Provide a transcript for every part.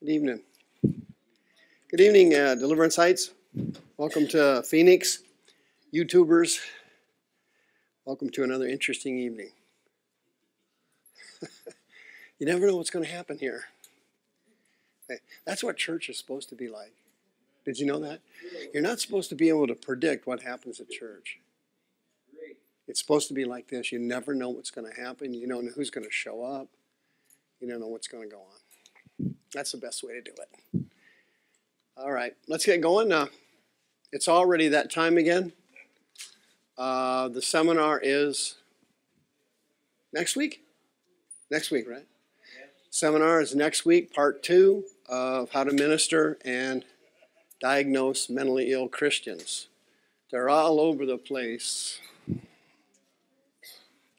Good evening. Good evening, uh, Deliverance Heights. Welcome to Phoenix, YouTubers. Welcome to another interesting evening. you never know what's going to happen here. That's what church is supposed to be like. Did you know that? You're not supposed to be able to predict what happens at church. It's supposed to be like this. You never know what's going to happen. You don't know who's going to show up. You don't know what's going to go on. That's the best way to do it. All right, let's get going. Uh, it's already that time again. Uh, the seminar is next week? Next week, right? Seminar is next week, part two of how to minister and diagnose mentally ill Christians. They're all over the place. In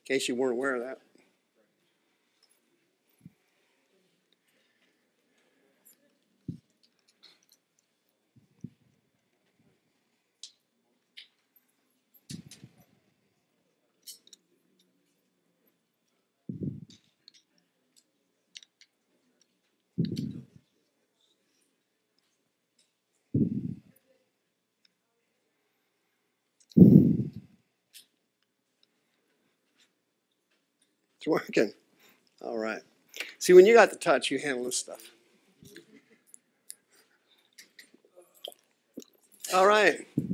case you weren't aware of that. Working. All right. See, when you got the touch, you handle this stuff. All right.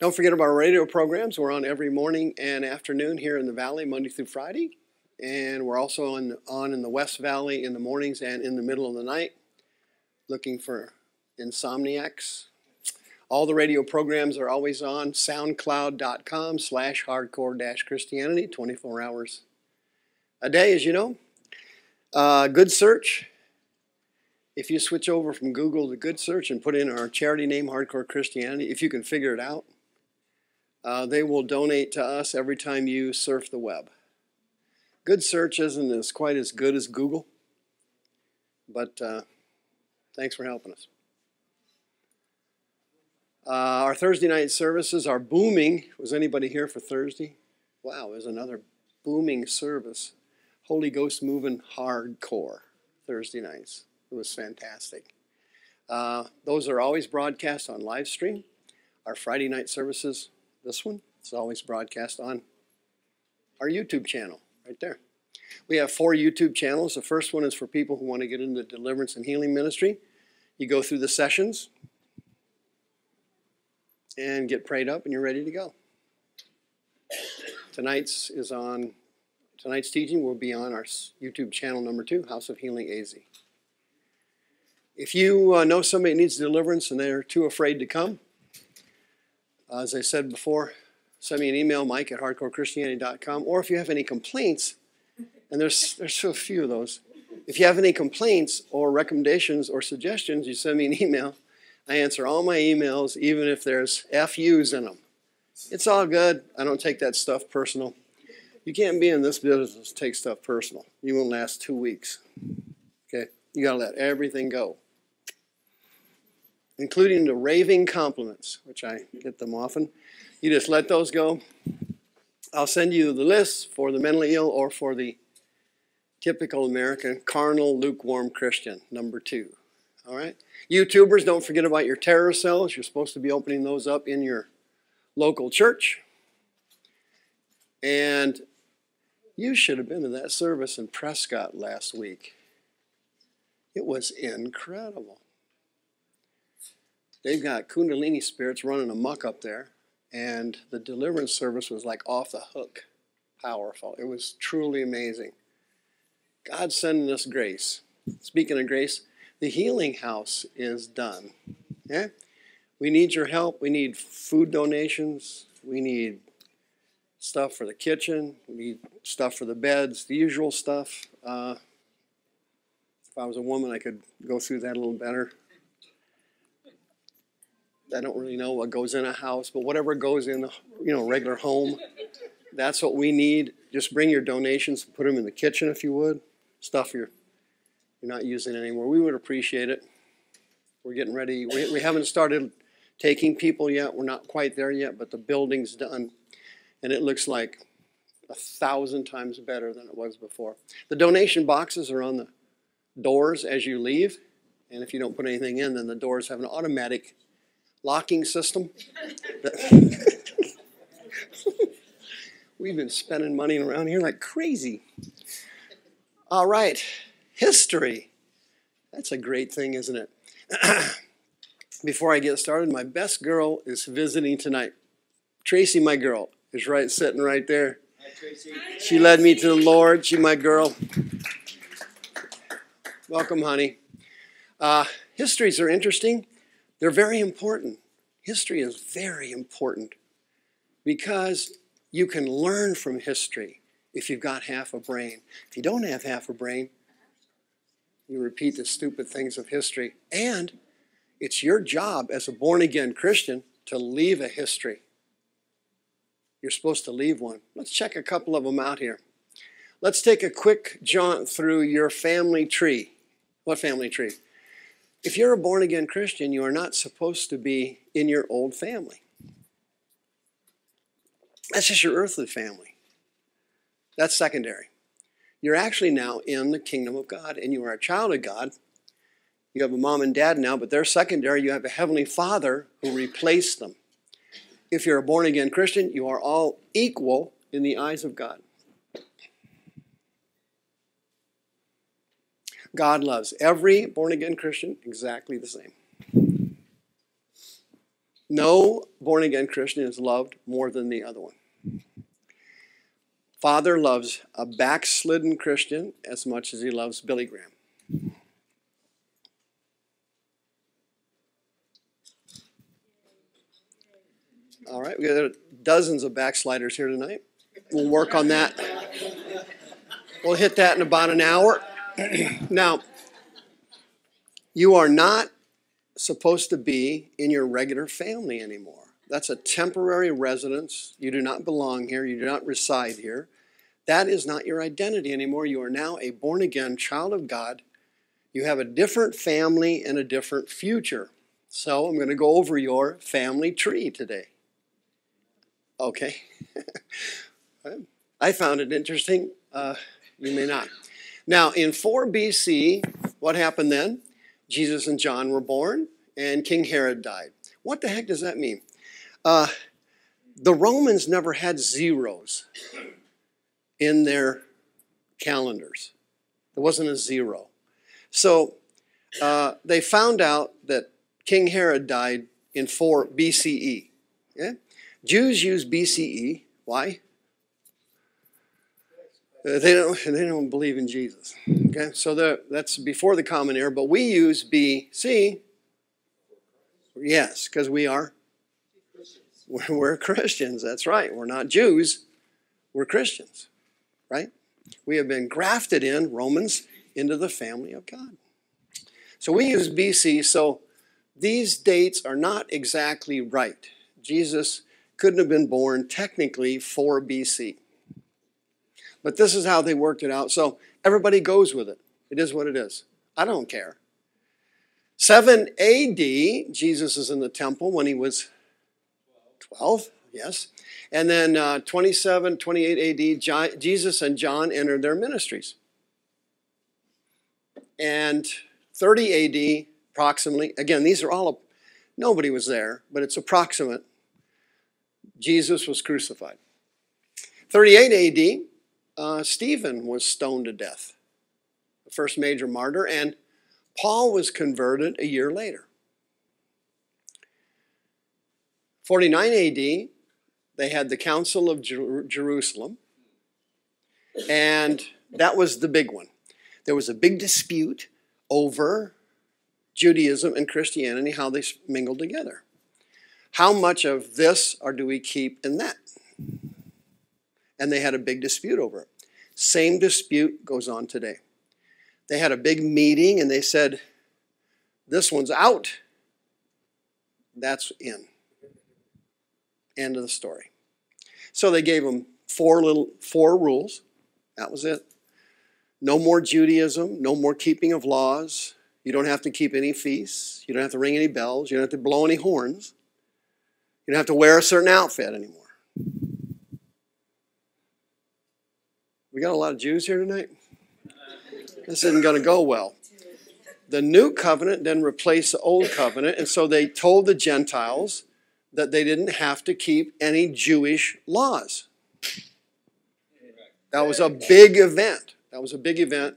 Don't forget about our radio programs. We're on every morning and afternoon here in the Valley, Monday through Friday. And we're also on, on in the West Valley in the mornings and in the middle of the night, looking for insomniacs. All the radio programs are always on soundcloud.com slash hardcore Christianity, 24 hours a day, as you know. Uh, good search. If you switch over from Google to Good Search and put in our charity name, Hardcore Christianity, if you can figure it out, uh, they will donate to us every time you surf the web. Good Search isn't as quite as good as Google, but uh, thanks for helping us. Uh, our Thursday night services are booming. Was anybody here for Thursday? Wow, there's another booming service. Holy Ghost moving hardcore Thursday nights. It was fantastic. Uh, those are always broadcast on live stream. Our Friday night services, this one, it's always broadcast on our YouTube channel right there. We have four YouTube channels. The first one is for people who want to get into deliverance and healing ministry. You go through the sessions, and get prayed up and you're ready to go. Tonight's is on tonight's teaching will be on our YouTube channel number two, House of Healing AZ. If you uh, know somebody needs deliverance and they're too afraid to come, uh, as I said before, send me an email, mike at hardcorechristianity.com, or if you have any complaints, and there's, there's so few of those, if you have any complaints or recommendations or suggestions, you send me an email I answer all my emails, even if there's FUs in them. It's all good. I don't take that stuff personal. You can't be in this business take stuff personal. You won't last two weeks. Okay? You got to let everything go, including the raving compliments, which I get them often. You just let those go. I'll send you the list for the mentally ill or for the typical American carnal, lukewarm Christian, number two. All right? YouTubers, don't forget about your terror cells. You're supposed to be opening those up in your local church. And you should have been to that service in Prescott last week. It was incredible. They've got Kundalini spirits running amok up there, and the deliverance service was like off the hook powerful. It was truly amazing. God's sending us grace. Speaking of grace, the healing house is done. We need your help. We need food donations. We need stuff for the kitchen. We need stuff for the beds, the usual stuff. Uh, if I was a woman, I could go through that a little better. I don't really know what goes in a house, but whatever goes in, you know, regular home, that's what we need. Just bring your donations, and put them in the kitchen if you would. Stuff your you're not using it anymore. We would appreciate it. We're getting ready. We, we haven't started taking people yet. We're not quite there yet, but the building's done. And it looks like a thousand times better than it was before. The donation boxes are on the doors as you leave. And if you don't put anything in, then the doors have an automatic locking system. We've been spending money around here like crazy. All right, history. That's a great thing, isn't it? Before I get started, my best girl is visiting tonight. Tracy, my girl, is right sitting right there. She led me to the Lord. She, my girl. Welcome, honey. Uh, histories are interesting. They're very important. History is very important because you can learn from history if you've got half a brain. If you don't have half a brain, you repeat the stupid things of history. And it's your job as a born again Christian to leave a history. You're supposed to leave one. Let's check a couple of them out here. Let's take a quick jaunt through your family tree. What family tree? If you're a born again Christian, you are not supposed to be in your old family. That's just your earthly family. That's secondary. You're actually now in the kingdom of God and you are a child of God. You have a mom and dad now, but they're secondary. You have a heavenly father who replaced them. If you're a born again Christian, you are all equal in the eyes of God. God loves every born again Christian exactly the same. No born again Christian is loved more than the other one. Father loves a backslidden Christian as much as he loves Billy Graham. All right, we got dozens of backsliders here tonight. We'll work on that. We'll hit that in about an hour. now, you are not supposed to be in your regular family anymore. That's a temporary residence. You do not belong here. You do not reside here. That is not your identity anymore. You are now a born again child of God. You have a different family and a different future. So I'm going to go over your family tree today. Okay. I found it interesting. Uh, you may not. Now, in 4 BC, what happened then? Jesus and John were born, and King Herod died. What the heck does that mean? Uh, the Romans never had zeros in their calendars, there wasn't a zero. So uh, they found out that King Herod died in 4 BCE. Yeah? Jews use BCE. Why? Uh, they don't, they don't believe in Jesus. Okay, so that's before the common era, but we use BC. Yes, because we are. We're Christians. That's right. We're not Jews. We're Christians, right? We have been grafted in, Romans, into the family of God. So we use BC. So these dates are not exactly right. Jesus couldn't have been born technically 4 BC. But this is how they worked it out. So everybody goes with it. It is what it is. I don't care. 7 AD, Jesus is in the temple when he was 12, yes. And then uh, 27, 28 AD, Jesus and John entered their ministries. And 30 AD, approximately, again, these are all, nobody was there, but it's approximate. Jesus was crucified. 38 AD, uh, Stephen was stoned to death, the first major martyr, and Paul was converted a year later. 49 AD, they had the Council of Jer- Jerusalem, and that was the big one. There was a big dispute over Judaism and Christianity, how they mingled together. How much of this or do we keep in that? and they had a big dispute over it. Same dispute goes on today. They had a big meeting and they said, This one's out. That's in. End of the story. So they gave them four little four rules. That was it. No more Judaism, no more keeping of laws. You don't have to keep any feasts. You don't have to ring any bells. You don't have to blow any horns. You don't have to wear a certain outfit anymore. We got a lot of Jews here tonight. This isn't going to go well. the new covenant then replaced the old covenant, and so they told the Gentiles that they didn't have to keep any Jewish laws. That was a big event. That was a big event.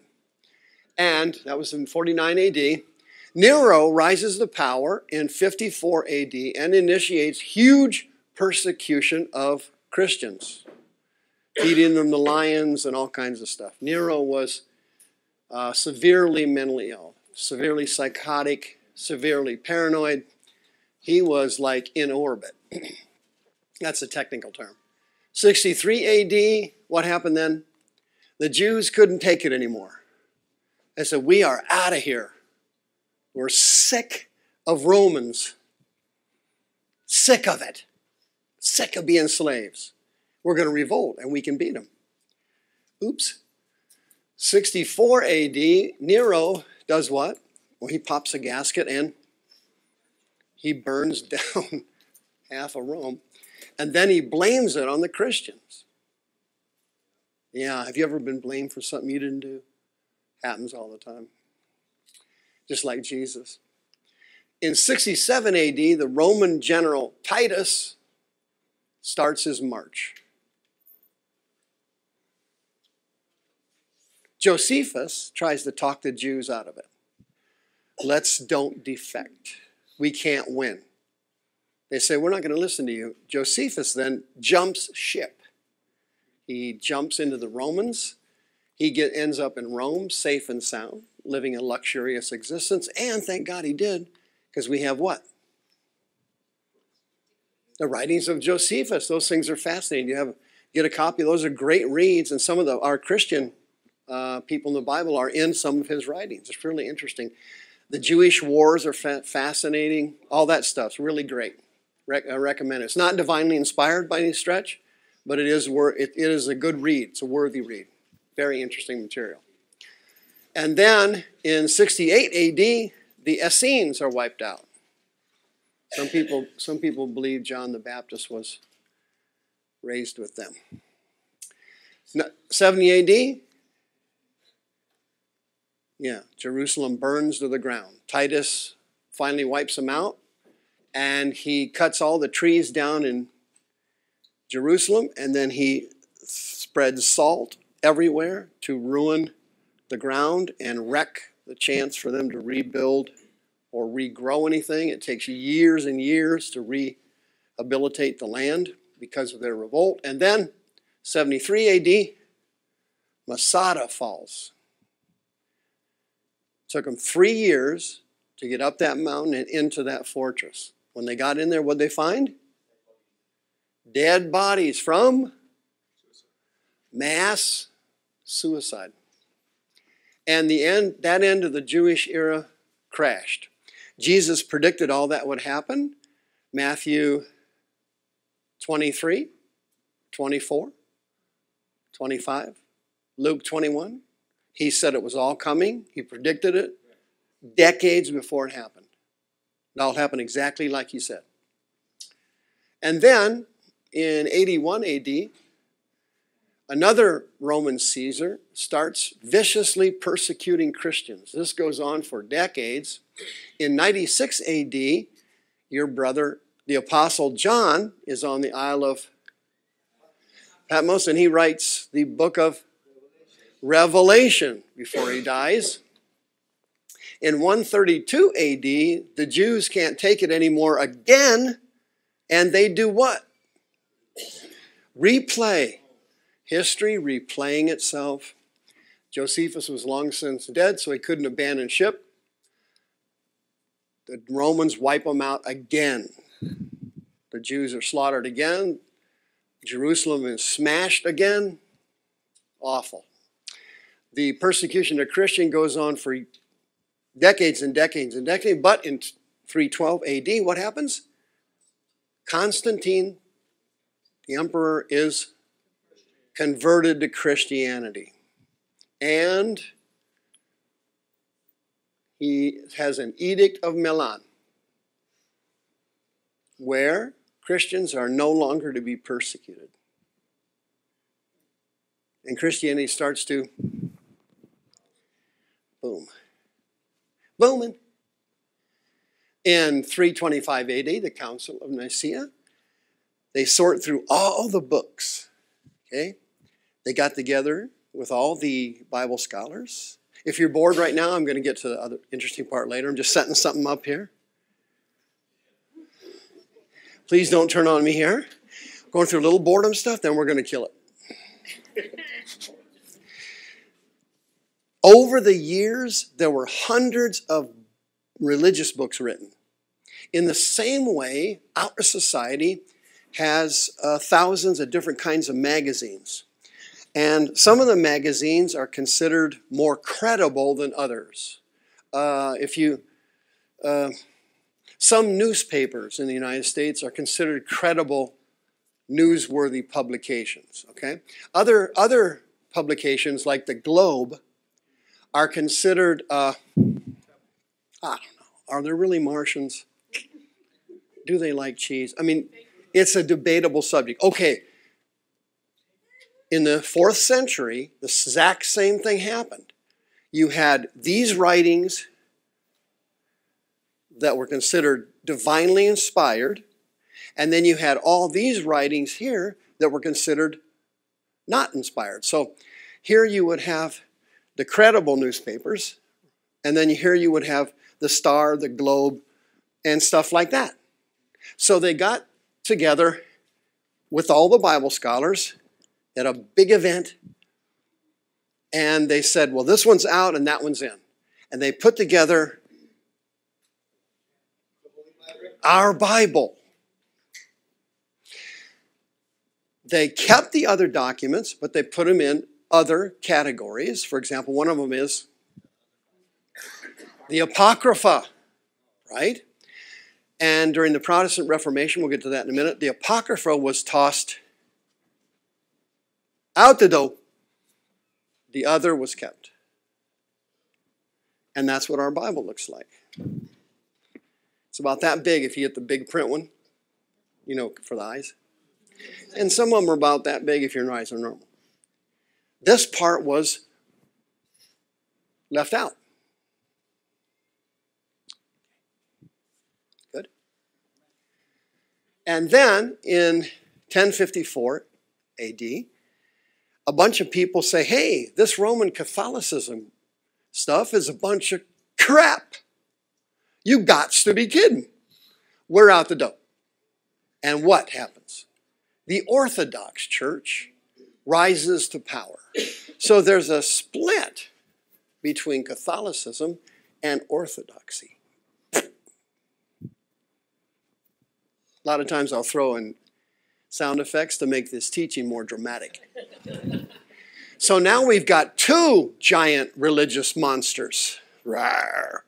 And that was in 49 AD. Nero rises to power in 54 AD and initiates huge persecution of Christians, feeding them to lions and all kinds of stuff. Nero was uh, severely mentally ill, severely psychotic, severely paranoid. He was like in orbit. That's a technical term. 63 AD, what happened then? The Jews couldn't take it anymore. They said, We are out of here. We're sick of Romans. Sick of it. Sick of being slaves. We're going to revolt and we can beat them. Oops. 64 AD, Nero does what? Well, he pops a gasket and he burns down half of Rome. And then he blames it on the Christians. Yeah, have you ever been blamed for something you didn't do? Happens all the time. Just like Jesus. In 67 AD, the Roman general Titus starts his march. Josephus tries to talk the Jews out of it. Let's don't defect. We can't win. They say, We're not going to listen to you. Josephus then jumps ship. He jumps into the Romans. He get, ends up in Rome, safe and sound, living a luxurious existence. And thank God he did, because we have what? The writings of Josephus. Those things are fascinating. You have get a copy. Those are great reads, and some of the our Christian uh, people in the Bible are in some of his writings. It's really interesting. The Jewish wars are fa- fascinating. All that stuff's really great. Re- I recommend it. It's not divinely inspired by any stretch, but it is, wor- it, it is a good read. It's a worthy read. Very interesting material. And then in 68 AD, the Essenes are wiped out. Some people, some people believe John the Baptist was raised with them. 70 AD, yeah, Jerusalem burns to the ground. Titus finally wipes them out, and he cuts all the trees down in Jerusalem, and then he spreads salt everywhere to ruin the ground and wreck the chance for them to rebuild or regrow anything. It takes years and years to rehabilitate the land because of their revolt. And then, 73 AD, Masada falls. Took them three years to get up that mountain and into that fortress. When they got in there, what they find? Dead bodies from mass suicide. And the end, that end of the Jewish era crashed. Jesus predicted all that would happen. Matthew 23, 24, 25, Luke 21. He said it was all coming. He predicted it decades before it happened. It all happened exactly like he said. And then in 81 AD, another Roman Caesar starts viciously persecuting Christians. This goes on for decades. In 96 AD, your brother, the Apostle John, is on the Isle of Patmos and he writes the book of revelation before he dies. In 132 AD, the Jews can't take it anymore again, and they do what? Replay. History replaying itself. Josephus was long since dead, so he couldn't abandon ship. The Romans wipe them out again. The Jews are slaughtered again. Jerusalem is smashed again. Awful the persecution of Christian goes on for decades and decades and decades. But in 312 AD, what happens? Constantine, the emperor, is converted to Christianity. And he has an edict of Milan where Christians are no longer to be persecuted. And Christianity starts to Boom. booming. In 325 AD, the Council of Nicaea, they sort through all the books. Okay? They got together with all the Bible scholars. If you're bored right now, I'm going to get to the other interesting part later. I'm just setting something up here. Please don't turn on me here. Going through a little boredom stuff, then we're going to kill it. Over the years, there were hundreds of religious books written. In the same way, our society has uh, thousands of different kinds of magazines. And some of the magazines are considered more credible than others. Uh, if you, uh, some newspapers in the United States are considered credible, newsworthy publications. Okay, other other publications like the Globe are considered. Uh, I don't know. Are there really Martians? Do they like cheese? I mean, it's a debatable subject. Okay. In the fourth century, the exact same thing happened. You had these writings that were considered divinely inspired, and then you had all these writings here that were considered not inspired. So here you would have the credible newspapers, and then here you would have the Star, the Globe, and stuff like that. So they got together with all the Bible scholars at a big event, and they said, Well, this one's out and that one's in. And they put together our Bible. They kept the other documents, but they put them in other categories. For example, one of them is the Apocrypha, right? And during the Protestant Reformation, we'll get to that in a minute, the Apocrypha was tossed out the door. The other was kept. And that's what our Bible looks like. It's about that big if you get the big print one, you know, for the eyes. And some of them are about that big if your eyes are normal. This part was left out. Good. And then in 1054 AD, a bunch of people say, hey, this Roman Catholicism stuff is a bunch of crap. You got to be kidding. We're out the door. And what happens? The Orthodox Church rises to power. So there's a split between Catholicism and Orthodoxy. A lot of times I'll throw in sound effects to make this teaching more dramatic. so now we've got two giant religious monsters. Rawr.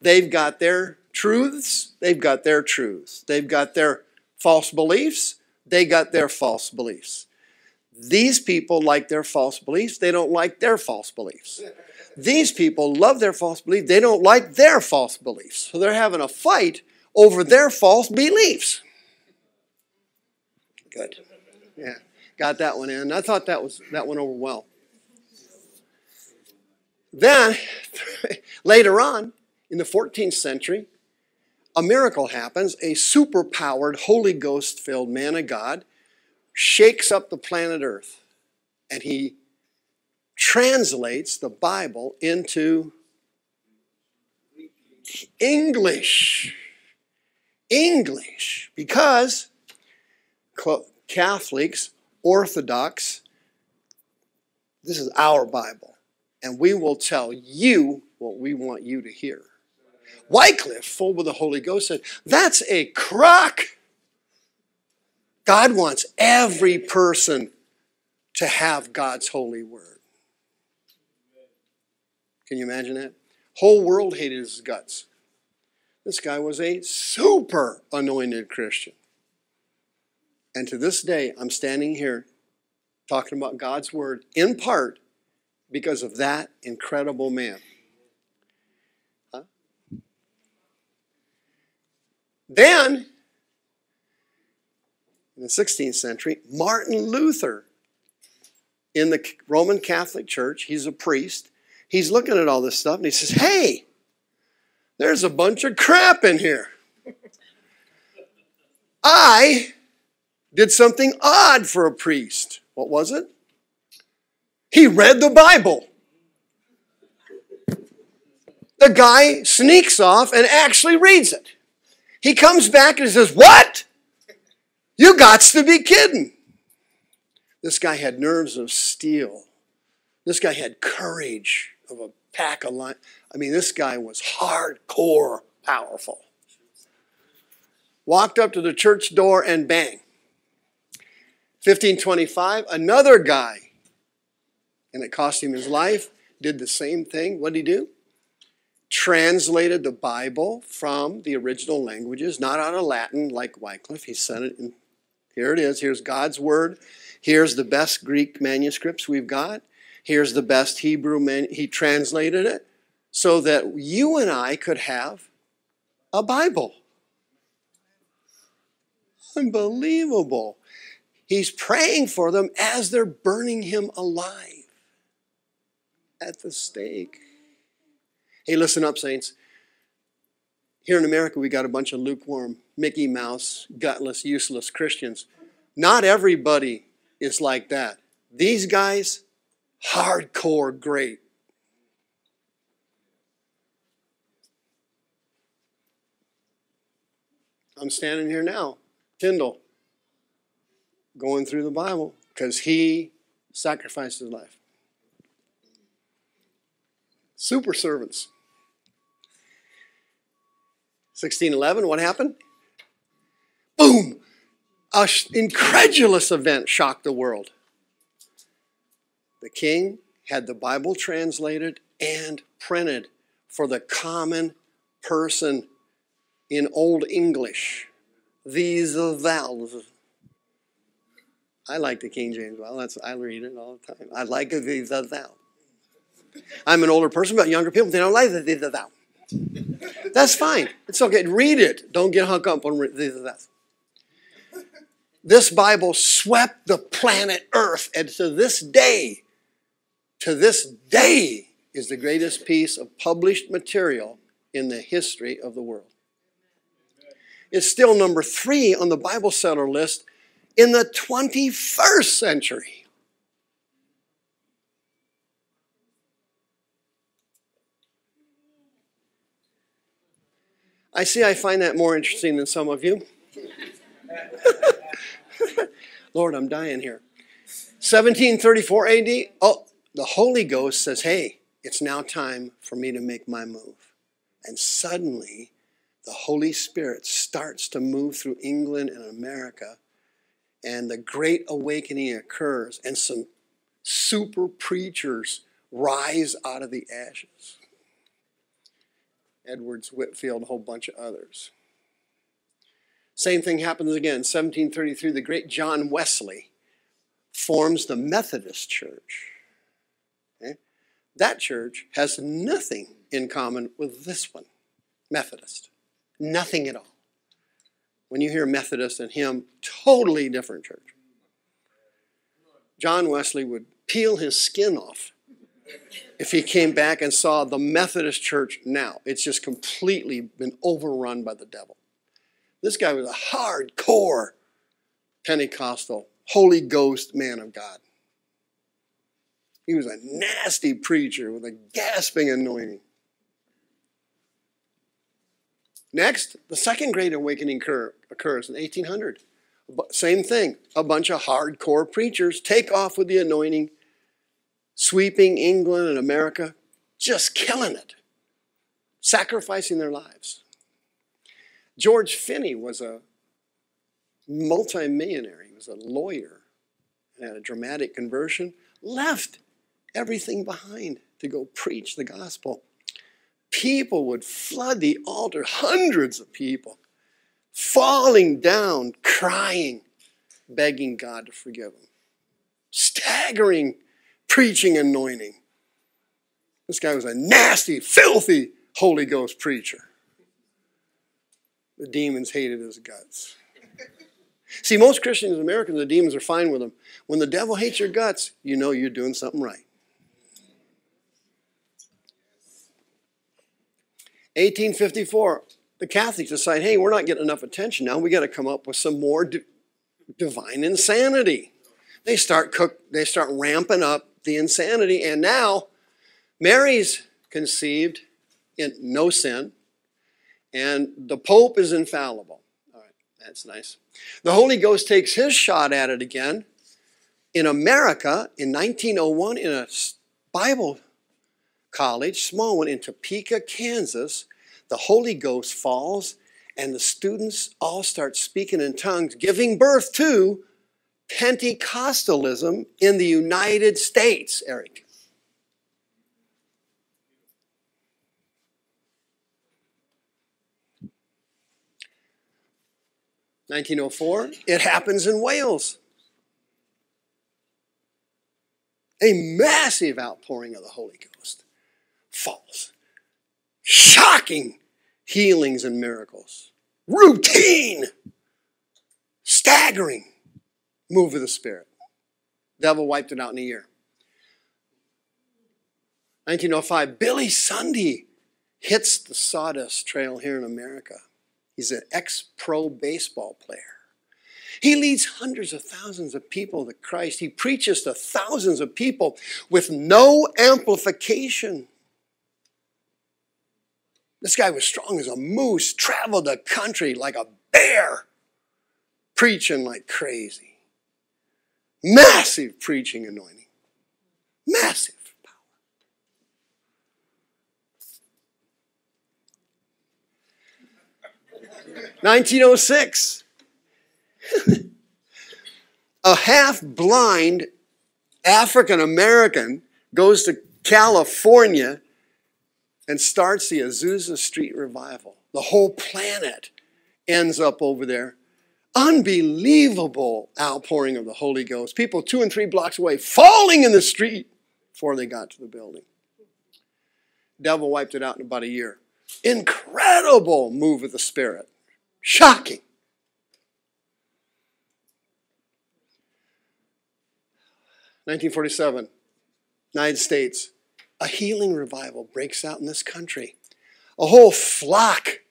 They've got their truths, they've got their truths. They've got their false beliefs, they got their false beliefs. These people like their false beliefs, they don't like their false beliefs. These people love their false beliefs, they don't like their false beliefs. So they're having a fight over their false beliefs. Good. Yeah, got that one in. I thought that was that went over well. Then later on, in the 14th century, a miracle happens. A superpowered, Holy Ghost filled man of God shakes up the planet Earth and he translates the Bible into English. English. Because Catholics, Orthodox, this is our Bible. And we will tell you what we want you to hear. Wycliffe, full with the Holy Ghost, said, That's a crock. God wants every person to have God's holy word. Can you imagine that? Whole world hated his guts. This guy was a super anointed Christian. And to this day, I'm standing here talking about God's word in part because of that incredible man. Then, in the 16th century, Martin Luther in the Roman Catholic Church, he's a priest, he's looking at all this stuff and he says, Hey, There's a bunch of crap in here. I did something odd for a priest. What was it? He read the Bible. The guy sneaks off and actually reads it. He comes back and says, What? You gots to be kidding. This guy had nerves of steel. This guy had courage of a pack of lion. I mean, this guy was hardcore powerful. Walked up to the church door and bang. 1525, another guy, and it cost him his life, did the same thing. What did he do? Translated the Bible from the original languages, not out of Latin like Wycliffe. He sent it in. Here it is. Here's God's Word. Here's the best Greek manuscripts we've got. Here's the best Hebrew man. He translated it so that you and I could have a Bible. Unbelievable. He's praying for them as they're burning him alive at the stake. Hey, listen up, saints. Here in America, we got a bunch of lukewarm, Mickey Mouse, gutless, useless Christians. Not everybody is like that. These guys, hardcore great. I'm standing here now, Tyndale, going through the Bible because he sacrificed his life. Super servants. 1611, what happened? Boom! An incredulous event shocked the world. The king had the Bible translated and printed for the common person in Old English. These are thous. I like the King James Bible. That's I read it all the time. I like the are thou. I'm an older person, but younger people they don't like the are thou. That's fine. It's okay. Read it. Don't get hung up on are thou. This Bible swept the planet Earth, and to this day, to this day, is the greatest piece of published material in the history of the world. It's still number three on the Bible seller list in the 21st century. I see I find that more interesting than some of you. Lord, I'm dying here. 1734 AD, oh, the Holy Ghost says, hey, it's now time for me to make my move. And suddenly, the Holy Spirit starts to move through England and America, and the Great Awakening occurs, and some super preachers rise out of the ashes. Edwards, Whitefield, a whole bunch of others. Same thing happens again. 1733, the great John Wesley forms the Methodist Church. Okay? That church has nothing in common with this one, Methodist. Nothing at all. When you hear Methodist and him, totally different church. John Wesley would peel his skin off if he came back and saw the Methodist church now. It's just completely been overrun by the devil. This guy was a hardcore Pentecostal, Holy Ghost man of God. He was a nasty preacher with a gasping anointing. Next, the second great awakening occurs in 1800. Same thing. A bunch of hardcore preachers take off with the anointing, sweeping England and America, just killing it, sacrificing their lives. George Finney was a multimillionaire. He was a lawyer and had a dramatic conversion, left everything behind to go preach the gospel. People would flood the altar, hundreds of people, falling down, crying, begging God to forgive them. Staggering preaching anointing. This guy was a nasty, filthy Holy Ghost preacher. The demons hated his guts. See, most Christians in America, the demons are fine with them. When the devil hates your guts, you know you're doing something right. 1854, the Catholics decide, hey, we're not getting enough attention now. We got to come up with some more di- divine insanity. They start cook, they start ramping up the insanity, and now Mary's conceived in no sin, and the Pope is infallible. All right, that's nice. The Holy Ghost takes his shot at it again. In America, in 1901, in a Bible college, small one in Topeka, Kansas, the Holy Ghost falls, and the students all start speaking in tongues, giving birth to Pentecostalism in the United States, Eric. 1904, it happens in Wales. A massive outpouring of the Holy Ghost falls. Shocking healings and miracles. Routine, staggering move of the Spirit. Devil wiped it out in a year. 1905, Billy Sunday hits the sawdust trail here in America. He's an ex pro baseball player. He leads hundreds of thousands of people to Christ. He preaches to thousands of people with no amplification. This guy was strong as a moose, traveled the country like a bear, preaching like crazy. Massive preaching anointing. Massive. power. 1906. a half blind African American goes to California and starts the Azusa Street Revival. The whole planet ends up over there. Unbelievable outpouring of the Holy Ghost. People two and three blocks away falling in the street before they got to the building. Devil wiped it out in about a year. Incredible move of the Spirit. Shocking. Nineteen forty-seven, United States, a healing revival breaks out in this country. A whole flock,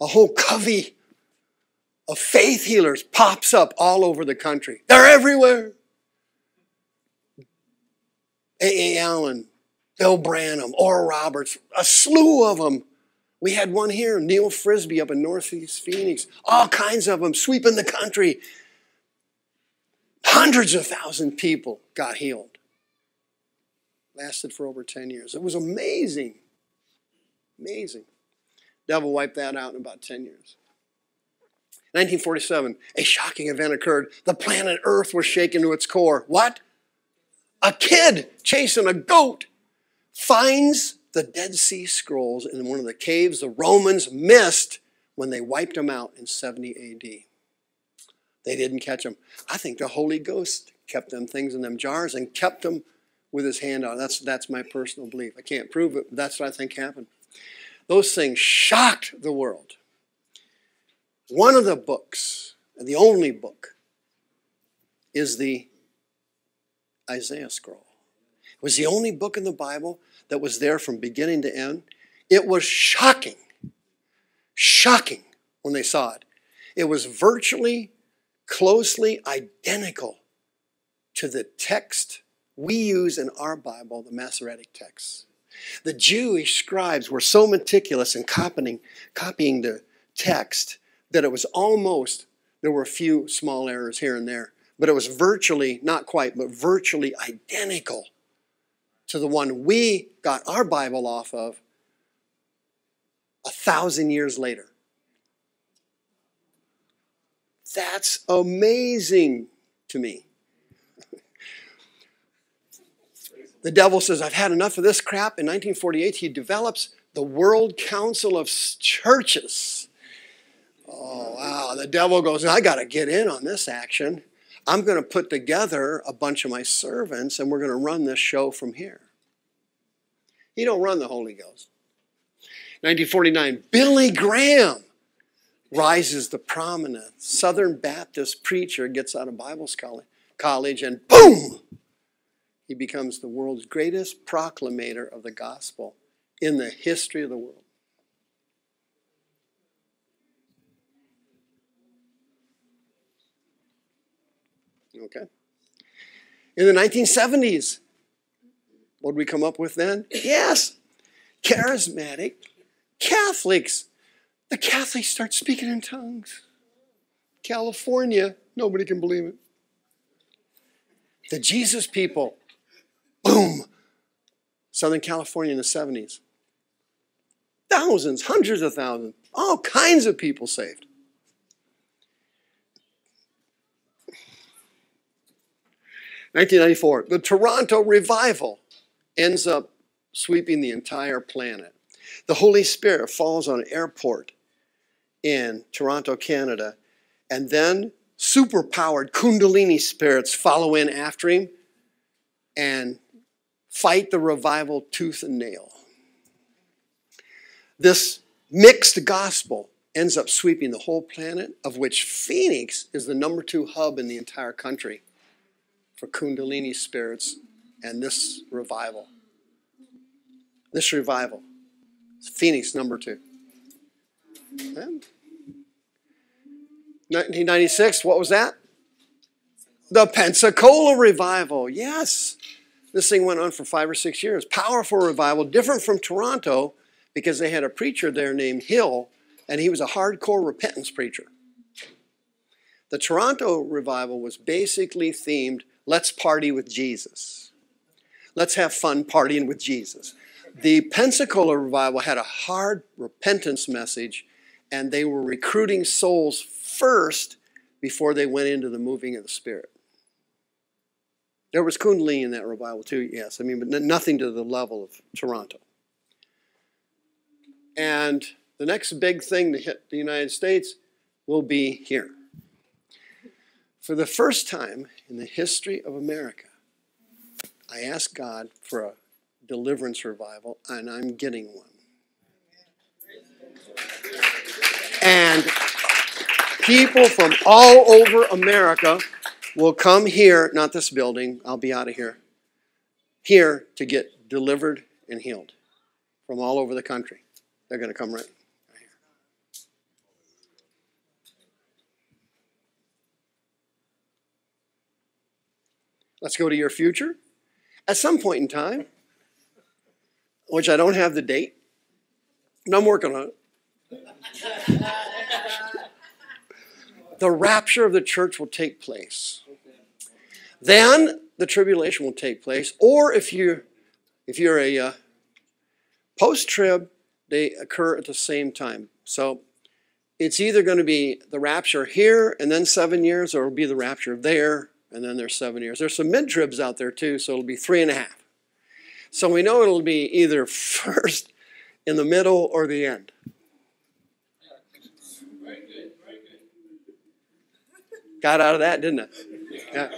a whole covey of faith healers pops up all over the country. They're everywhere. A.A. Allen, Bill Branham, Oral Roberts, a slew of them we had one here, Neal Frisby up in Northeast Phoenix. All kinds of them sweeping the country. Hundreds of thousand people got healed. Lasted for over 10 years. It was amazing. Amazing. Devil wiped that out in about 10 years. 1947, a shocking event occurred. The planet Earth was shaken to its core. What? A kid chasing a goat finds the Dead Sea Scrolls in one of the caves the Romans missed when they wiped them out in 70 AD. They didn't catch them. I think the Holy Ghost kept them things in them jars and kept them with his hand on. That's, that's my personal belief. I can't prove it, but that's what I think happened. Those things shocked the world. One of the books, the only book, is the Isaiah scroll. It was the only book in the Bible that was there from beginning to end. It was shocking, shocking when they saw it. It was virtually closely identical to the text we use in our Bible, the Masoretic text. The Jewish scribes were so meticulous in copying, copying the text that it was almost, there were a few small errors here and there, but it was virtually, not quite, but virtually identical to the one we got our Bible off of a thousand years later. That's amazing to me. the devil says, I've had enough of this crap. In 1948, he develops the World Council of Churches. Oh, wow. The devil goes, I got to get in on this action. I'm going to put together a bunch of my servants and we're going to run this show from here. He don't run the Holy Ghost. 1949, Billy Graham rises to prominence. Southern Baptist preacher gets out of Bible college and boom, he becomes the world's greatest proclamator of the gospel in the history of the world. Okay? In the 1970s, what did we come up with then? Yes, charismatic Catholics. The Catholics start speaking in tongues. California, nobody can believe it. The Jesus people, boom, Southern California in the 70s. Thousands, hundreds of thousands, all kinds of people saved. Nineteen ninety four, the Toronto revival ends up sweeping the entire planet. The Holy Spirit falls on an airport in Toronto, Canada, and then superpowered Kundalini spirits follow in after him and fight the revival tooth and nail. This mixed gospel ends up sweeping the whole planet, of which Phoenix is the number two hub in the entire country for Kundalini spirits and this revival. This revival. Phoenix, number two. 1996, what was that? The Pensacola revival. Yes. This thing went on for five or six years. Powerful revival, different from Toronto because they had a preacher there named Hill, and he was a hardcore repentance preacher. The Toronto revival was basically themed let's party with Jesus. Let's have fun partying with Jesus. The Pensacola revival had a hard repentance message, and they were recruiting souls first before they went into the moving of the Spirit. There was Kundalini in that revival too, yes. I mean, but nothing to the level of Toronto. And the next big thing to hit the United States will be here. For the first time in the history of America, I asked God for a deliverance revival, and I'm getting one. And people from all over America will come here, not this building, I'll be out of here, here to get delivered and healed from all over the country. They're going to come right, Let's go to your future. At some point in time, which I don't have the date, and I'm working on it. the rapture of the church will take place. Then the tribulation will take place. Or if you if you're a uh, post-trib, they occur at the same time. So it's either going to be the rapture here and then seven years, or it'll be the rapture there and then there's seven years. There's some mid-tribs out there too, so it'll be three and a half. So we know it'll be either first, in the middle, or the end. Got out of that, didn't I? Yeah.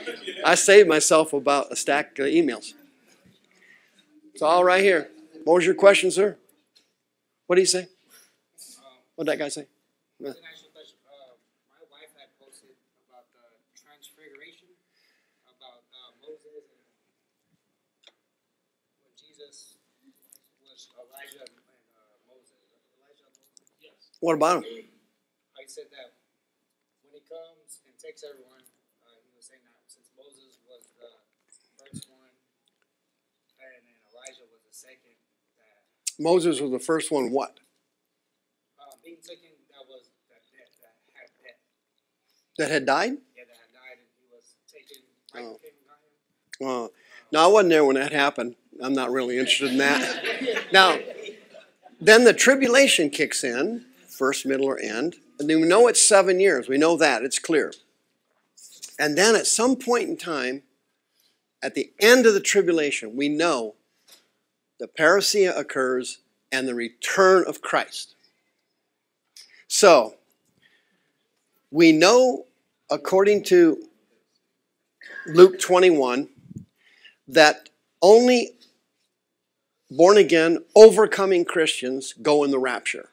I saved myself about a stack of emails. It's all right here. What was your question, sir? What did he say? What did that guy say? What about him? I said that when he comes and takes everyone, uh, he was saying that since Moses was the first one, and then Elijah was the second. That, Moses was the first one. What? uh, being taken, that was that death, that had death. That had died? Yeah, that had died, and he was taken. Oh. came and got him. Uh, no, I wasn't there when that happened. I'm not really interested in that. now, then the tribulation kicks in, first, middle, or end. And we know it's seven years. We know that. It's clear. And then at some point in time, at the end of the tribulation, we know the parousia occurs and the return of Christ. So, we know, according to Luke 21, that only born again, overcoming Christians go in the rapture.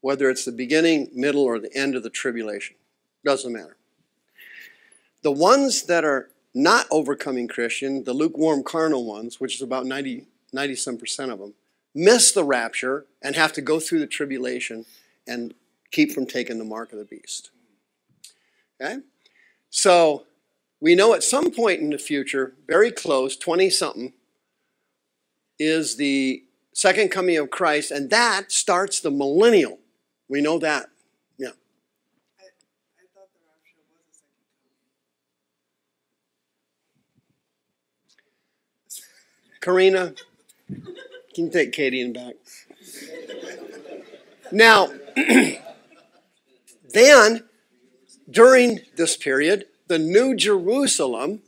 Whether it's the beginning, middle, or the end of the tribulation, doesn't matter. The ones that are not overcoming Christian, the lukewarm carnal ones, which is about 90, 90 some percent of them, miss the rapture and have to go through the tribulation and keep from taking the mark of the beast. Okay? So we know at some point in the future, very close, 20 something, is the second coming of Christ, and that starts the millennial. We know that. Yeah. I, I thought the rapture was a second Karina, can you take Katie in back? Now, then, during this period, the New Jerusalem,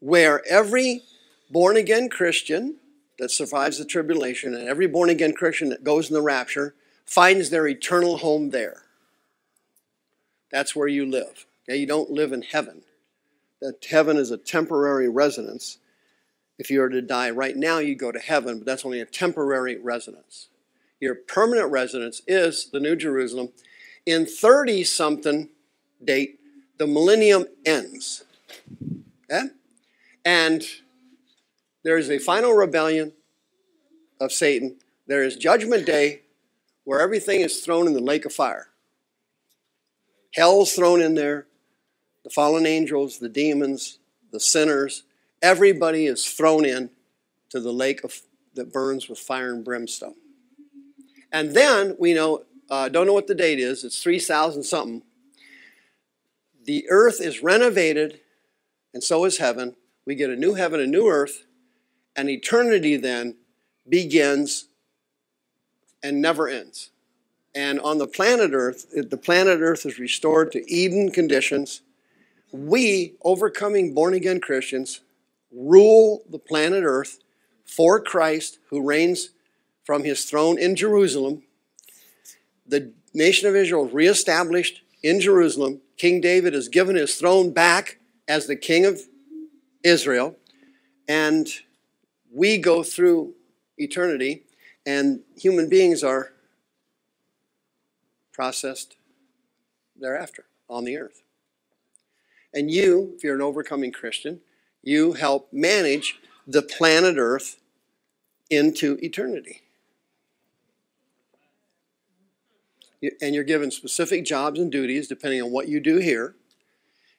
where every born again Christian that survives the tribulation and every born again Christian that goes in the rapture finds their eternal home there. That's where you live. Okay? You don't live in heaven. That heaven is a temporary residence. If you were to die right now, you go to heaven, but that's only a temporary residence. Your permanent residence is the New Jerusalem. In 30 something date, the millennium ends. Okay? And there is a final rebellion of Satan. There is judgment day where everything is thrown in the lake of fire. Hell's thrown in there. The fallen angels, the demons, the sinners, everybody is thrown in to the lake of, that burns with fire and brimstone. And then we know, uh, don't know what the date is, it's 3,000 something. The earth is renovated, and so is heaven. We get a new heaven, a new earth, and eternity then begins and never ends. And on the planet Earth, the planet Earth is restored to Eden conditions. We, overcoming born again Christians, rule the planet Earth for Christ, who reigns from his throne in Jerusalem. The nation of Israel is reestablished in Jerusalem. King David is given his throne back as the king of Israel. And we go through eternity, and human beings are processed thereafter on the earth. And you, if you're an overcoming Christian, you help manage the planet Earth into eternity. And you're given specific jobs and duties depending on what you do here.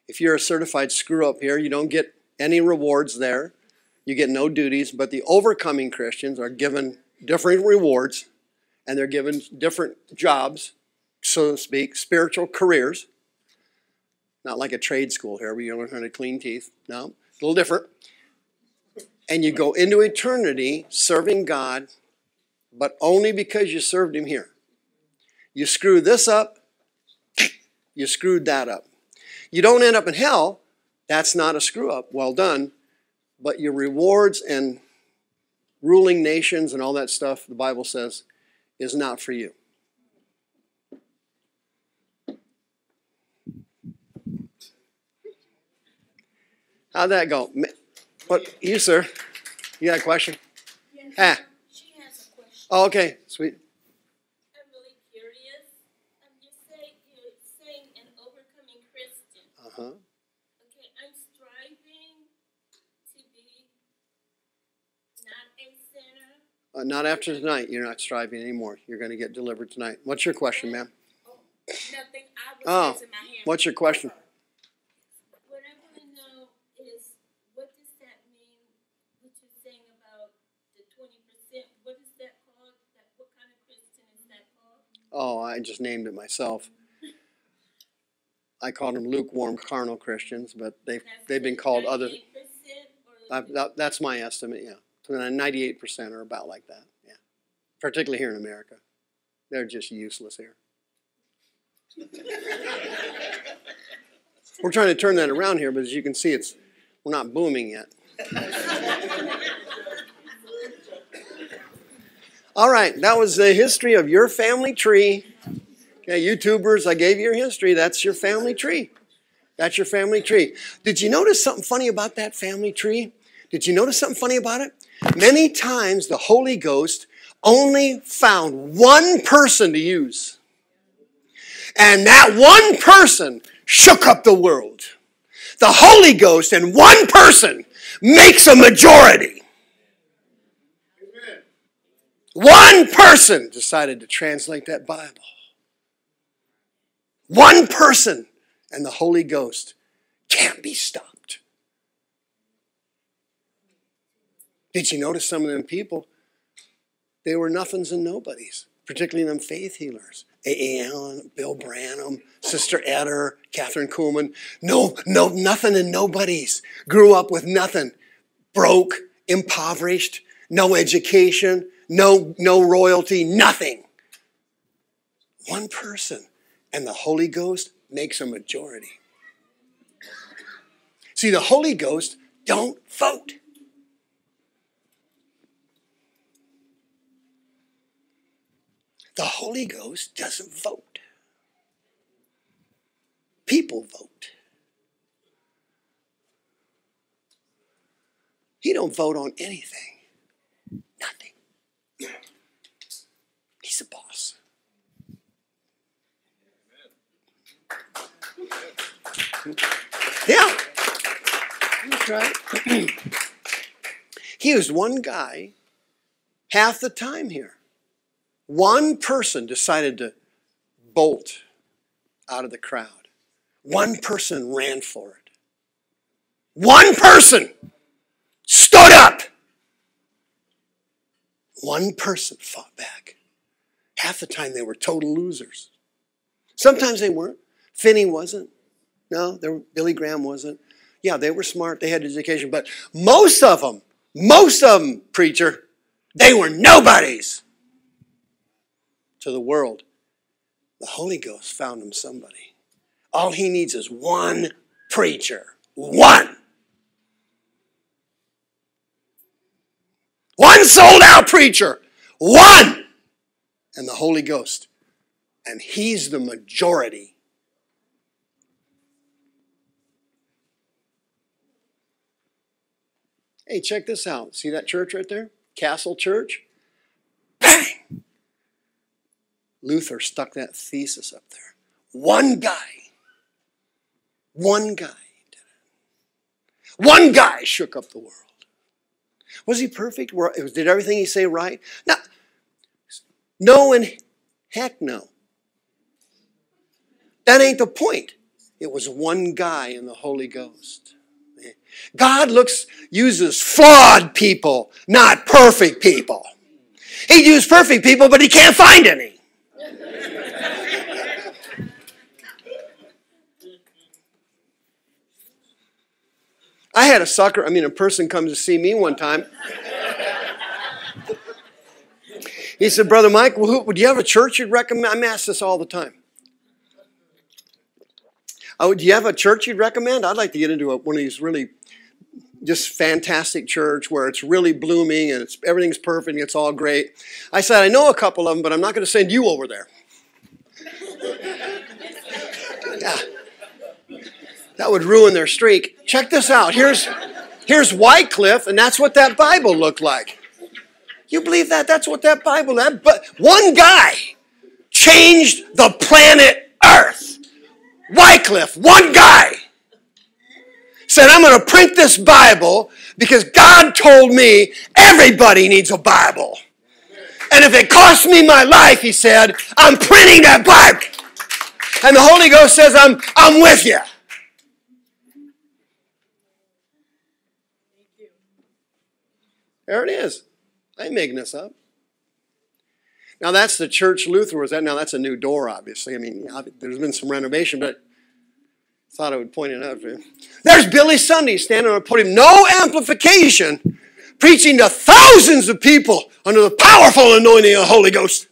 If you're a certified screw up here, you don't get any rewards there. You get no duties, but the overcoming Christians are given different rewards and they're given different jobs, so to speak, spiritual careers. Not like a trade school here where you learn how to clean teeth. No, a little different. And you go into eternity serving God, but only because you served Him here. You screw this up, you screwed that up. You don't end up in hell, that's not a screw up. Well done. But your rewards and ruling nations and all that stuff, the Bible says, is not for you. How'd that go? What, you, sir? You got a question? Yes. Ah. She has a question. Oh, okay, sweet. I'm really curious. Um, you say you're saying an overcoming Christian. Uh huh. Okay, I'm striving to be not a sinner. Uh, not after tonight. You're not striving anymore. You're going to get delivered tonight. What's your question, ma'am? Oh, nothing. I was Oh, my hand. What's your question? What I want to know is what does that mean? What you're saying about the twenty percent? What is that called? That what kind of Christian is that called? Oh, I just named it myself. I called them lukewarm carnal Christians, but they've That's they've been called other. 98% or that, that's my estimate. Yeah, ninety-eight percent are about like that. Yeah, particularly here in America, they're just useless here. We're trying to turn that around here, but as you can see, it's we're not booming yet. All right, that was the history of your family tree. Okay, YouTubers, I gave you your history. That's your family tree. That's your family tree. Did you notice something funny about that family tree? Did you notice something funny about it? Many times the Holy Ghost only found one person to use. And that one person shook up the world. The Holy Ghost and one person makes a majority. One person decided to translate that Bible. One person and the Holy Ghost can't be stopped. Did you notice some of them people? They were nothings and nobodies, particularly them faith healers. A.A. Allen, Bill Branham, Sister Etter, Kathryn Kuhlman. No, no, nothing and nobodies. Grew up with nothing. Broke, impoverished, no education, no, no royalty, nothing. One person. And the Holy Ghost makes a majority. See, the Holy Ghost don't vote. The Holy Ghost doesn't vote. People vote. He don't vote on anything. Nothing. He's the boss. Yeah. That's right. he was one guy half the time here. One person decided to bolt out of the crowd. One person ran for it. One person stood up. One person fought back. Half the time they were total losers. Sometimes they weren't. Finney wasn't. No, Billy Graham wasn't. Yeah, they were smart. They had education. But most of them, most of them, preacher, they were nobodies to the world. The Holy Ghost found him somebody. All he needs is one preacher. One. One sold out preacher. One. And the Holy Ghost. And he's the majority. Hey, check this out. See that church right there? Castle Church? Bang! Luther stuck that thesis up there. One guy, one guy did it. One guy shook up the world. Was he perfect? Did everything he say right? No. No and heck no. That ain't the point. It was one guy in the Holy Ghost. God looks uses flawed people, not perfect people. He used perfect people, but he can't find any. I had a sucker, I mean, a person comes to see me one time. He said, Brother Mike, well, would you have a church you'd recommend? I'm asked this all the time. Oh, do you have a church you'd recommend? I'd like to get into a, one of these really just fantastic church where it's really blooming and it's, everything's perfect and it's all great. I said, I know a couple of them, but I'm not going to send you over there. yeah. That would ruin their streak. Check this out. Here's, here's Wycliffe, and that's what that Bible looked like. You believe that? That's what that Bible, that, but one guy changed the planet Earth. Wycliffe, one guy, said, I'm going to print this Bible because God told me everybody needs a Bible. And if it costs me my life, he said, I'm printing that Bible. And the Holy Ghost says, I'm, I'm with you. There it is. I ain't making this up. Now that's the church Luther was at. Now that's a new door, obviously. I mean, there's been some renovation, but thought I would point it out. There's Billy Sunday standing on a podium, no amplification, preaching to thousands of people under the powerful anointing of the Holy Ghost.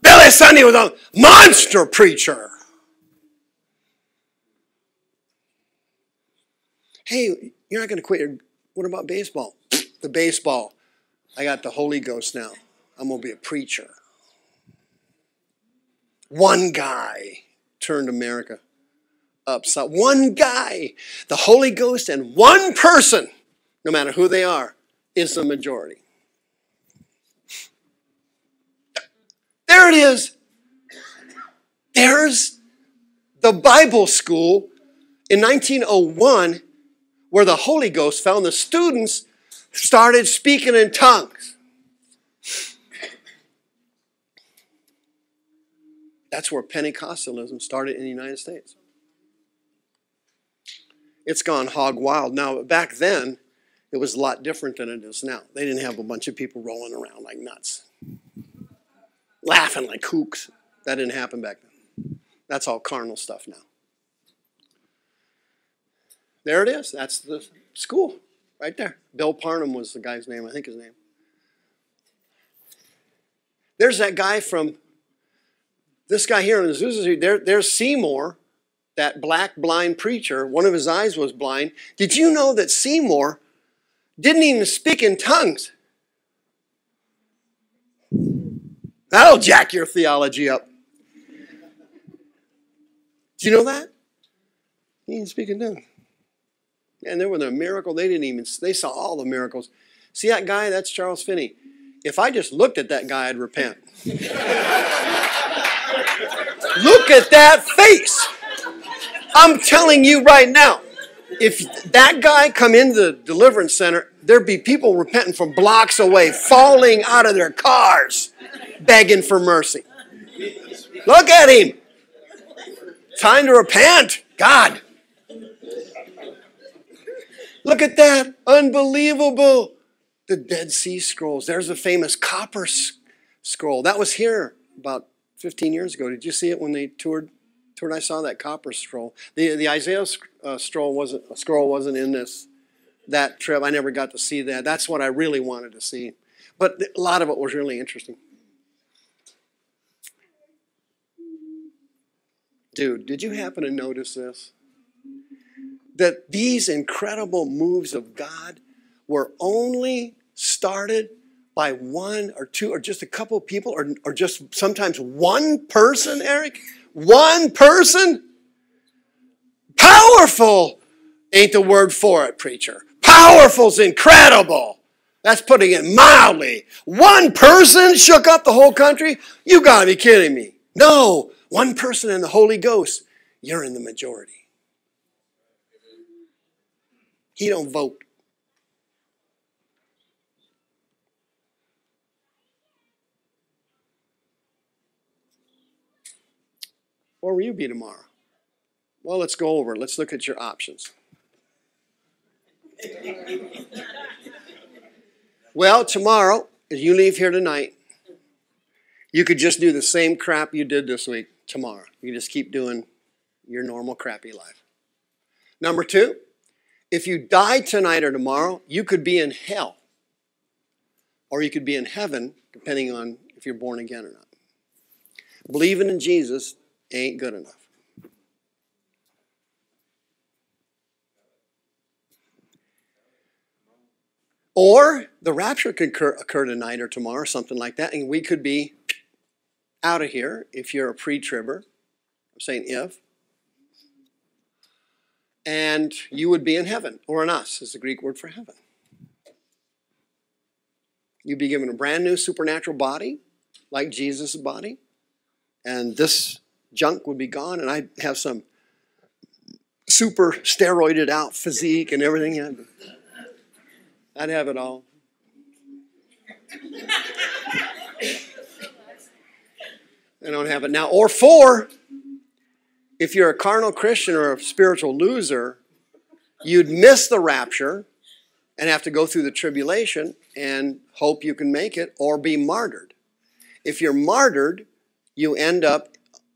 Billy Sunday was a monster preacher. Hey, you're not going to quit your. What about baseball? the baseball. I got the Holy Ghost now. I'm going to be a preacher. One guy turned America upside. One guy, the Holy Ghost, and one person, no matter who they are, is the majority. There it is. There's the Bible school in 1901 where the Holy Ghost found the students started speaking in tongues. That's where Pentecostalism started in the United States. It's gone hog wild. Now, back then, it was a lot different than it is now. They didn't have a bunch of people rolling around like nuts, laughing like kooks. That didn't happen back then. That's all carnal stuff now. There it is. That's the school right there. Bill Parham was the guy's name, I think his name. There's that guy from this guy here in Azusa. There, there's Seymour, that black blind preacher. One of his eyes was blind. Did you know that Seymour didn't even speak in tongues? That'll jack your theology up. Do you know that? He didn't speak in tongues. And there was a miracle. They didn't even, they saw all the miracles. See that guy? That's Charles Finney. If I just looked at that guy, I'd repent. Look at that face. I'm telling you right now, if that guy come in the deliverance center, there'd be people repenting from blocks away, falling out of their cars, begging for mercy. Look at him. Time to repent. God. Look at that. Unbelievable. The Dead Sea Scrolls. There's a famous copper scroll. That was here about 15 years ago. Did you see it when they toured? Toured, I saw that copper scroll. The the Isaiah uh, scroll wasn't scroll wasn't in this that trip. I never got to see that. That's what I really wanted to see. But a lot of it was really interesting. Dude, did you happen to notice this? That these incredible moves of God were only started by one or two or just a couple people or, or just sometimes one person, Eric? One person? Powerful ain't the word for it, preacher. Powerful's incredible. That's putting it mildly. One person shook up the whole country? You gotta be kidding me. No, one person in the Holy Ghost, you're in the majority. He don't vote. Where will you be tomorrow? Well, let's go over. Let's look at your options. well, tomorrow, as you leave here tonight, you could just do the same crap you did this week tomorrow. You just keep doing your normal crappy life. Number two, if you die tonight or tomorrow, you could be in hell. Or you could be in heaven, depending on if you're born again or not. Believing in Jesus ain't good enough. Or the rapture could occur, occur tonight or tomorrow, or something like that, and we could be out of here if you're a pre tribber. I'm saying if. And you would be in heaven, or in us is the Greek word for heaven. You'd be given a brand new supernatural body, like Jesus' body, and this junk would be gone, and I'd have some super steroided out physique and everything. I'd have it all. I don't have it now. Or four, if you're a carnal Christian or a spiritual loser, you'd miss the rapture and have to go through the tribulation and hope you can make it or be martyred. If you're martyred, you end up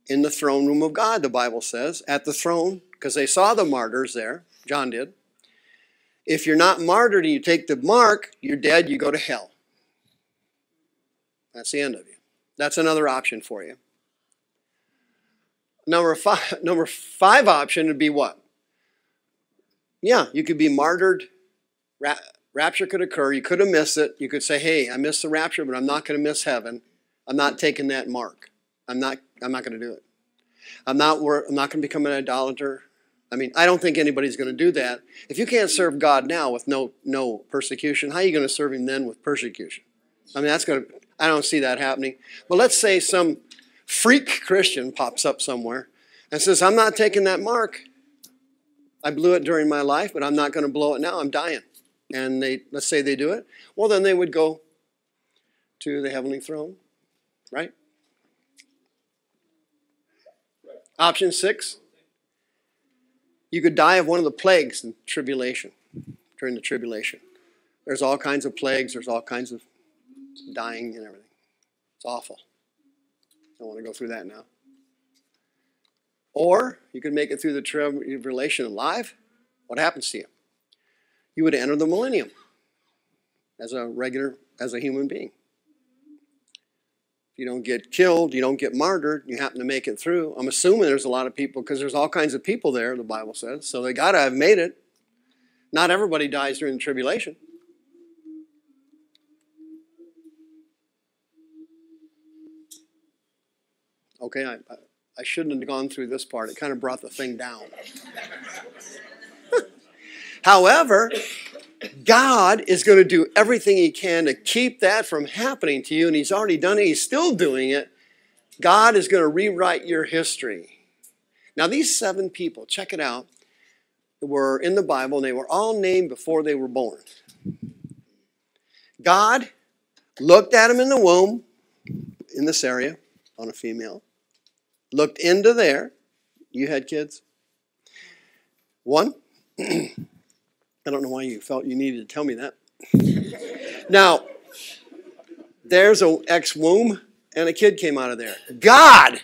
in the throne room of God, the Bible says, at the throne, because they saw the martyrs there. John did. If you're not martyred and you take the mark, you're dead, you go to hell. That's the end of you. That's another option for you. Number five, number five option would be what? Yeah, you could be martyred. Ra- rapture could occur. You could have missed it. You could say, hey, I missed the rapture, but I'm not going to miss heaven. I'm not taking that mark. I'm not, I'm not going to do it. I'm not, I'm not going to become an idolater. I mean, I don't think anybody's going to do that. If you can't serve God now with no, no persecution, how are you going to serve Him then with persecution? I mean, that's going to, I don't see that happening. But let's say some freak Christian pops up somewhere and says, I'm not taking that mark. I blew it during my life, but I'm not going to blow it now. I'm dying. And they, let's say they do it. Well, then they would go to the heavenly throne, right? Option six You could die of one of the plagues in tribulation, during the tribulation. There's all kinds of plagues, there's all kinds of dying and everything. It's awful. I don't want to go through that now. Or you could make it through the tribulation alive. What happens to you? You would enter the millennium as a regular, as a human being. If you don't get killed, you don't get martyred, you happen to make it through. I'm assuming there's a lot of people because there's all kinds of people there, the Bible says. So they got to have made it. Not everybody dies during the tribulation. Okay, I, I shouldn't have gone through this part. It kind of brought the thing down. However, God is going to do everything He can to keep that from happening to you, and He's already done it. He's still doing it. God is going to rewrite your history. Now, these seven people, check it out, were in the Bible, and they were all named before they were born. God looked at them in the womb, in this area, on a female, looked into there. You had kids? One. I don't know why you felt you needed to tell me that. now, there's an ex womb, and a kid came out of there. God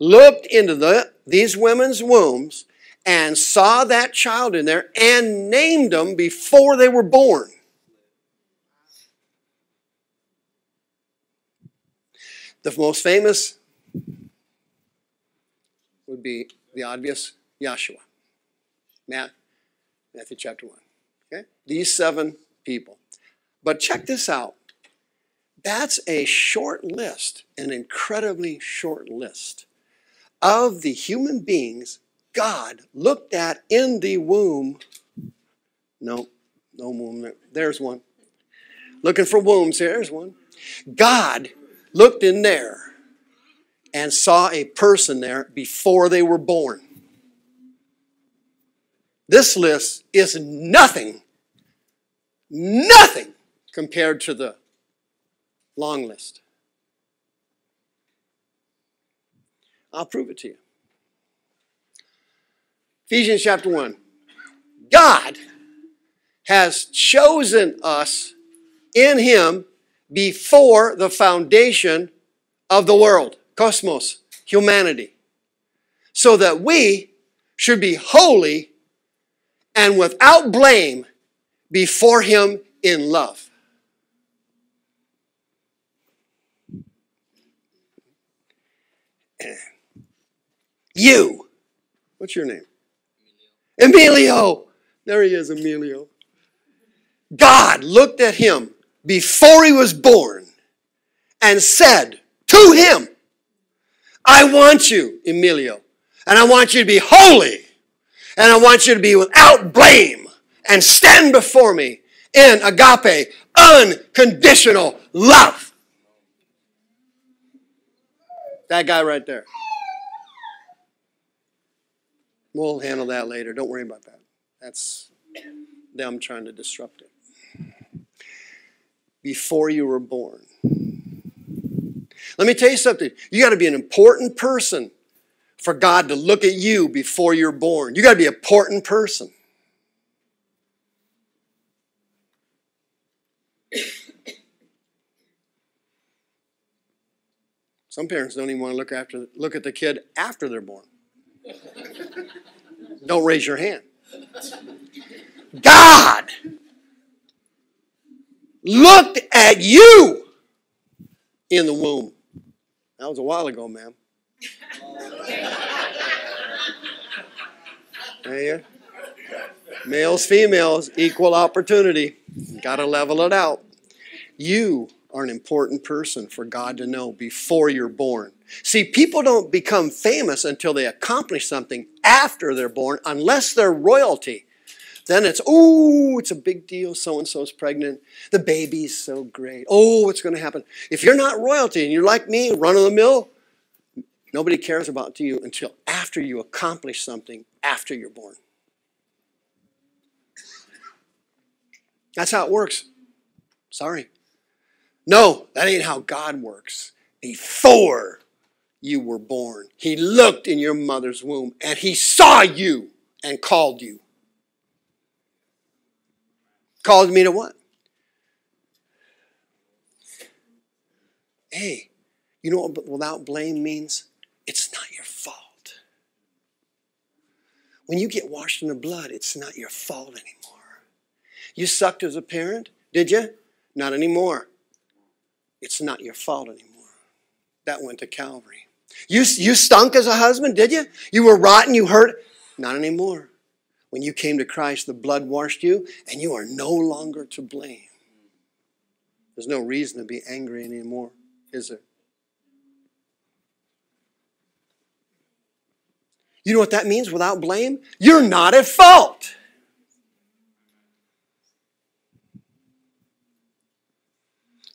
looked into the, these women's wombs and saw that child in there and named them before they were born. The most famous would be the obvious Yahshua. Matt, Matthew chapter 1. These seven people. But check this out. That's a short list, an incredibly short list of the human beings God looked at in the womb. No, no womb there. There's one. Looking for wombs here. There's one. God looked in there and saw a person there before they were born. This list is nothing, nothing compared to the long list. I'll prove it to you. Ephesians chapter 1. God has chosen us in Him before the foundation of the world, cosmos, humanity, so that we should be holy and without blame before Him in love. You, what's your name? Emilio. There he is, Emilio. God looked at him before he was born and said to him, I want you, Emilio, and I want you to be holy, and I want you to be without blame and stand before me in agape, unconditional love. That guy right there. We'll handle that later. Don't worry about that. That's them trying to disrupt it. Before you were born. Let me tell you something. You got to be an important person for God to look at you before you're born. You got to be an important person. Some parents don't even want to look after look at the kid after they're born. Don't raise your hand. God looked at you in the womb. That was a while ago, ma'am. There Males, females, equal opportunity. Got to level it out. You are an important person for God to know before you're born. See, people don't become famous until they accomplish something after they're born, unless they're royalty. Then it's, oh, it's a big deal. So and so's pregnant. The baby's so great. Oh, what's going to happen? If you're not royalty and you're like me, run of the mill, nobody cares about you until after you accomplish something after you're born. That's how it works. Sorry. No, that ain't how God works. Before you were born, He looked in your mother's womb and He saw you and called you. Called me to what? Hey, you know what without blame means? It's not your fault. When you get washed in the blood, it's not your fault anymore. You sucked as a parent, did you? Not anymore. It's not your fault anymore. That went to Calvary. You, you stunk as a husband, did you? You were rotten, you hurt. Not anymore. When you came to Christ, the blood washed you, and you are no longer to blame. There's no reason to be angry anymore, is there? You know what that means without blame? You're not at fault.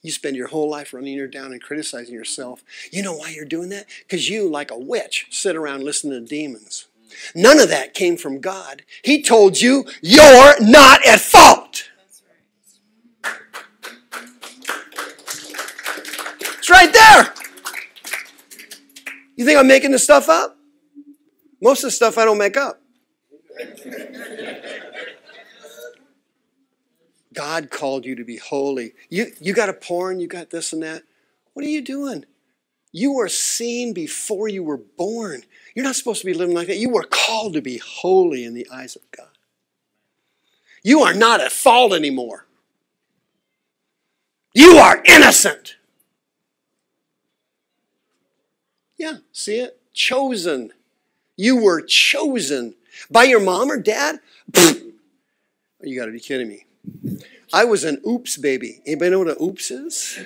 You spend your whole life running your down and criticizing yourself. You know why you're doing that? Because you, like a witch, sit around listening to demons. None of that came from God. He told you you're not at fault. It's right there. You think I'm making this stuff up? Most of the stuff I don't make up. God called you to be holy. You, you got a porn, you got this and that. What are you doing? You were seen before you were born. You're not supposed to be living like that. You were called to be holy in the eyes of God. You are not at fault anymore. You are innocent. Yeah, see it? Chosen. You were chosen by your mom or dad? you got to be kidding me. I was an oops baby. Anybody know what an oops is?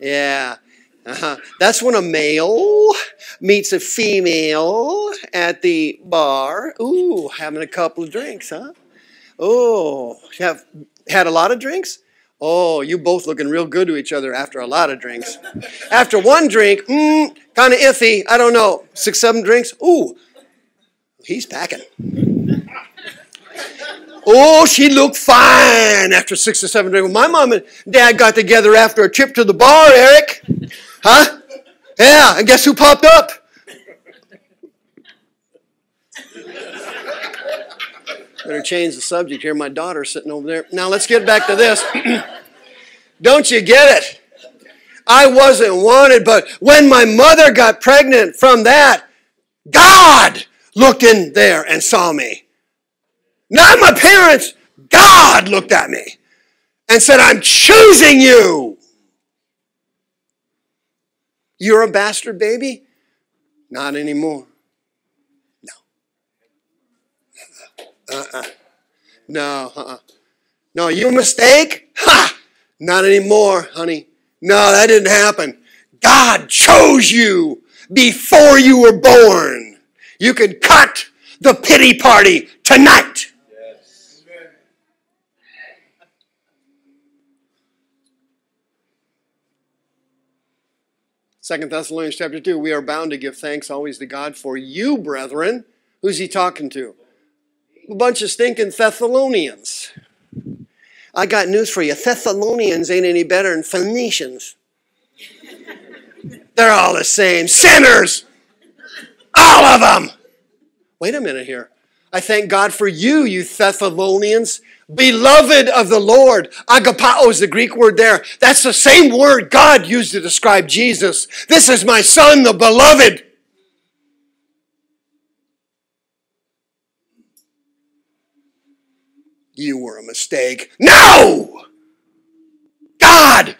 Yeah. Uh-huh. That's when a male meets a female at the bar. Ooh, having a couple of drinks, huh? Oh, you have had a lot of drinks? Oh, you both looking real good to each other after a lot of drinks. After one drink, mm, kind of iffy. I don't know. Six, seven drinks. Ooh, he's packing. Oh, she looked fine after six or seven drinks. My mom and dad got together after a trip to the bar, Eric. Huh? Yeah, and guess who popped up? Better change the subject here. My daughter's sitting over there. Now let's get back to this. Don't you get it? I wasn't wanted, but when my mother got pregnant from that, God looked in there and saw me. Not my parents. God looked at me and said, I'm choosing you. You're a bastard baby? Not anymore. Uh-uh. uh-uh. No, uh-uh. No, you a mistake? Ha! Not anymore, honey. No, that didn't happen. God chose you before you were born. You can cut the pity party tonight. Second Thessalonians chapter 2, we are bound to give thanks always to God for you, brethren. Who's he talking to? a bunch of stinking Thessalonians. I got news for you. Thessalonians ain't any better than Phoenicians. They're all the same. Sinners! All of them! Wait a minute here. I thank God for you, you Thessalonians, beloved of the Lord. Agapao is the Greek word there. That's the same word God used to describe Jesus. This is my son, the beloved. you were a mistake. No! God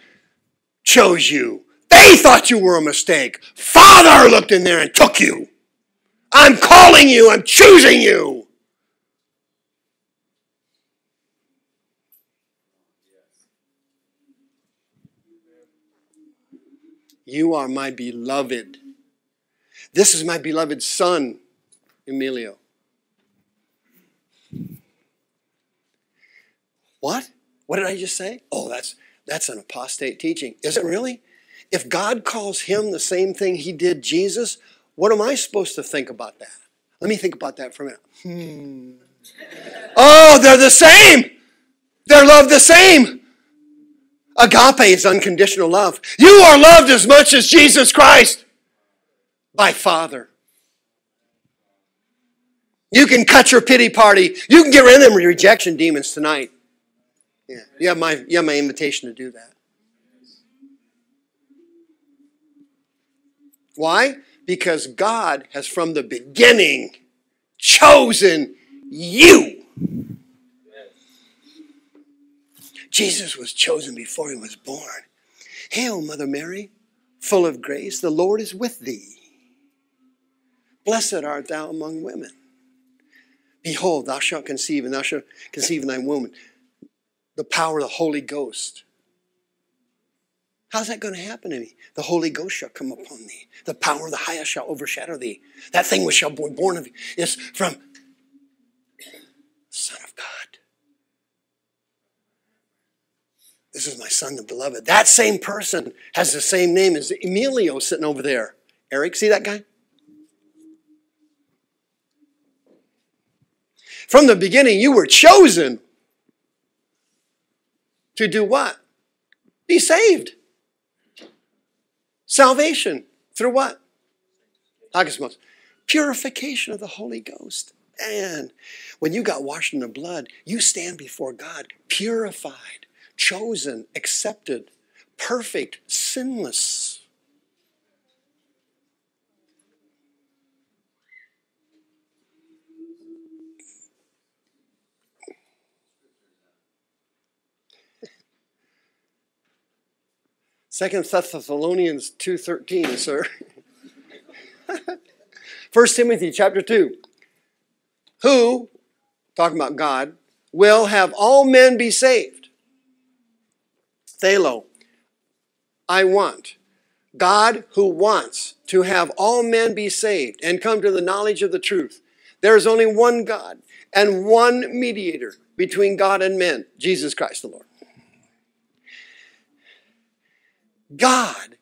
chose you. They thought you were a mistake. Father looked in there and took you. I'm calling you. I'm choosing you. You are my beloved. This is my beloved son, Emilio. What? What did I just say? Oh, that's that's an apostate teaching. Is it really? If God calls him the same thing he did Jesus, what am I supposed to think about that? Let me think about that for a minute. Hmm. Oh, they're the same. They're loved the same. Agape is unconditional love. You are loved as much as Jesus Christ by Father. You can cut your pity party. You can get rid of them rejection demons tonight. Yeah, you have my, you have my invitation to do that. Why? Because God has from the beginning chosen you. Jesus was chosen before he was born. Hail, Mother Mary, full of grace, the Lord is with thee. Blessed art thou among women. Behold, thou shalt conceive, and thou shalt conceive in thy womb the power of the Holy Ghost. How's that going to happen to me? The Holy Ghost shall come upon thee. The power of the highest shall overshadow thee. That thing which shall be born of thee is from the Son of God. This is my son, the beloved. That same person has the same name as Emilio sitting over there. Eric, see that guy? From the beginning, you were chosen to do what? Be saved. Salvation. Through what? Agismos. Purification of the Holy Ghost. And when you got washed in the blood, you stand before God purified, chosen, accepted, perfect, sinless. Second Thessalonians 2.13, sir. First Timothy chapter 2. Who, talking about God, will have all men be saved. Thelo, I want. God who wants to have all men be saved and come to the knowledge of the truth. There is only one God and one mediator between God and men, Jesus Christ the Lord. God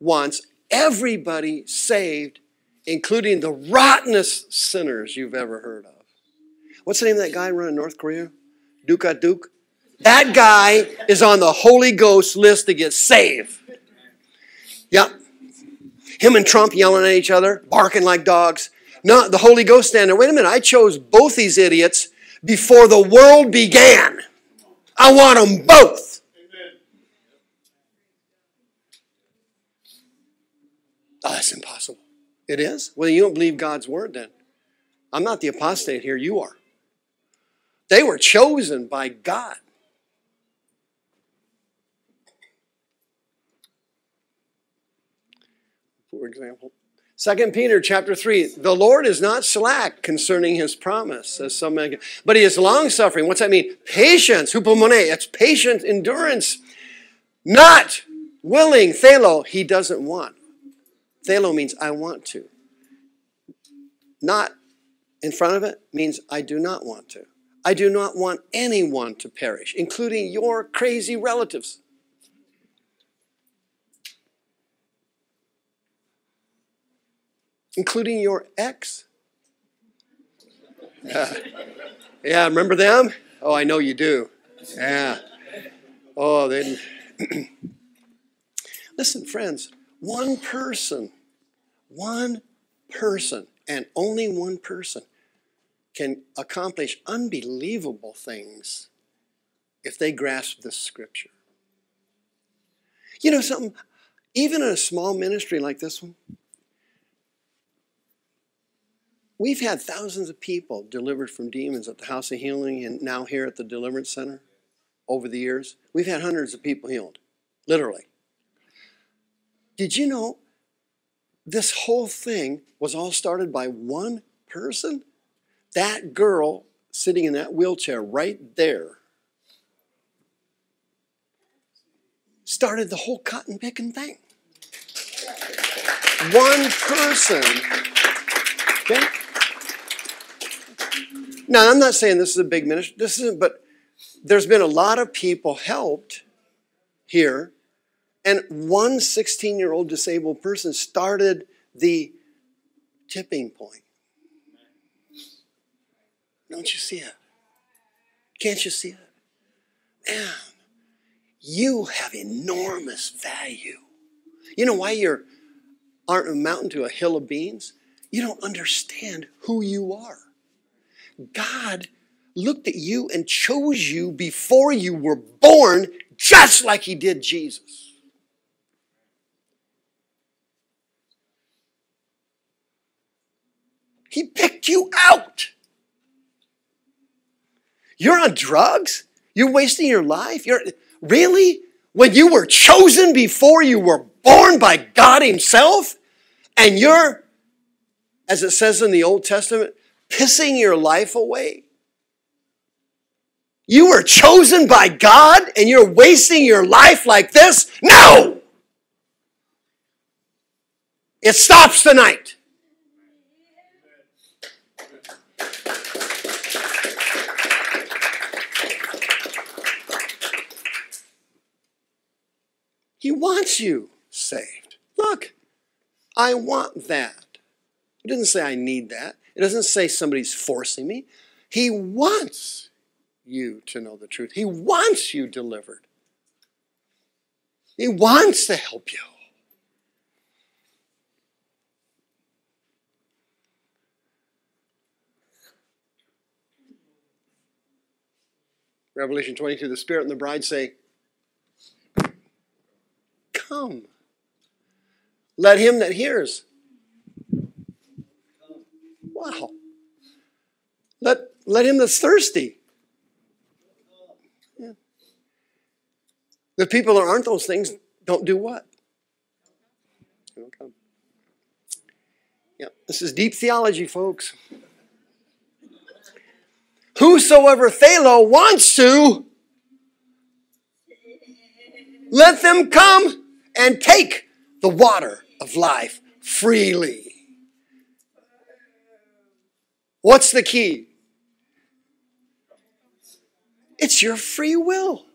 wants everybody saved, including the rottenest sinners you've ever heard of. What's the name of that guy running North Korea? Duka Duke? That guy is on the Holy Ghost list to get saved. Yep. Him and Trump yelling at each other, barking like dogs. No, the Holy Ghost standing there. Wait a minute, I chose both these idiots before the world began. I want them both. Oh, that's impossible. It is? Well, you don't believe God's word then. I'm not the apostate here, you are. They were chosen by God. For example, 2 Peter chapter 3, the Lord is not slack concerning his promise, as some men, but he is long suffering. What's that mean? Patience, hupomone, it's patient endurance. Not willing, thelo, he doesn't want. Thelo means I want to. Not in front of it means I do not want to. I do not want anyone to perish, including your crazy relatives. Including your ex. Yeah. yeah, remember them? Oh, I know you do. Yeah. Oh, they. Listen, friends, one person, one person, and only one person can accomplish unbelievable things if they grasp this scripture. You know something? Even in a small ministry like this one, we've had thousands of people delivered from demons at the House of Healing and now here at the Deliverance Center over the years. We've had hundreds of people healed, literally. Did you know this whole thing was all started by one person? That girl sitting in that wheelchair right there started the whole cotton picking thing. One person. Okay? Now, I'm not saying this is a big ministry. This isn't, but there's been a lot of people helped here and one 16 year old disabled person started the tipping point. Don't you see it? Can't you see it? Man, you have enormous value. You know why you aren't a mountain to a hill of beans? You don't understand who you are. God looked at you and chose you before you were born, just like He did Jesus. He picked you out. You're on drugs? You're wasting your life? You're really? When you were chosen before you were born by God Himself, and you're, as it says in the Old Testament, pissing your life away? You were chosen by God and you're wasting your life like this? No! It stops tonight. He wants you saved. Look, I want that. It didn't say I need that. It doesn't say somebody's forcing me. He wants you to know the truth. He wants you delivered. He wants to help you. Revelation 22 the Spirit and the bride say, Come. Let him that hears. Wow. Let, let him that's thirsty. The people that aren't those things don't do what? They don't come. Yeah, this is deep theology, folks. Whosoever Thelo wants to, let them come and take the water of life freely. What's the key? It's your free will.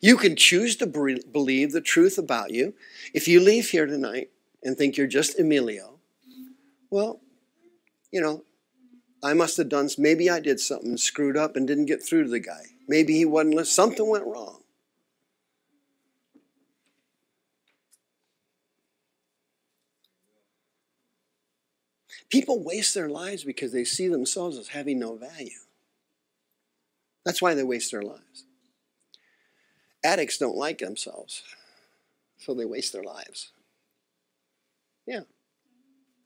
You can choose to believe the truth about you. If you leave here tonight and think you're just Emilio, well, you know, I must have done, maybe I did something screwed up and didn't get through to the guy. Maybe he wasn't, something went wrong. People waste their lives because they see themselves as having no value. That's why they waste their lives. Addicts don't like themselves, so they waste their lives. Yeah.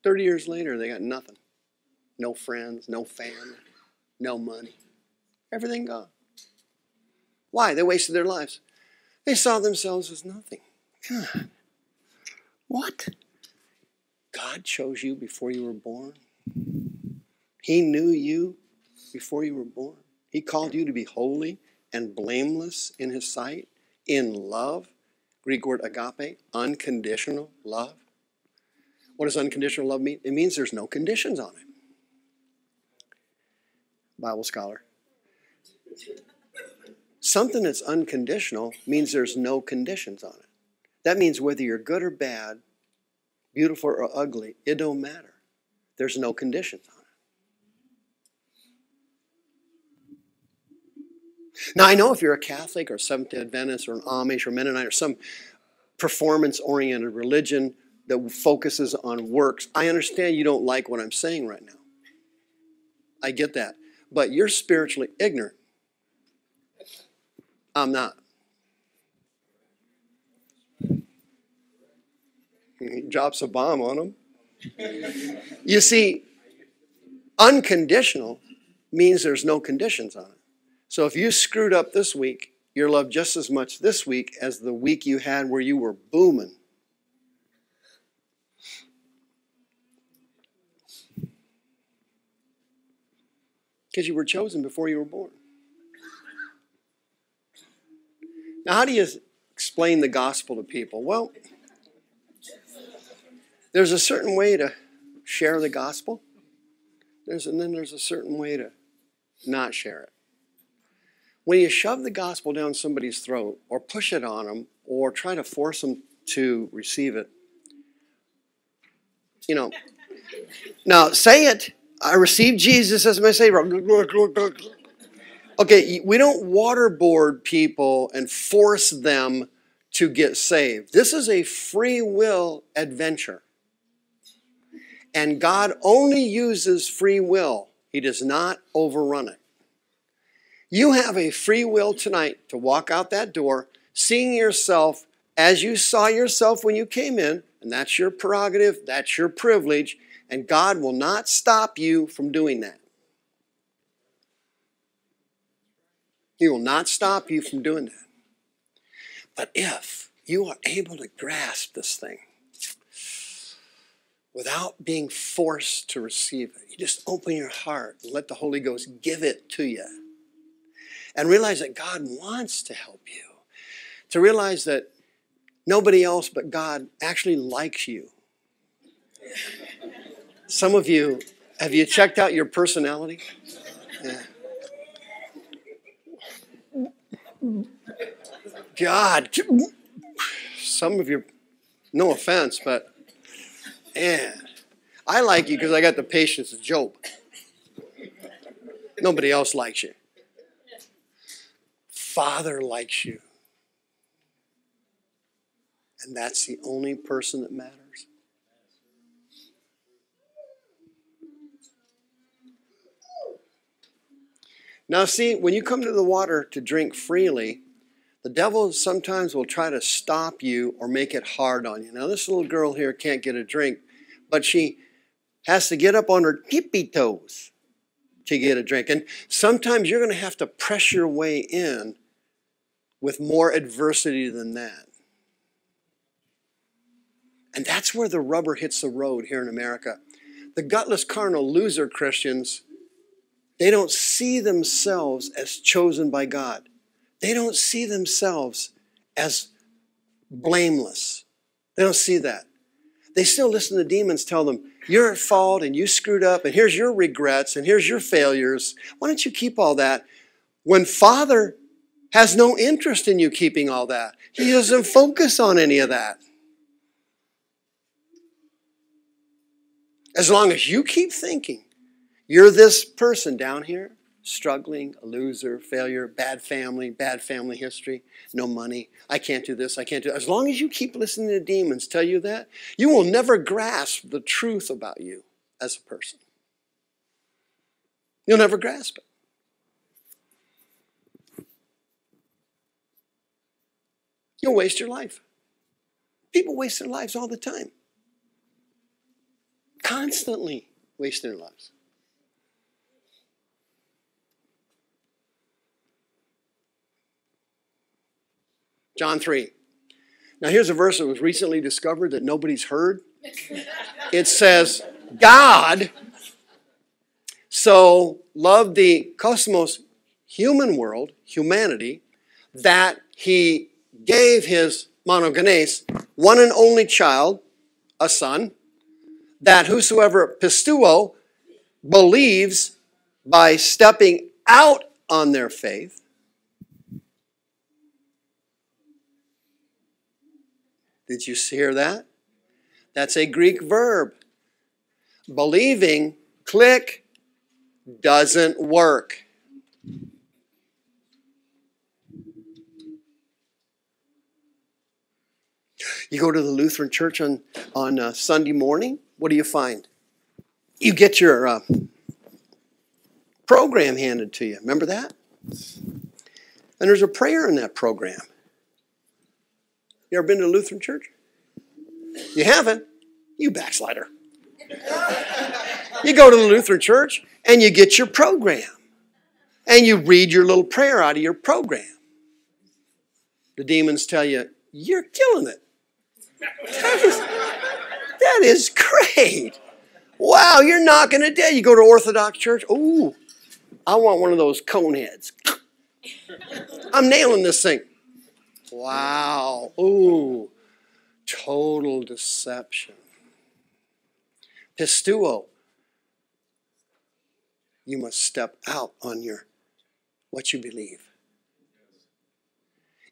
30 years later, they got nothing. No friends, no family, no money. Everything gone. Why? They wasted their lives. They saw themselves as nothing. God. What? God chose you before you were born. He knew you before you were born. He called you to be holy and blameless in His sight, in love. Greek word agape, unconditional love. What does unconditional love mean? It means there's no conditions on it. Bible scholar. Something that's unconditional means there's no conditions on it. That means whether you're good or bad, beautiful or ugly, it don't matter. There's no conditions on it. Now, I know if you're a Catholic or Seventh day Adventist or an Amish or Mennonite or some performance oriented religion that focuses on works, I understand you don't like what I'm saying right now. I get that. But you're spiritually ignorant. I'm not. He drops a bomb on them. You see, unconditional means there's no conditions on it. So if you screwed up this week, you're loved just as much this week as the week you had where you were booming. Because you were chosen before you were born. Now, how do you explain the gospel to people? Well, there's a certain way to share the gospel. There's, and then there's a certain way to not share it. When you shove the gospel down somebody's throat or push it on them or try to force them to receive it, you know, now say it. I received Jesus as my Savior. Okay, we don't waterboard people and force them to get saved. This is a free will adventure. And God only uses free will. He does not overrun it. You have a free will tonight to walk out that door, seeing yourself as you saw yourself when you came in, and that's your prerogative, that's your privilege, and God will not stop you from doing that. He will not stop you from doing that. But if you are able to grasp this thing without being forced to receive it, you just open your heart and let the Holy Ghost give it to you. And realize that God wants to help you. To realize that nobody else but God actually likes you. Some of you, have you checked out your personality? Yeah. God, some of you, no offense, but man, I like you because I got the patience of Job. Nobody else likes you. Father likes you. And that's the only person that matters. Now, see, when you come to the water to drink freely, the devil sometimes will try to stop you or make it hard on you. Now, this little girl here can't get a drink, but she has to get up on her tippy toes to get a drink. And sometimes you're going to have to press your way in with more adversity than that. And that's where the rubber hits the road here in America. The gutless, carnal, loser Christians they don't see themselves as chosen by God. They don't see themselves as blameless. They don't see that. They still listen to demons tell them, you're at fault and you screwed up and here's your regrets and here's your failures. Why don't you keep all that? When Father has no interest in you keeping all that, He doesn't focus on any of that. As long as you keep thinking you're this person down here, struggling, a loser, failure, bad family, bad family history, no money. I can't do this, I can't do that. As long as you keep listening to demons tell you that, you will never grasp the truth about you as a person. You'll never grasp it. You'll waste your life. People waste their lives all the time. Constantly waste their lives. John 3. Now, here's a verse that was recently discovered that nobody's heard. It says, God so loved the cosmos, human world, humanity, that he gave his monogenes, one and only child, a son, that whosoever pisteuo believes by stepping out on their faith Did you hear that? That's a Greek verb. Believing, click, doesn't work. You go to the Lutheran church on, on uh, Sunday morning, what do you find? You get your uh, program handed to you. Remember that? And there's a prayer in that program. You ever been to a Lutheran church? You haven't? You backslider. you go to the Lutheran church and you get your program. And you read your little prayer out of your program. The demons tell you, you're killing it. That is, that is great. Wow, you're knocking it dead. You go to Orthodox church. Ooh, I want one of those cone heads. I'm nailing this thing. Wow. Ooh. Total deception. Pisteuo. You must step out on your what you believe.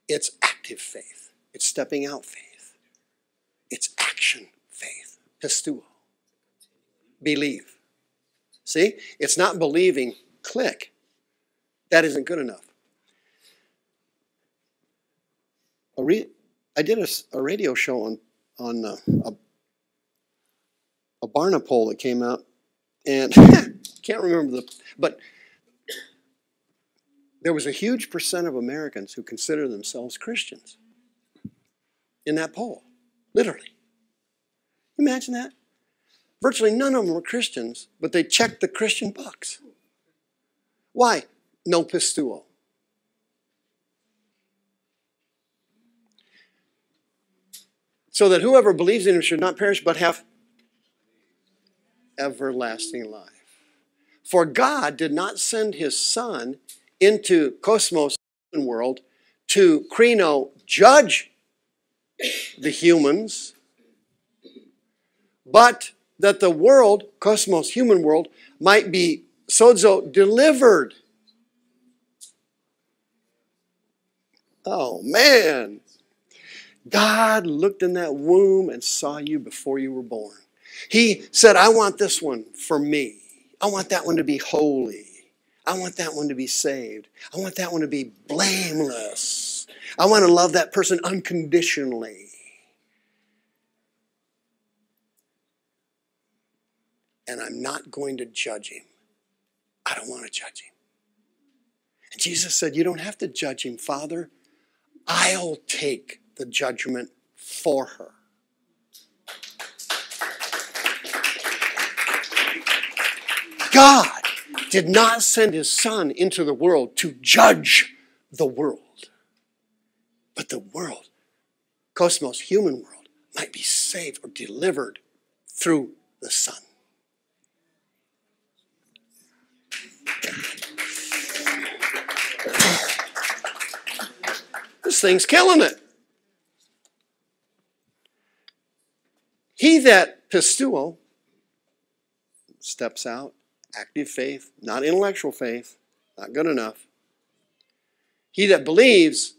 It's active faith. It's stepping out faith. It's action faith. Pisteuo. Believe. See? It's not believing, click. That isn't good enough. A re- I did a, a radio show on on uh, a a Barna poll that came out, and Can't remember the, but there was a huge percent of Americans who consider themselves Christians in that poll, literally. Imagine that. Virtually none of them were Christians, but they checked the Christian box. Why? No pisteuo. So that whoever believes in him should not perish but have everlasting life. For God did not send his son into cosmos world to krino judge the humans, but that the world, cosmos, human world, might be sozo delivered. Oh man. God looked in that womb and saw you before you were born. He said, I want this one for me. I want that one to be holy. I want that one to be saved. I want that one to be blameless. I want to love that person unconditionally. And I'm not going to judge him. I don't want to judge him. And Jesus said, You don't have to judge him, Father. I'll take the judgment for her. God did not send his son into the world to judge the world, but the world, cosmos, human world, might be saved or delivered through the son. This thing's killing it. He that pisteuo steps out, active faith, not intellectual faith, not good enough. He that believes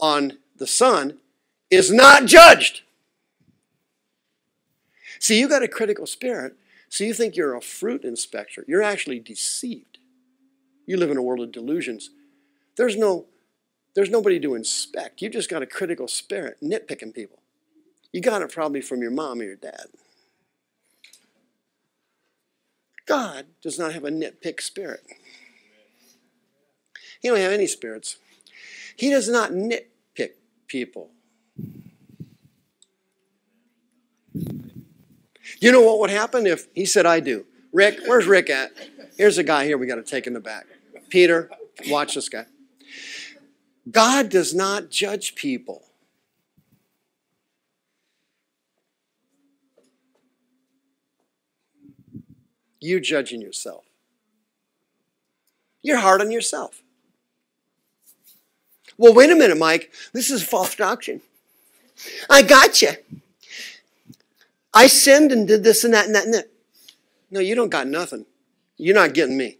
on the Son is not judged. See, you got a critical spirit, so you think you're a fruit inspector. You're actually deceived. You live in a world of delusions. There's no there's nobody to inspect. You just got a critical spirit, nitpicking people. You got it probably from your mom or your dad. God does not have a nitpick spirit. He don't have any spirits. He does not nitpick people. You know what would happen if he said, I do? Rick, where's Rick at? Here's a guy here we got to take in the back. Peter, watch this guy. God does not judge people. You're judging yourself. You're hard on yourself. Well, wait a minute, Mike. This is false doctrine. I got you. I sinned and did this and that and that and that. No, you don't got nothing. You're not getting me.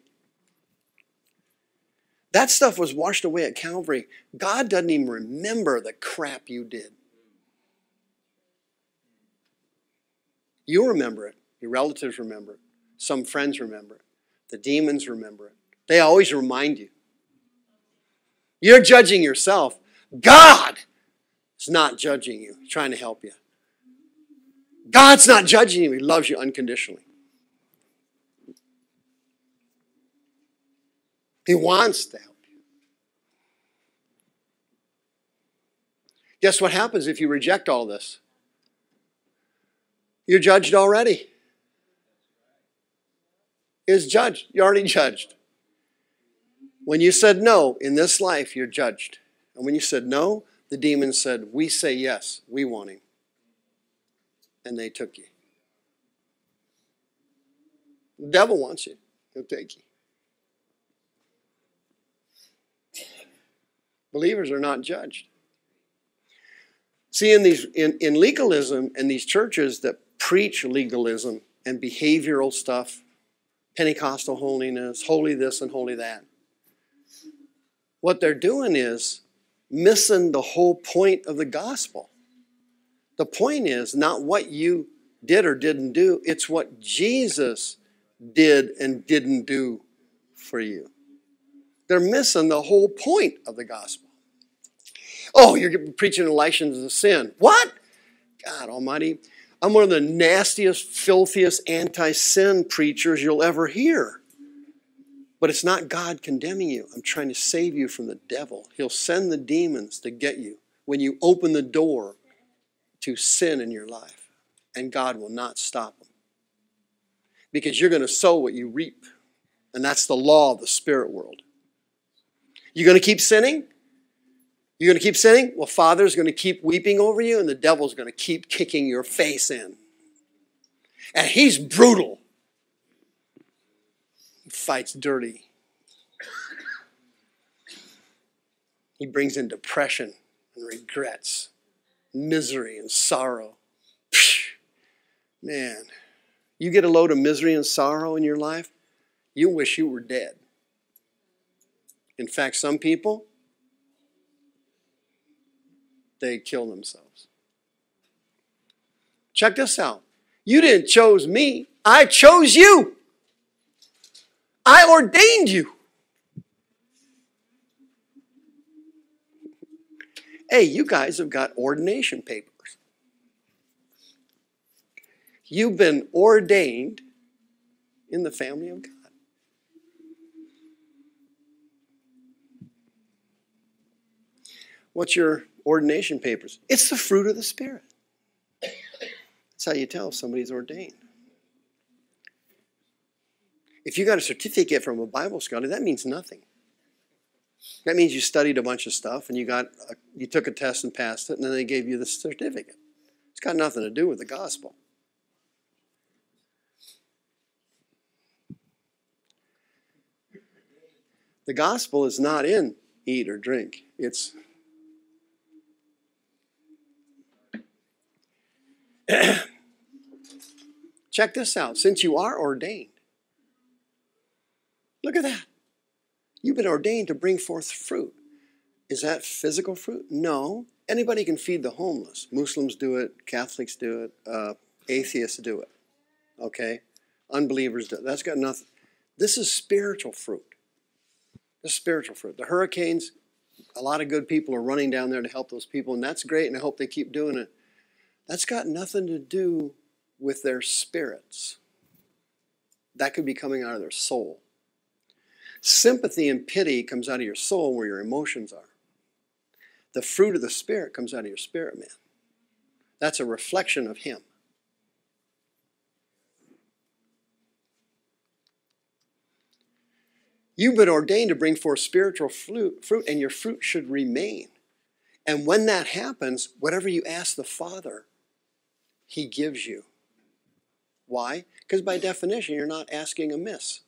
That stuff was washed away at Calvary. God doesn't even remember the crap you did. You remember it. Your relatives remember it. Some friends remember it. The demons remember it. They always remind you. You're judging yourself. God is not judging you, trying to help you. God's not judging you, He loves you unconditionally. He wants to help you. Guess what happens if you reject all this? You're judged already. Is judged. You're already judged. When you said no in this life, you're judged. And when you said no, the demons said, We say yes, we want him. And they took you. The devil wants you, he'll take you. Believers are not judged. See, in these in, in legalism and these churches that preach legalism and behavioral stuff, Pentecostal holiness, holy this and holy that, what they're doing is missing the whole point of the gospel. The point is not what you did or didn't do, it's what Jesus did and didn't do for you. They're missing the whole point of the gospel. Oh, you're preaching license of sin. What? God Almighty. I'm one of the nastiest, filthiest anti sin preachers you'll ever hear. But it's not God condemning you. I'm trying to save you from the devil. He'll send the demons to get you when you open the door to sin in your life. And God will not stop them. Because you're going to sow what you reap. And that's the law of the spirit world. You're going to keep sinning? You're going to keep sinning? Well, Father's going to keep weeping over you, and the devil's going to keep kicking your face in. And he's brutal. He fights dirty. He brings in depression and regrets, misery and sorrow. Man, you get a load of misery and sorrow in your life, you wish you were dead. In fact, some people, they kill themselves. Check this out. You didn't chose me. I chose you. I ordained you. Hey, you guys have got ordination papers. You've been ordained in the family of God. What's your ordination papers? It's the fruit of the Spirit. That's how you tell if somebody's ordained. If you got a certificate from a Bible scholar, that means nothing. That means you studied a bunch of stuff and you got a, you took a test and passed it, and then they gave you the certificate. It's got nothing to do with the gospel. The gospel is not in eat or drink. It's Check this out. Since you are ordained, look at that. You've been ordained to bring forth fruit. Is that physical fruit? No. Anybody can feed the homeless. Muslims do it, Catholics do it, uh, atheists do it. Okay? Unbelievers do it. That's got nothing. This is spiritual fruit. This is spiritual fruit. The hurricanes, a lot of good people are running down there to help those people, and that's great, and I hope they keep doing it. That's got nothing to do with their spirits. That could be coming out of their soul. Sympathy and pity comes out of your soul where your emotions are. The fruit of the Spirit comes out of your spirit, man. That's a reflection of Him. You've been ordained to bring forth spiritual fruit, and your fruit should remain. And when that happens, whatever you ask the Father, He gives you. Why? Because by definition, you're not asking amiss.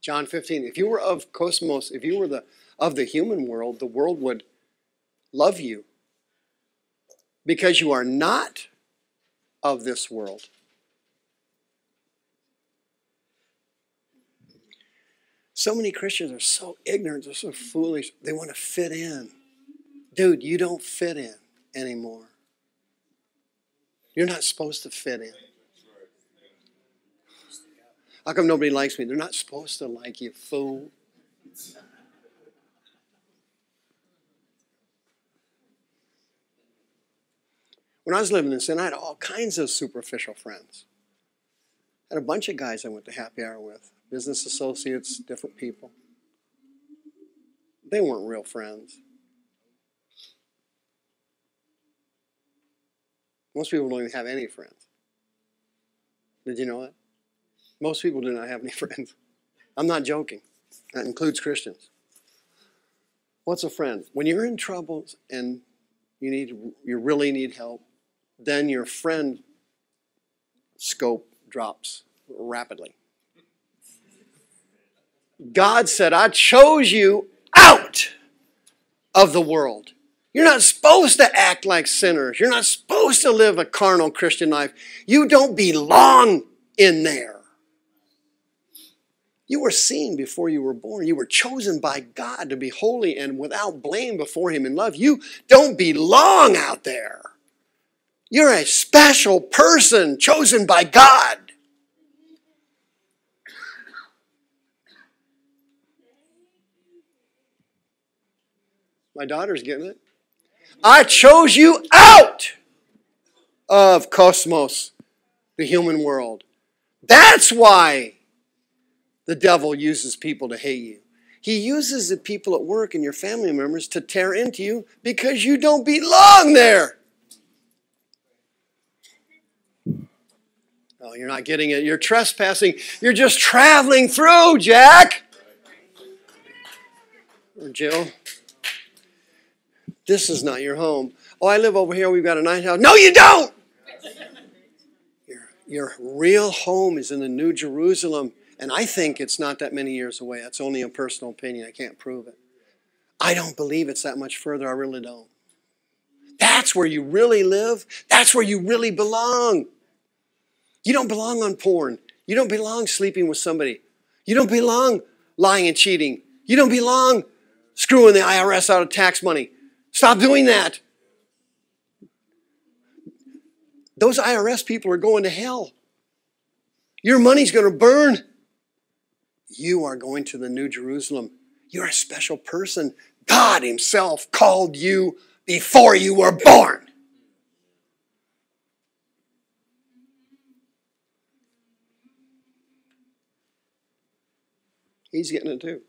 John 15. If you were of cosmos, if you were the of the human world, the world would love you because you are not of this world. So many Christians are so ignorant, they're so foolish. They want to fit in. Dude, you don't fit in anymore. You're not supposed to fit in. How come nobody likes me? They're not supposed to like you, fool. When I was living in sin, I had all kinds of superficial friends. I had a bunch of guys I went to happy hour with, business associates, different people. They weren't real friends. Most people don't even have any friends. Did you know that? Most people do not have any friends. I'm not joking. That includes Christians. What's a friend? When you're in trouble and you need you really need help, then your friend scope drops rapidly. God said, I chose you out of the world. You're not supposed to act like sinners. You're not supposed to live a carnal Christian life. You don't belong in there. You were seen before you were born. You were chosen by God to be holy and without blame before Him in love. You don't belong out there. You're a special person chosen by God. My daughter's getting it. I chose you out of cosmos, the human world. That's why the devil uses people to hate you. He uses the people at work and your family members to tear into you because you don't belong there. Oh, you're not getting it. You're trespassing. You're just traveling through, Jack. Or Jill. This is not your home. Oh, I live over here. We've got a nice house. No, you don't. Your, your real home is in the New Jerusalem. And I think it's not that many years away. That's only a personal opinion. I can't prove it. I don't believe it's that much further. I really don't. That's where you really live. That's where you really belong. You don't belong on porn. You don't belong sleeping with somebody. You don't belong lying and cheating. You don't belong screwing the IRS out of tax money. Stop doing that. Those IRS people are going to hell. Your money's going to burn. You are going to the New Jerusalem. You're a special person. God Himself called you before you were born. He's getting it too.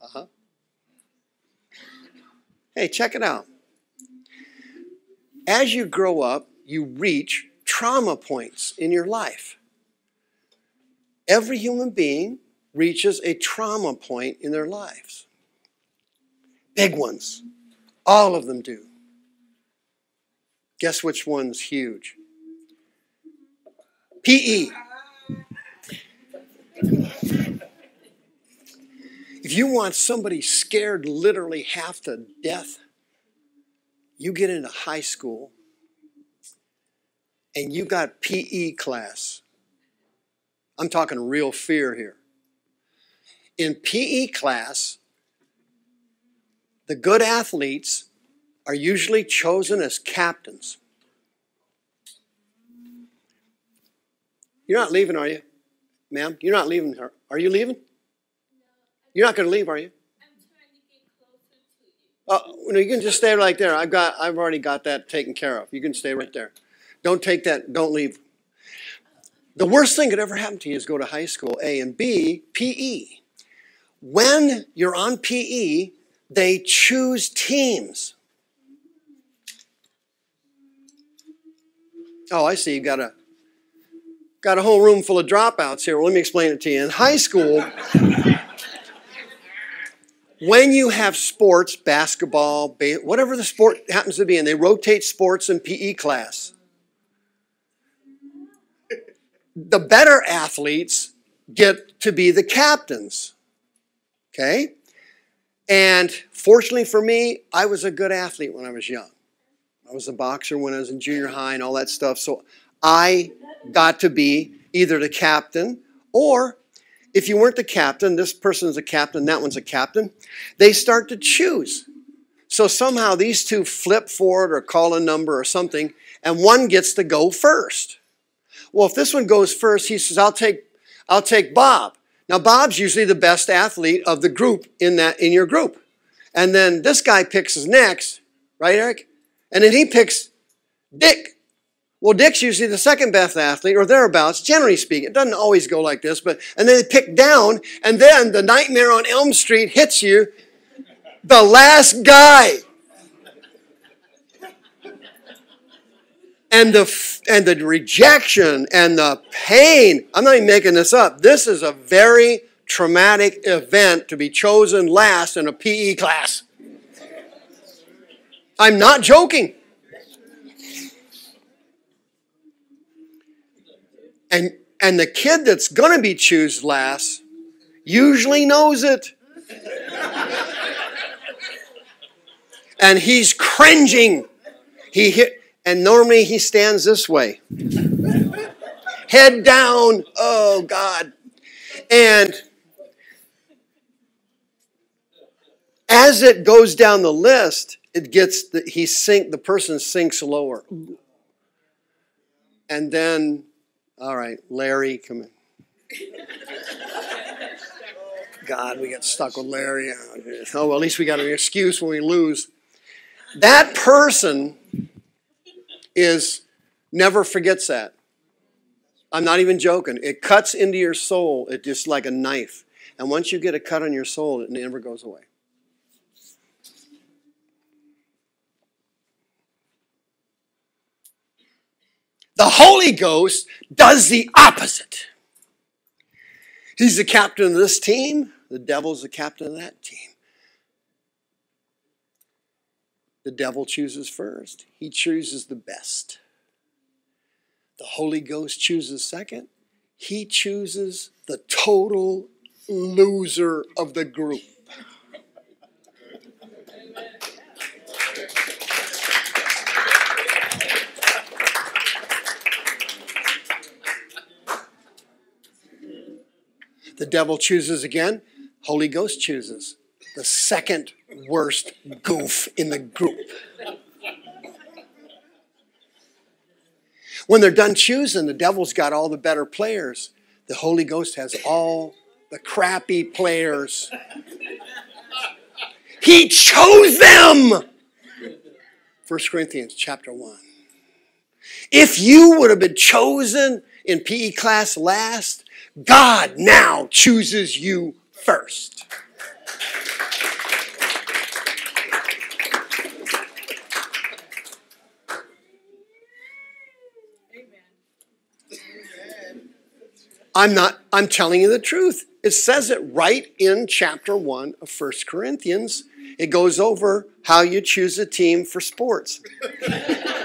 Uh huh. Hey, check it out. As you grow up, you reach trauma points in your life. Every human being reaches a trauma point in their lives. Big ones. All of them do. Guess which one's huge? PE. If you want somebody scared literally half to death, you get into high school and you got PE class. I'm talking real fear here. In PE class, the good athletes are usually chosen as captains. You're not leaving, are you? Ma'am, you're not leaving her. Are you leaving? You're not going to leave, are you? Uh, no, you can just stay right there. I've got, I've already got that taken care of. You can stay right there. Don't take that. Don't leave. The worst thing that ever happened to you is go to high school. A and B, PE. When you're on PE, they choose teams. Oh, I see. You got a got a whole room full of dropouts here. Well, let me explain it to you. In high school, when you have sports, basketball, whatever the sport happens to be, and they rotate sports in PE class, the better athletes get to be the captains. Okay? And fortunately for me, I was a good athlete when I was young. I was a boxer when I was in junior high and all that stuff. So I got to be either the captain or if you weren't the captain, this person's a captain, that one's a captain, they start to choose. So somehow these two flip forward or call a number or something, and one gets to go first. Well, if this one goes first, he says, I'll take, I'll take Bob. Now, Bob's usually the best athlete of the group in that in your group. And then this guy picks his next, right, Eric? And then he picks Dick. Well, Dick's usually the second best athlete or thereabouts, generally speaking. It doesn't always go like this, but and then they pick down, and then the nightmare on Elm Street hits you. The last guy. And the and the rejection and the pain. I'm not even making this up. This is a very traumatic event to be chosen last in a PE class. I'm not joking. And, and the kid that's going to be chosen last usually knows it. and he's cringing. He hit, and normally he stands this way. Head down. Oh, God. And as it goes down the list, it gets the, he sink the person sinks lower. And then, all right, Larry, come in. God, we get stuck with Larry. Oh, well, at least we got an excuse when we lose. That person is never forgets that. I'm not even joking. It cuts into your soul. It just like a knife. And once you get a cut on your soul, it never goes away. The Holy Ghost does the opposite. He's the captain of this team, the devil's the captain of that team. The devil chooses first, he chooses the best. The Holy Ghost chooses second, he chooses the total loser of the group. The devil chooses again. Holy Ghost chooses the second worst goof in the group. When they're done choosing, the devil's got all the better players. The Holy Ghost has all the crappy players. He chose them. 1 Corinthians chapter 1. If you would have been chosen in PE class last, God now chooses you first. I'm not, I'm telling you the truth. It says it right in chapter 1 of 1 Corinthians. It goes over how you choose a team for sports.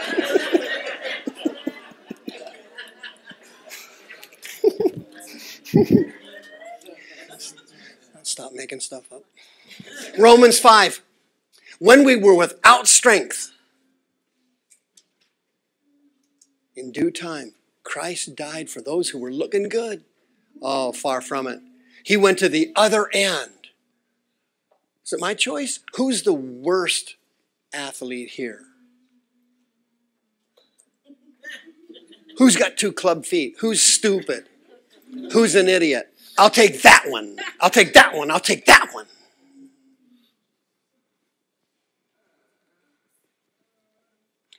Stop making stuff up. Romans 5. When we were without strength, in due time, Christ died for those who were looking good. Oh, far from it. He went to the other end. Is it my choice? Who's the worst athlete here? Who's got two club feet? Who's stupid? Who's an idiot? I'll take that one. I'll take that one. I'll take that one.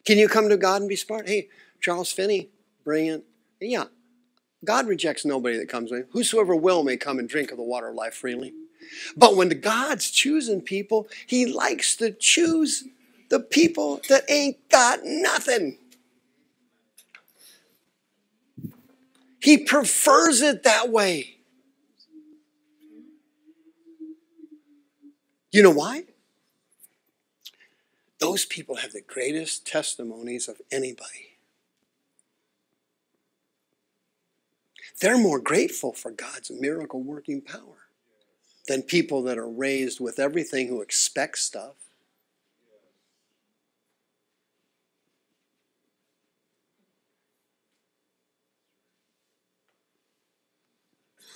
Can you come to God and be smart? Hey, Charles Finney, brilliant. Yeah, God rejects nobody that comes him. Whosoever will may come and drink of the water of life freely. But when the God's choosing people, he likes to choose the people that ain't got nothing. He prefers it that way. You know why? Those people have the greatest testimonies of anybody. They're more grateful for God's miracle working power than people that are raised with everything who expect stuff.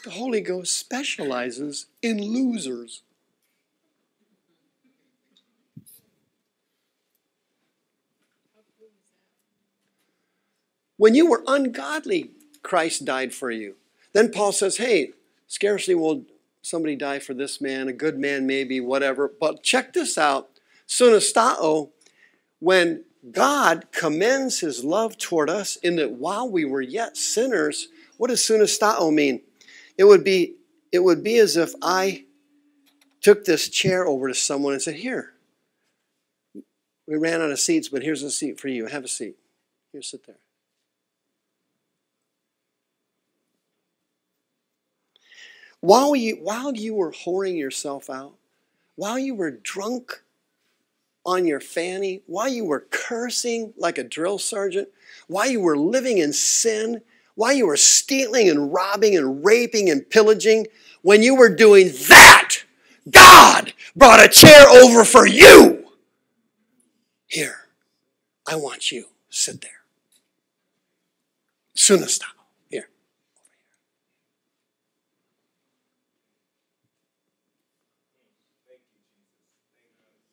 The Holy Ghost specializes in losers. When you were ungodly, Christ died for you. Then Paul says, hey, scarcely will somebody die for this man, a good man maybe, whatever. But check this out. Sunastao, when God commends his love toward us in that while we were yet sinners, what does sunastao mean? It would be it would be as if I took this chair over to someone and said, Here, we ran out of seats, but here's a seat for you. Have a seat. Here, sit there. While you, while you were whoring yourself out, while you were drunk on your fanny, while you were cursing like a drill sergeant, while you were living in sin, while you were stealing and robbing and raping and pillaging, when you were doing that, God brought a chair over for you. Here, I want you. Sit there. Sunastao. Here.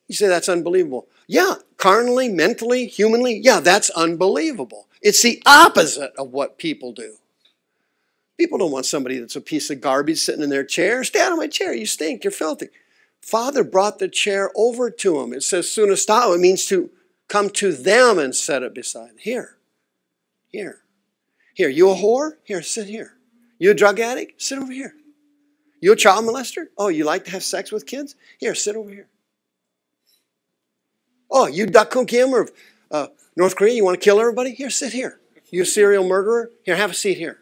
You say that's unbelievable. Yeah, carnally, mentally, humanly, yeah, that's unbelievable. It's the opposite of what people do. People don't want somebody that's a piece of garbage sitting in their chair. Stay out of my chair. You stink. You're filthy. Father brought the chair over to him. It says sunastao. It means to come to them and set it beside. Here. Here. Here. You a whore? Here, sit here. You a drug addict? Sit over here. You a child molester? Oh, you like to have sex with kids? Here, sit over here. Oh, you Duck Dakun Kim of uh, North Korea, you want to kill everybody? Here, sit here. You serial murderer? Here, have a seat here.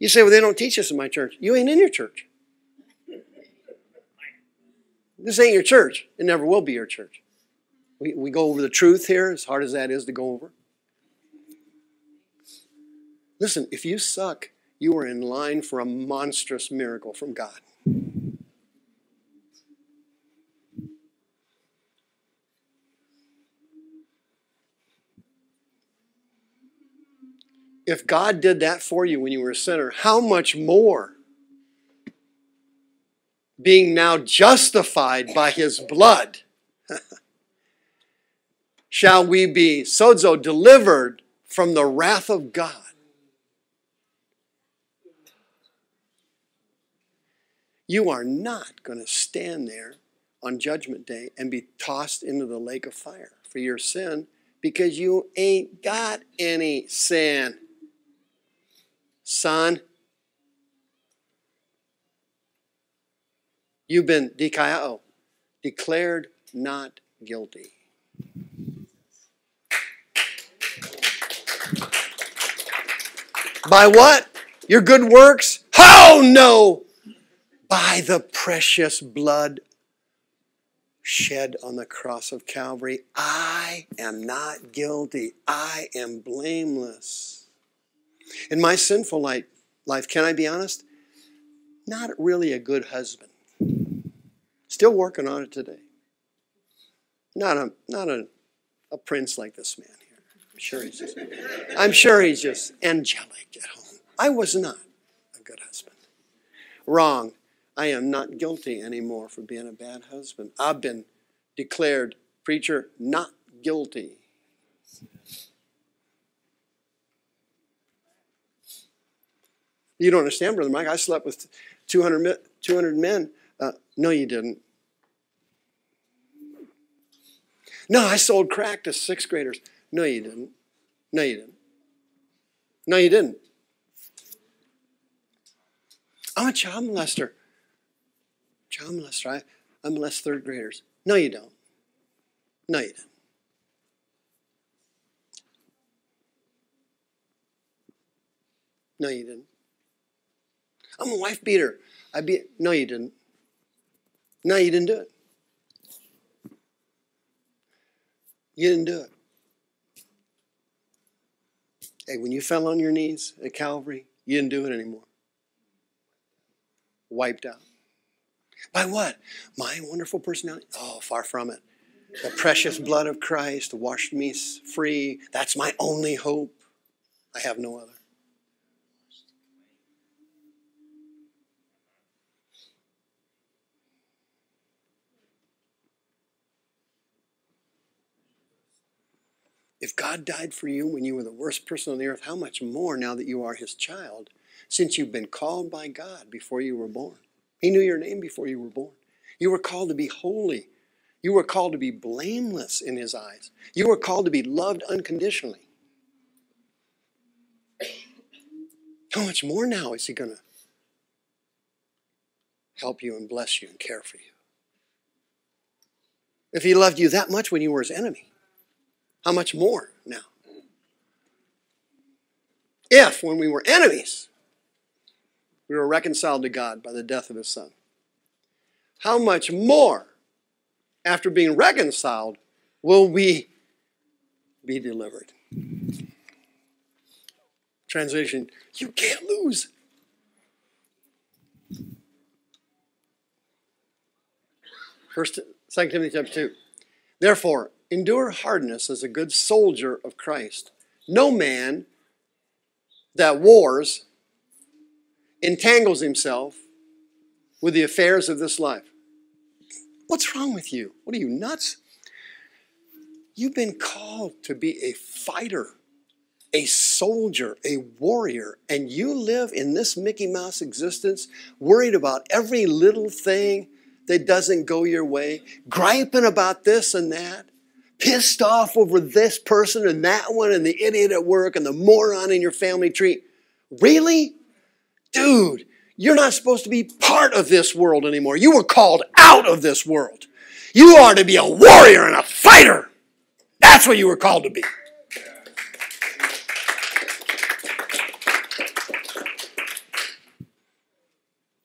You say, well, they don't teach us in my church. You ain't in your church. This ain't your church. It never will be your church. We, we go over the truth here, as hard as that is to go over. Listen, if you suck, you are in line for a monstrous miracle from God. If God did that for you when you were a sinner, how much more? Being now justified by his blood, shall we be sozo delivered from the wrath of God. You are not going to stand there on Judgment Day and be tossed into the lake of fire for your sin because you ain't got any sin. Son, you've been declared not guilty. By what? Your good works? How no! By the precious blood shed on the cross of Calvary. I am not guilty. I am blameless. In my sinful life, life, can I be honest? Not really a good husband. Still working on it today. Not a not a, a prince like this man here. I'm sure he's just I'm sure he's just angelic at home. I was not a good husband. Wrong. I am not guilty anymore for being a bad husband. I've been declared, preacher, not guilty. You don't understand, Brother Mike. I slept with 200, 200 men. Uh, no, you didn't. No, I sold crack to sixth graders. No, you didn't. No, you didn't. No, you didn't. I'm a child molester. Child molester. I, I molest third graders. No, you don't. No, you didn't. No, you didn't. I'm a wife beater. I beat. No, you didn't. No, you didn't do it. You didn't do it. Hey, when you fell on your knees at Calvary, you didn't do it anymore. Wiped out. By what? My wonderful personality? Oh, far from it. The precious blood of Christ washed me free. That's my only hope. I have no other. If God died for you when you were the worst person on the earth, how much more now that you are his child, since you've been called by God before you were born? He knew your name before you were born. You were called to be holy. You were called to be blameless in his eyes. You were called to be loved unconditionally. How much more now is he going to help you and bless you and care for you? If he loved you that much when you were his enemy, how much more now? If, when we were enemies, we were reconciled to God by the death of his son, how much more, after being reconciled, will we be delivered? Translation, you can't lose. First, Second Timothy chapter 2. Therefore, endure hardness as a good soldier of Christ. No man that wars entangles himself with the affairs of this life. What's wrong with you? What are you, nuts? You've been called to be a fighter, a soldier, a warrior, and you live in this Mickey Mouse existence worried about every little thing that doesn't go your way, griping about this and that, pissed off over this person and that one and the idiot at work and the moron in your family tree. Really? Dude, you're not supposed to be part of this world anymore. You were called out of this world. You are to be a warrior and a fighter. That's what you were called to be.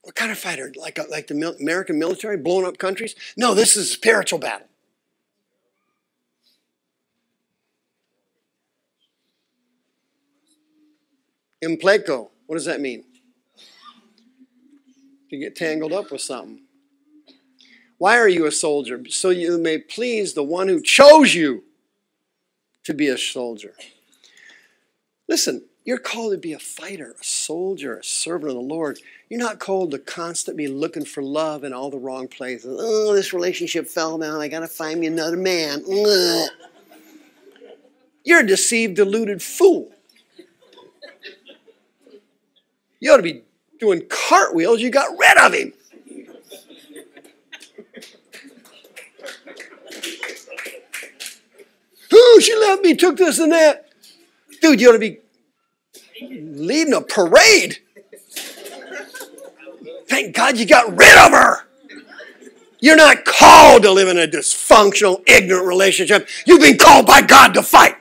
What kind of fighter? Like, uh, like the American military blowing up countries? No, this is a spiritual battle. Impleko, what does that mean? To get tangled up with something. Why are you a soldier? So you may please the one who chose you to be a soldier. Listen, you're called to be a fighter, a soldier, a servant of the Lord. You're not called to constantly be looking for love in all the wrong places. Oh, this relationship fell down. I got to find me another man. Ugh. You're a deceived, deluded fool. You ought to be doing cartwheels. You got rid of him. Who she left me, took this and that. Dude, you ought to be leading a parade. Thank God you got rid of her. You're not called to live in a dysfunctional, ignorant relationship. You've been called by God to fight.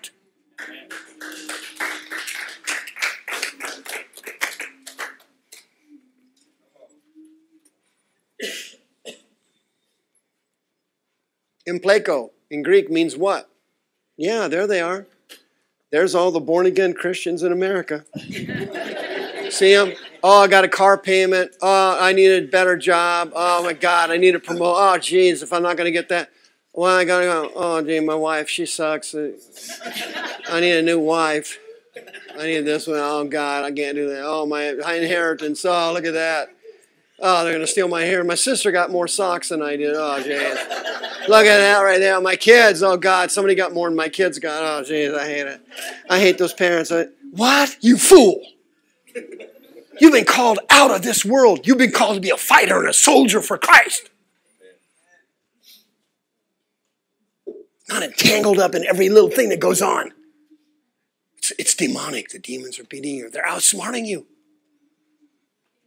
Impleko in Greek means what? Yeah, there they are. There's all the born again Christians in America. See them? Oh, I got a car payment. Oh, I need a better job. Oh my God, I need a promote. Oh, geez, if I'm not going to get that, well, I got to go. Oh, gee, my wife, she sucks. I need a new wife. I need this one. Oh God, I can't do that. Oh, my, my inheritance. Oh, look at that. Oh, they're going to steal my hair. My sister got more socks than I did. Oh, jeez. Look at that right there. My kids. Oh, God. Somebody got more than my kids got. Oh, jeez. I hate it. I hate those parents. What? You fool. You've been called out of this world. You've been called to be a fighter and a soldier for Christ. Not entangled up in every little thing that goes on. It's, it's demonic. The demons are beating you, they're outsmarting you.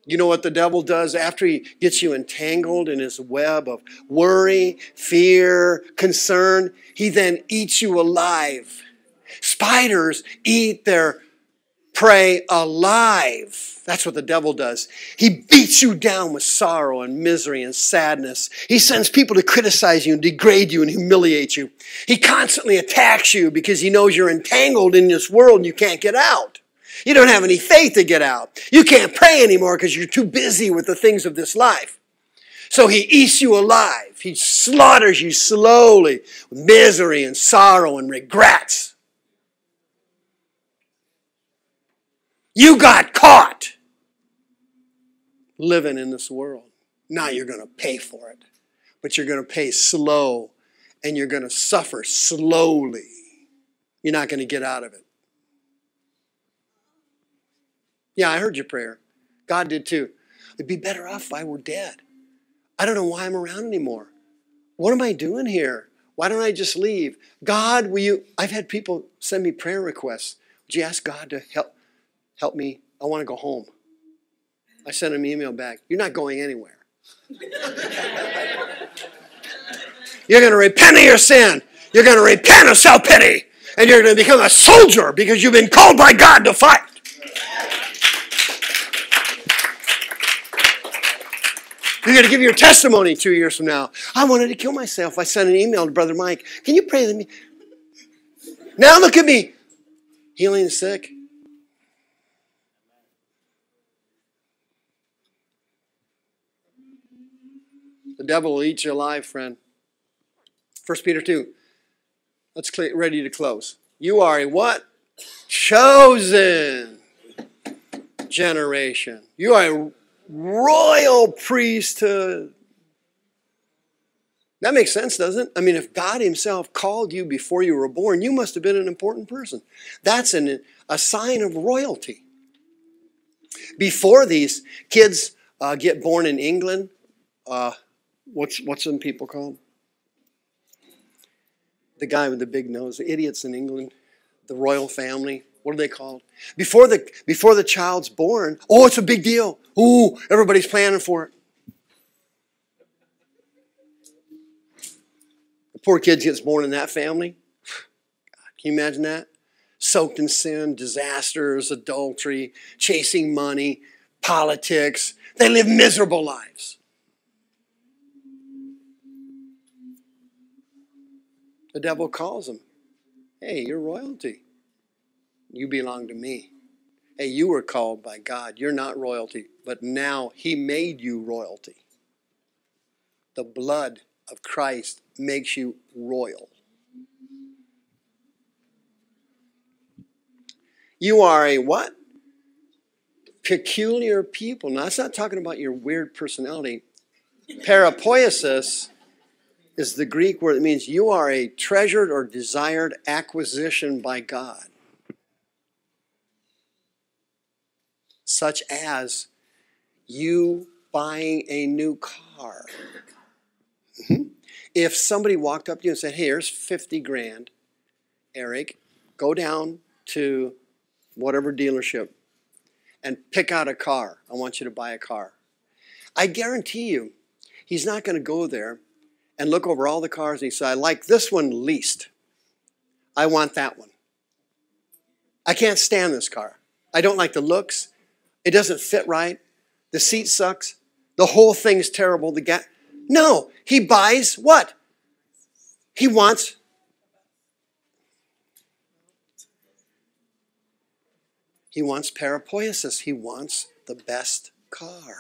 You know what the devil does after he gets you entangled in his web of worry, fear, concern? He then eats you alive. Spiders eat their prey alive. That's what the devil does. He beats you down with sorrow and misery and sadness. He sends people to criticize you and degrade you and humiliate you. He constantly attacks you because he knows you're entangled in this world and you can't get out. You don't have any faith to get out. You can't pray anymore because you're too busy with the things of this life. So he eats you alive. He slaughters you slowly with misery and sorrow and regrets. You got caught living in this world. Now you're going to pay for it. But you're going to pay slow and you're going to suffer slowly. You're not going to get out of it. Yeah, I heard your prayer. God did too. It'd be better off if I were dead. I don't know why I'm around anymore. What am I doing here? Why don't I just leave? God, will you? I've had people send me prayer requests. Would you ask God to help help me? I want to go home. I sent him an email back. You're not going anywhere. you're going to repent of your sin. You're going to repent of self pity. And you're going to become a soldier because you've been called by God to fight. You're going to give your testimony two years from now. I wanted to kill myself. I sent an email to Brother Mike. Can you pray with me? Now look at me. Healing the sick. The devil will eat you alive, friend. 1 Peter 2. Let's clear, ready to close. You are a what? Chosen generation. You are royal priesthood. That makes sense, doesn't it? I mean, if God Himself called you before you were born, you must have been an important person. That's an, a sign of royalty. Before these kids uh, get born in England, uh, what's what's some people called? The guy with the big nose, the idiots in England, the royal family. What are they called? Before the before the child's born, oh, it's a big deal. Ooh, everybody's planning for it. The poor kid gets born in that family. Can you imagine that? Soaked in sin, disasters, adultery, chasing money, politics. They live miserable lives. The devil calls them, Hey, you're royalty. You belong to me. Hey, you were called by God. You're not royalty, but now He made you royalty. The blood of Christ makes you royal. You are a what? Peculiar people. Now, that's not talking about your weird personality. Parapoiesis is the Greek word that means you are a treasured or desired acquisition by God. Such as you buying a new car. Mm-hmm. If somebody walked up to you and said, Hey, here's 50 grand, Eric, go down to whatever dealership and pick out a car. I want you to buy a car. I guarantee you, he's not going to go there and look over all the cars and he say, I like this one least. I want that one. I can't stand this car. I don't like the looks. It doesn't fit right. The seat sucks. The whole thing's terrible. The ga- no, he buys what? He wants He wants parapoiesis. He wants the best car.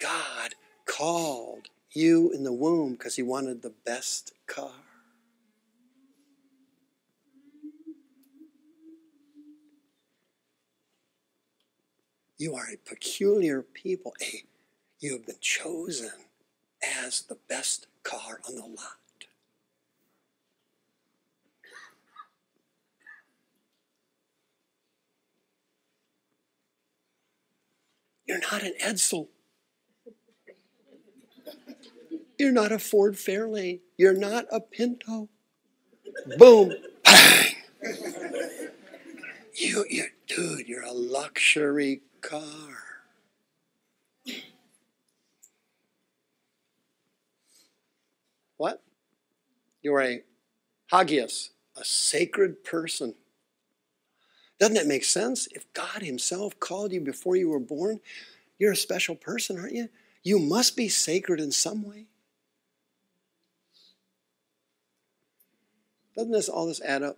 God called you in the womb because he wanted the best car. You are a peculiar people. You have been chosen as the best car on the lot. You're not an Edsel. You're not a Ford Fairlane. You're not a Pinto. Boom, bang. You, you, dude, you're a luxury car. What? You're a hagios, a sacred person. Doesn't that make sense? If God Himself called you before you were born, you're a special person, aren't you? You must be sacred in some way. Doesn't this all this add up?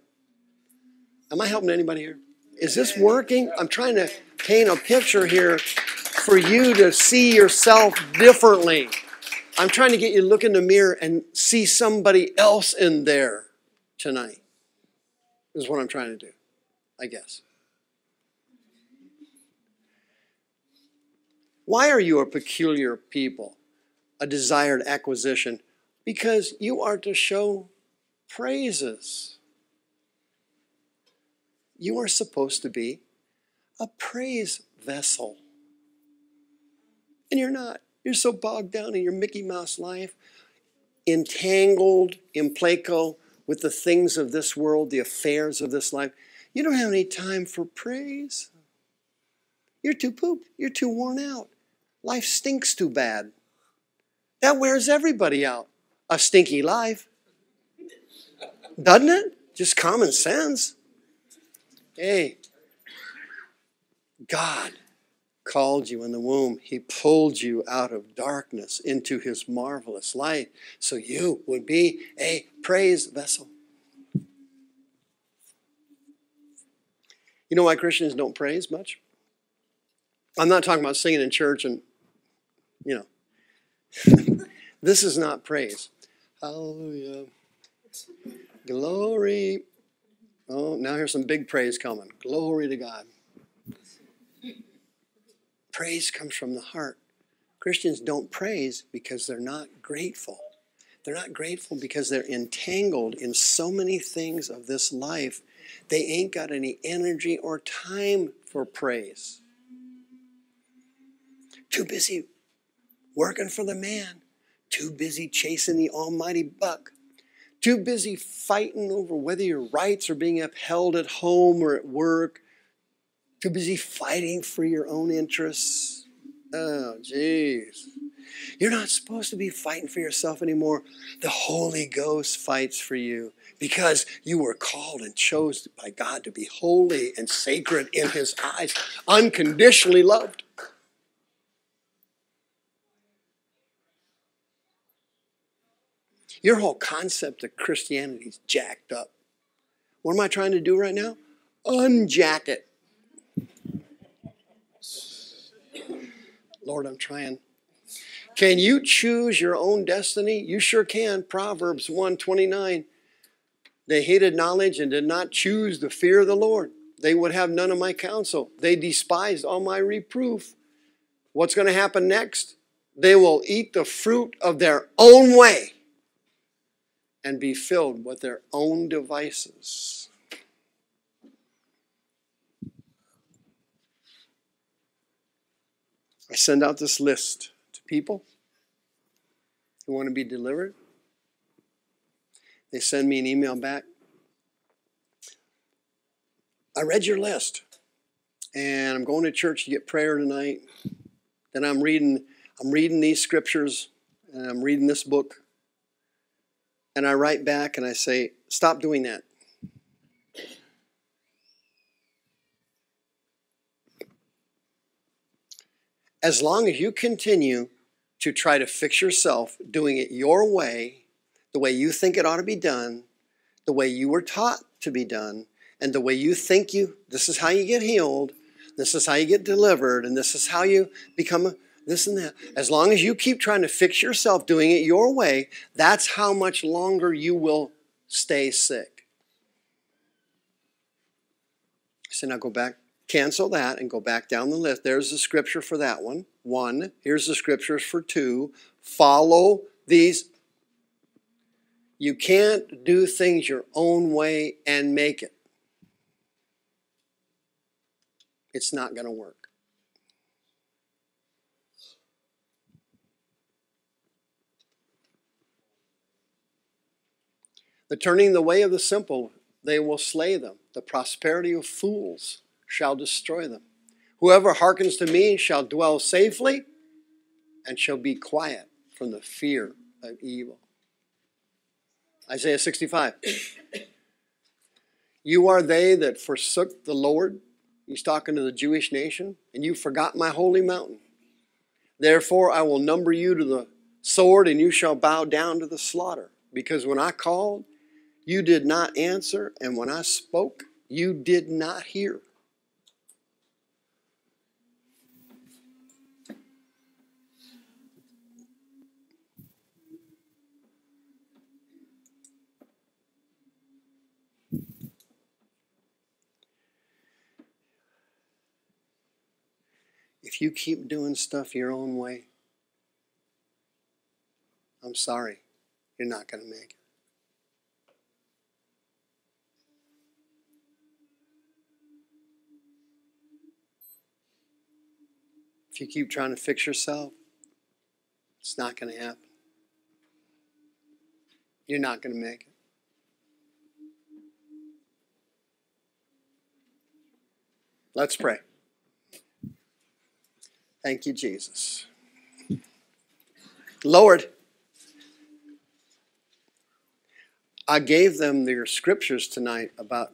Am I helping anybody here? Is this working? I'm trying to paint a picture here for you to see yourself differently. I'm trying to get you to look in the mirror and see somebody else in there tonight. Is what I'm trying to do, I guess. Why are you a peculiar people, a desired acquisition? Because you are to show praises. You are supposed to be a praise vessel. And you're not. You're so bogged down in your Mickey Mouse life, entangled, impleko with the things of this world, the affairs of this life. You don't have any time for praise. You're too pooped. You're too worn out. Life stinks too bad. That wears everybody out. A stinky life. Doesn't it? Just common sense. Hey, God called you in the womb. He pulled you out of darkness into his marvelous light so you would be a praise vessel. You know why Christians don't praise much? I'm not talking about singing in church and, you know, this is not praise. Hallelujah. Glory. Oh, now here's some big praise coming. Glory to God. Praise comes from the heart. Christians don't praise because they're not grateful. They're not grateful because they're entangled in so many things of this life. They ain't got any energy or time for praise. Too busy working for the man, too busy chasing the almighty buck, too busy fighting over whether your rights are being upheld at home or at work, too busy fighting for your own interests. Oh, jeez. You're not supposed to be fighting for yourself anymore. The Holy Ghost fights for you because you were called and chosen by God to be holy and sacred in His eyes, unconditionally loved. Your whole concept of Christianity is jacked up. What am I trying to do right now? Unjack it. Lord, I'm trying. Can you choose your own destiny? You sure can. Proverbs 129. They hated knowledge and did not choose the fear of the Lord. They would have none of my counsel. They despised all my reproof. What's going to happen next? They will eat the fruit of their own way and be filled with their own devices. I send out this list to people who want to be delivered. They send me an email back. I read your list and I'm going to church to get prayer tonight. Then I'm reading I'm reading these scriptures and I'm reading this book. And I write back and I say, stop doing that. As long as you continue to try to fix yourself doing it your way, the way you think it ought to be done, the way you were taught to be done, and the way you think you, this is how you get healed, this is how you get delivered, and this is how you become a, this and that. As long as you keep trying to fix yourself doing it your way, that's how much longer you will stay sick. So now go back, cancel that, and go back down the list. There's the scripture for that one. One. Here's the scriptures for two. Follow these. You can't do things your own way and make it. It's not going to work. The turning the way of the simple, they will slay them. The prosperity of fools shall destroy them. Whoever hearkens to me shall dwell safely and shall be quiet from the fear of evil. Isaiah 65. You are they that forsook the Lord. He's talking to the Jewish nation, and you forgot my holy mountain. Therefore, I will number you to the sword, and you shall bow down to the slaughter. Because when I called, you did not answer, and when I spoke, you did not hear. If you keep doing stuff your own way, I'm sorry, you're not going to make it. If you keep trying to fix yourself, it's not going to happen. You're not going to make it. Let's pray. Thank you, Jesus. Lord, I gave them your scriptures tonight about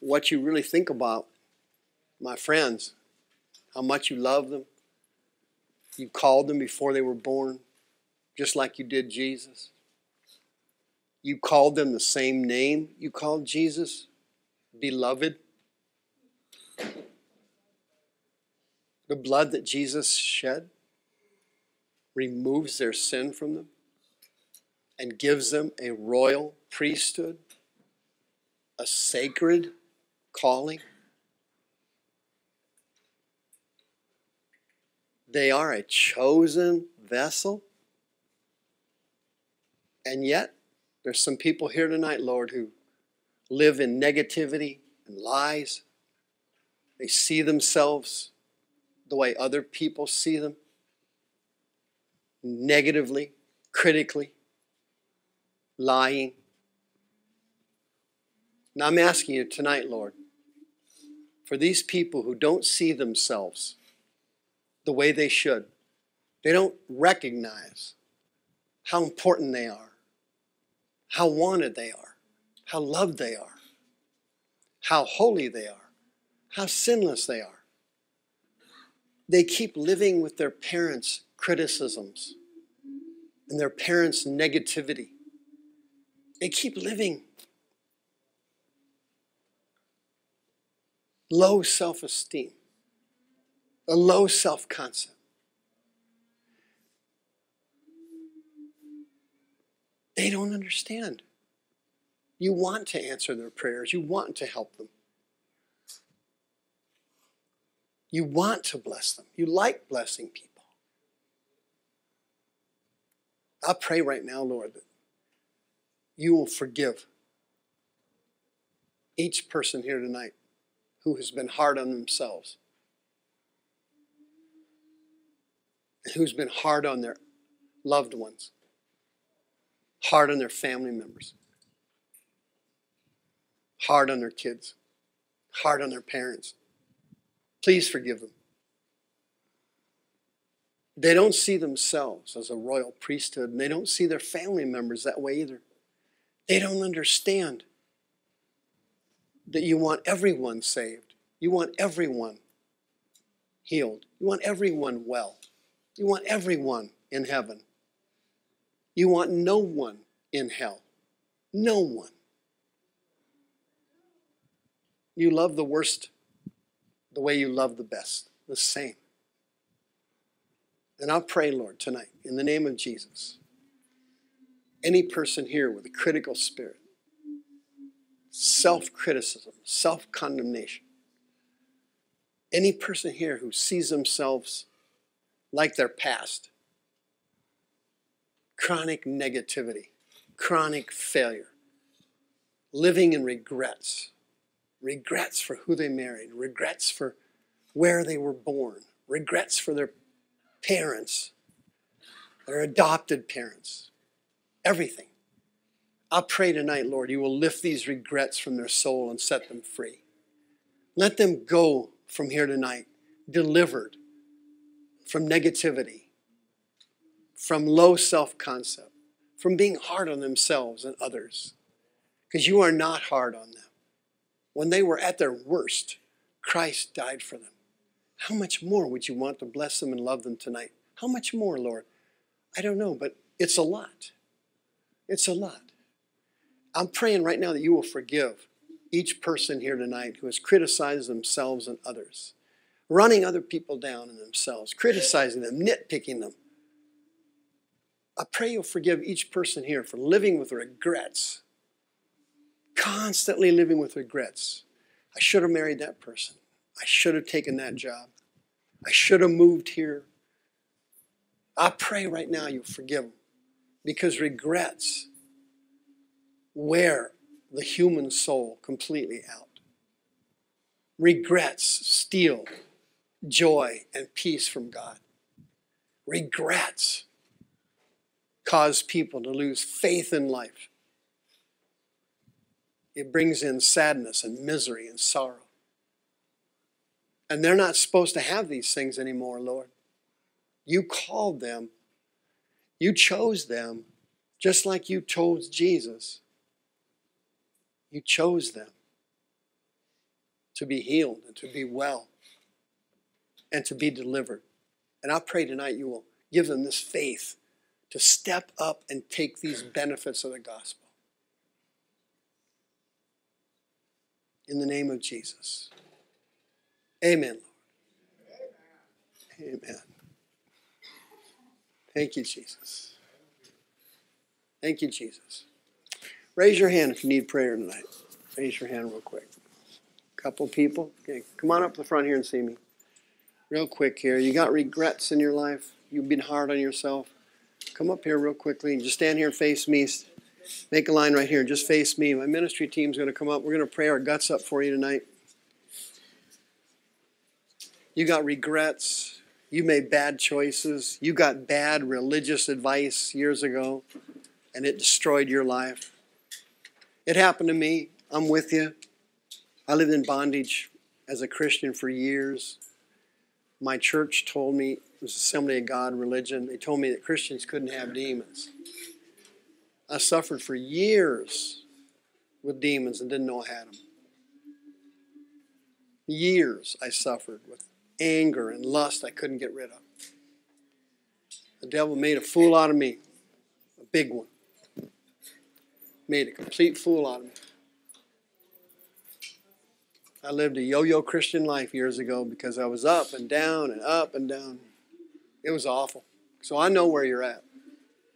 what you really think about my friends, how much you love them. You called them before they were born, just like you did Jesus. You called them the same name you called Jesus, beloved. The blood that Jesus shed removes their sin from them and gives them a royal priesthood, a sacred calling. They are a chosen vessel. And yet, there's some people here tonight, Lord, who live in negativity and lies. They see themselves the way other people see them negatively, critically, lying. Now I'm asking you tonight, Lord, for these people who don't see themselves the way they should, they don't recognize how important they are, how wanted they are, how loved they are, how holy they are, how sinless they are. They keep living with their parents' criticisms and their parents' negativity. They keep living low self esteem, a low self concept. They don't understand. You want to answer their prayers, you want to help them. You want to bless them. You like blessing people. I pray right now, Lord, that you will forgive each person here tonight who has been hard on themselves, and who's been hard on their loved ones, hard on their family members, hard on their kids, hard on their parents. Please forgive them. They don't see themselves as a royal priesthood, and they don't see their family members that way either. They don't understand that you want everyone saved. You want everyone healed. You want everyone well. You want everyone in heaven. You want no one in hell. No one. You love the worst the way you love the best, the same. And I'll pray, Lord, tonight, in the name of Jesus. Any person here with a critical spirit, self criticism, self condemnation, any person here who sees themselves like their past, chronic negativity, chronic failure, living in regrets, regrets for who they married, regrets for where they were born, regrets for their parents, their adopted parents, everything. I pray tonight, Lord, you will lift these regrets from their soul and set them free. Let them go from here tonight delivered from negativity, from low self concept, from being hard on themselves and others. Because you are not hard on them. When they were at their worst, Christ died for them. How much more would you want to bless them and love them tonight? How much more, Lord? I don't know, but it's a lot. It's a lot. I'm praying right now that you will forgive each person here tonight who has criticized themselves and others, running other people down in themselves, criticizing them, nitpicking them. I pray you'll forgive each person here for living with regrets constantly living with regrets. I should have married that person. I should have taken that job. I should have moved here. I pray right now you'll forgive them because regrets wear the human soul completely out. Regrets steal joy and peace from God. Regrets cause people to lose faith in life it brings in sadness and misery and sorrow. And they're not supposed to have these things anymore, Lord. You called them, you chose them, just like you chose Jesus. You chose them to be healed and to be well and to be delivered. And I pray tonight you will give them this faith to step up and take these benefits of the gospel. in the name of Jesus. Amen. Lord. Amen. Thank you, Jesus. Thank you, Jesus. Raise your hand if you need prayer tonight. Raise your hand real quick. Couple people. Okay, come on up the front here and see me. Real quick here. You got regrets in your life? You've been hard on yourself? Come up here real quickly and just stand here and face me. Make a line right here. Just face me. My ministry team's going to come up. We're going to pray our guts up for you tonight. You got regrets. You made bad choices. You got bad religious advice years ago, and it destroyed your life. It happened to me. I'm with you. I lived in bondage as a Christian for years. My church told me, it was Assembly of God religion, they told me that Christians couldn't have demons. I suffered for years with demons and didn't know I had them. Years I suffered with anger and lust I couldn't get rid of. The devil made a fool out of me, a big one. Made a complete fool out of me. I lived a yo yo Christian life years ago because I was up and down and up and down. It was awful. So I know where you're at.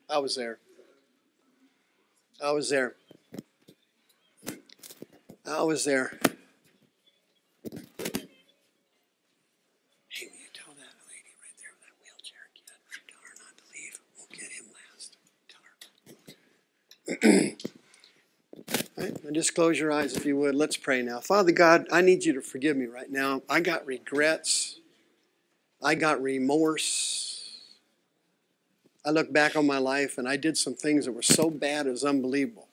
I was there. I was there. I was there. Hey, will you tell that lady right there with that wheelchair? Tell her not to leave. We'll get him last. Tell her. Right? Just close your eyes if you would. Let's pray now. Father God, I need you to forgive me right now. I got regrets. I got remorse. I look back on my life and I did some things that were so bad it was unbelievable.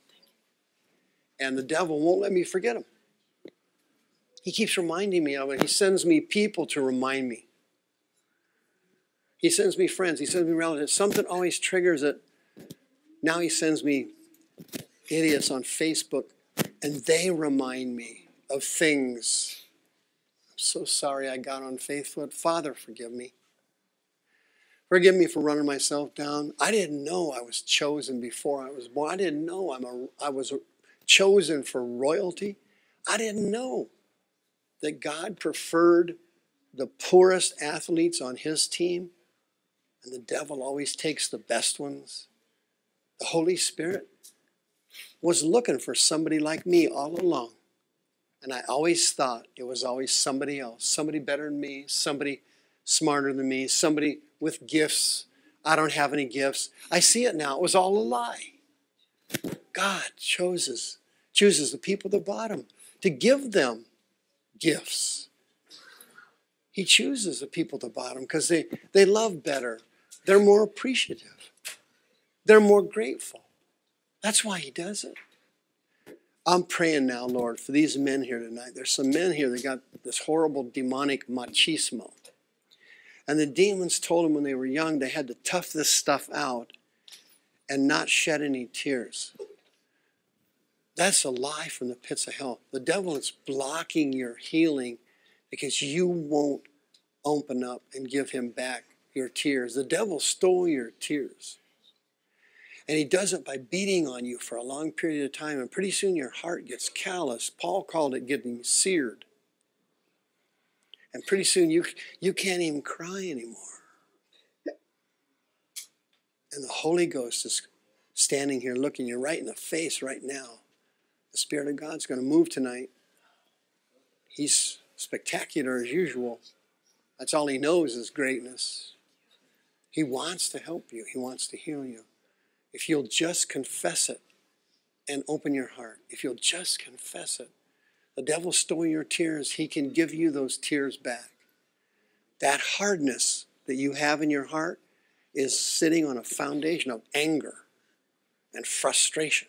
And the devil won't let me forget them. He keeps reminding me of it. He sends me people to remind me. He sends me friends. He sends me relatives. Something always triggers it. Now he sends me idiots on Facebook, and they remind me of things. I'm so sorry I got Facebook. Father, forgive me. Forgive me for running myself down. I didn't know I was chosen before I was born. I didn't know I'm a, I was chosen for royalty. I didn't know that God preferred the poorest athletes on his team, and the devil always takes the best ones. The Holy Spirit was looking for somebody like me all along. And I always thought it was always somebody else, somebody better than me, somebody smarter than me, somebody with gifts. I don't have any gifts. I see it now. It was all a lie. God chooses chooses the people at the bottom to give them gifts. He chooses the people at the bottom because they, they love better. They're more appreciative. They're more grateful. That's why he does it. I'm praying now, Lord, for these men here tonight. There's some men here that got this horrible demonic machismo. And the demons told them when they were young they had to tough this stuff out and not shed any tears. That's a lie from the pits of hell. The devil is blocking your healing because you won't open up and give him back your tears. The devil stole your tears. And he does it by beating on you for a long period of time. And pretty soon your heart gets callous. Paul called it getting seared. And pretty soon you, you can't even cry anymore. And the Holy Ghost is standing here looking you right in the face right now. The Spirit of God's going to move tonight. He's spectacular as usual. That's all he knows is greatness. He wants to help you, he wants to heal you. If you'll just confess it and open your heart, if you'll just confess it, the devil stole your tears, he can give you those tears back. That hardness that you have in your heart is sitting on a foundation of anger and frustration.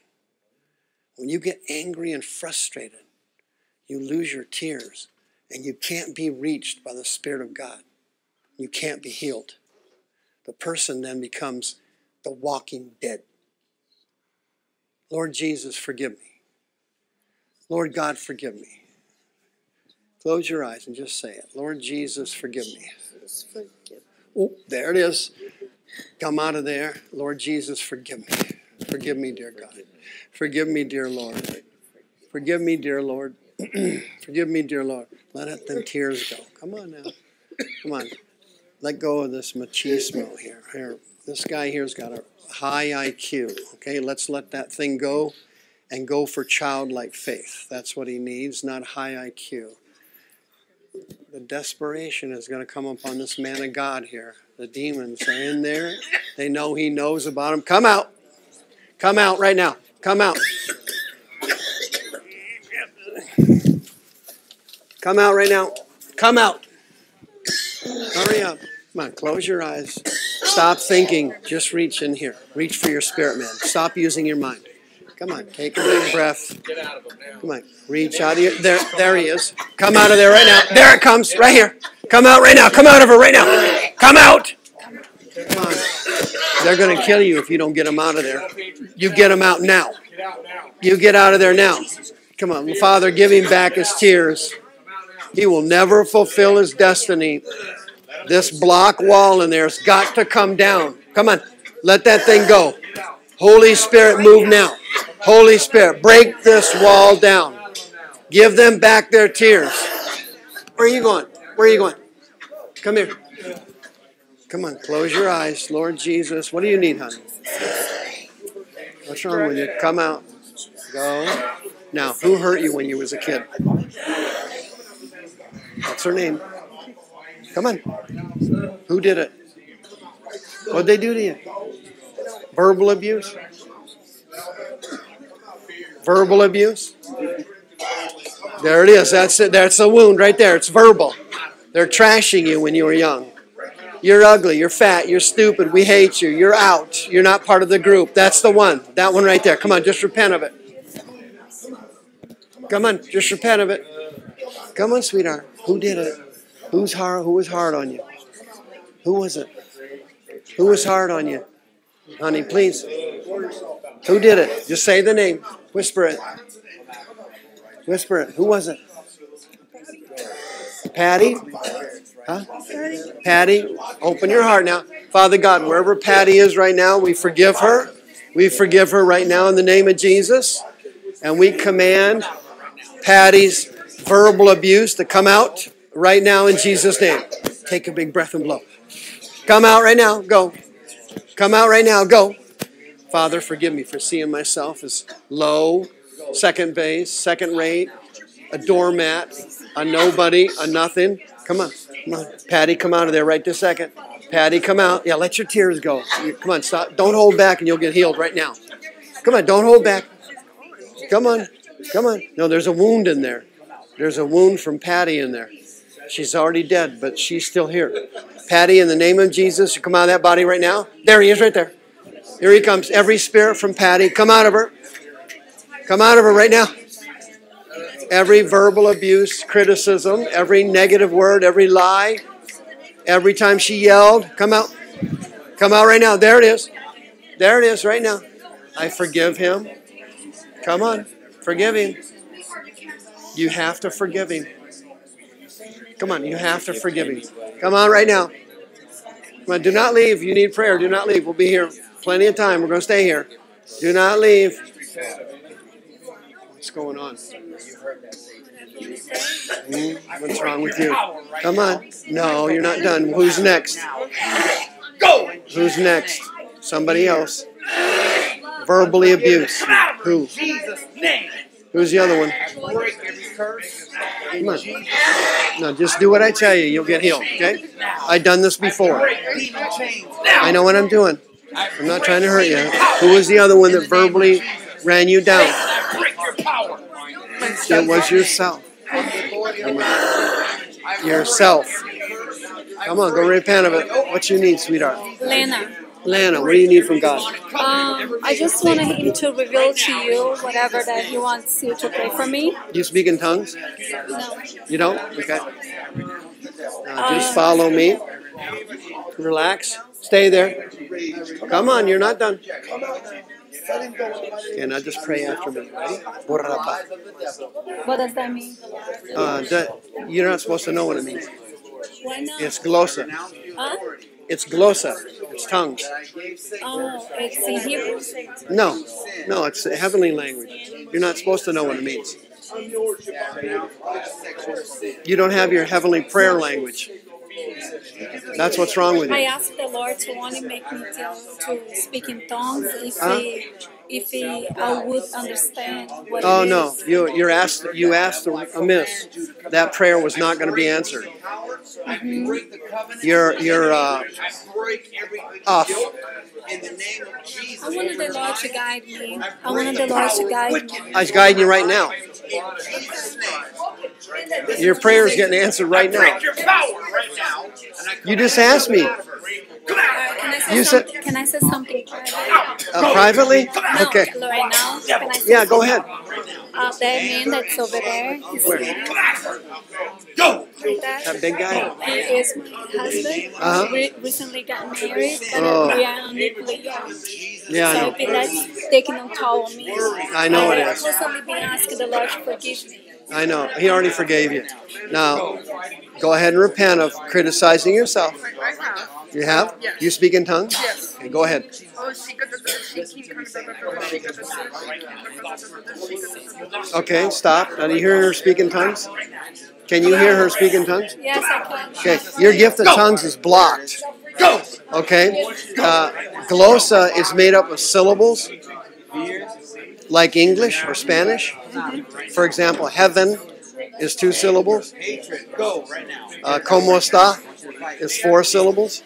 When you get angry and frustrated, you lose your tears and you can't be reached by the Spirit of God. You can't be healed. The person then becomes the walking dead. Lord Jesus, forgive me. Lord God, forgive me. Close your eyes and just say it. Lord Jesus, forgive me. Oh, there it is. Come out of there. Lord Jesus, forgive me. Forgive me, dear God. Forgive me, dear Lord. Forgive me, dear Lord. forgive me, dear Lord. Let it, the tears go. Come on now. Come on. Let go of this machismo here. Here. This guy here's got a high IQ. Okay, let's let that thing go and go for childlike faith. That's what he needs, not high IQ. The desperation is going to come upon this man of God here. The demons are in there. They know he knows about them. Come out. Come out right now. Come out. Come out right now. Come out. Hurry up. Come on, close your eyes. Stop thinking. Just reach in here. Reach for your spirit, man. Stop using your mind. Come on, take a big breath. Come on, reach out of your. There, there he is. Come out of there right now. There it comes, right here. Come out right now. Come out of her right now. Come out. Come on. They're going to kill you if you don't get them out of there. You get them out now. You get out of there now. Come on, Father, give him back his tears. He will never fulfill his destiny. This block wall in there has got to come down. Come on, let that thing go. Holy Spirit, move now. Holy Spirit, break this wall down. Give them back their tears. Where are you going? Where are you going? Come here. Come on, close your eyes. Lord Jesus, what do you need, honey? What's wrong with you? Come out. Go. Now, who hurt you when you was a kid? What's her name? Come on. Who did it? What'd they do to you? Verbal abuse? Verbal abuse? There it is. That's it. That's a wound right there. It's verbal. They're trashing you when you were young. You're ugly. You're fat. You're stupid. We hate you. You're out. You're not part of the group. That's the one. That one right there. Come on, just repent of it. Come on, just repent of it. Come on, sweetheart. Who did it? Who's hard? Who was hard on you? Who was it? Who was hard on you? Honey, please. Who did it? Just say the name. Whisper it. Whisper it. Who was it? Patty? Huh? Patty, open your heart now. Father God, wherever Patty is right now, we forgive her. We forgive her right now in the name of Jesus. And we command Patty's verbal abuse to come out right now in Jesus' name. Take a big breath and blow. Come out right now. Go. Come out right now. Go. Father, forgive me for seeing myself as low, second base, second rate, a doormat, a nobody, a nothing. Come on. Come on. Patty, come out of there right this second. Patty, come out. Yeah, let your tears go. Come on, stop. Don't hold back and you'll get healed right now. Come on, don't hold back. Come on. Come on. No, there's a wound in there. There's a wound from Patty in there. She's already dead, but she's still here. Patty, in the name of Jesus, you come out of that body right now. There he is right there. Here he comes. Every spirit from Patty, come out of her. Come out of her right now. Every verbal abuse, criticism, every negative word, every lie, every time she yelled, come out. Come out right now. There it is. There it is right now. I forgive him. Come on. Forgive him. You have to forgive him. Come on, you have to forgive me. Come on right now. Come on, do not leave. You need prayer. Do not leave. We'll be here plenty of time. We're going to stay here. Do not leave. What's going on? Hmm? What's wrong with you? Come on. No, you're not done. Who's next? Go! Who's next? Somebody else. Verbally abuse. Who? Jesus' name. Who's the other one? Come on. No, just do what I tell you. You'll get healed. Okay? I've done this before. I know what I'm doing. I'm not trying to hurt you. Who was the other one that verbally ran you down? It was yourself. Yourself. Come on, go repent of it. What you need, sweetheart? Lena, Lana, what do you need from God? um, I just want him to reveal to you whatever that he wants you to pray for me. You speak in tongues? No. You don't? Okay. Now just follow me. Relax. Stay there. Come on, you're not done. And I just pray after me. Ready? What does that mean? Uh, that, you're not supposed to know what it means. Why not? It's glossa. Huh? It's glossa. It's tongues. Oh, it's in Hebrew. No, no, it's a heavenly language. You're not supposed to know what it means. You don't have your heavenly prayer language. That's what's wrong with you. I asked the Lord to only make me to, to speak in tongues if Huh? he if he, I would understand what Oh it no, is. you you're asked you asked amiss. That prayer was not going to be answered. You're you're uh, off. In the name of Jesus. I wanted the Lord to guide me. I wanted the Lord to guide me. I was guiding you right now. In Jesus' name. Your prayer is getting answered right now. Break your power right now. And I You just asked me Uh, can I say You said- something? Can I say something private? uh, privately. No, Okay. right now. Can I say Yeah, go ahead. Uh, that man that's over there, Where? go. like that. That big guy. He is my husband. Uh-huh. We recently got married, but Oh. we are unequally young. Yeah, I so know. if that's taking a toll on me. I know it I is. recently been asking the Lord to forgive me. I know. He already forgave you. Now, go ahead and repent of criticizing yourself. You have? Yes. You speak in tongues? Yes. Okay, go ahead. She got the she keep coming back. She got the Okay, stop. Now, do you hear her speak in tongues? Can you hear her speak in tongues? Yes, I can. Okay, your gift of tongues is blocked. Go. Okay? Uh, glossa is made up of syllables like English or Spanish. For example, heaven is two syllables. Go right now. Uh, como está is four syllables.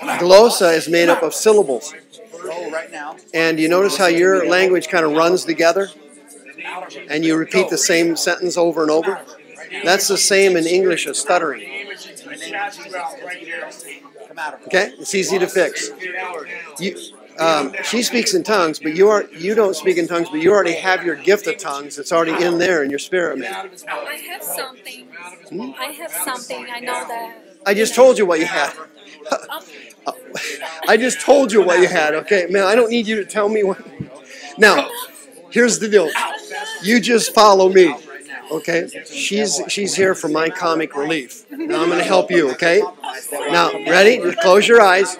Glossa is made up of syllables. Go right now. And you notice how your language kind of runs together? And you repeat the same sentence over and over? That's the same in English as stuttering. In the name of Jesus. Come out of it. Okay? It's easy to fix. You, um, she speaks in tongues, but you are you don't speak in tongues, but you already have your gift of tongues. It's already in there in your spirit, man. I have something. Hmm? I have something. I know that. I just told you what you had. I just told you what you had. Okay, man. I don't need you to tell me what. Now, here's the deal. You just follow me. Okay, she's she's here for my comic relief. Now I'm going to help you. Okay. Now, ready? Just close your eyes.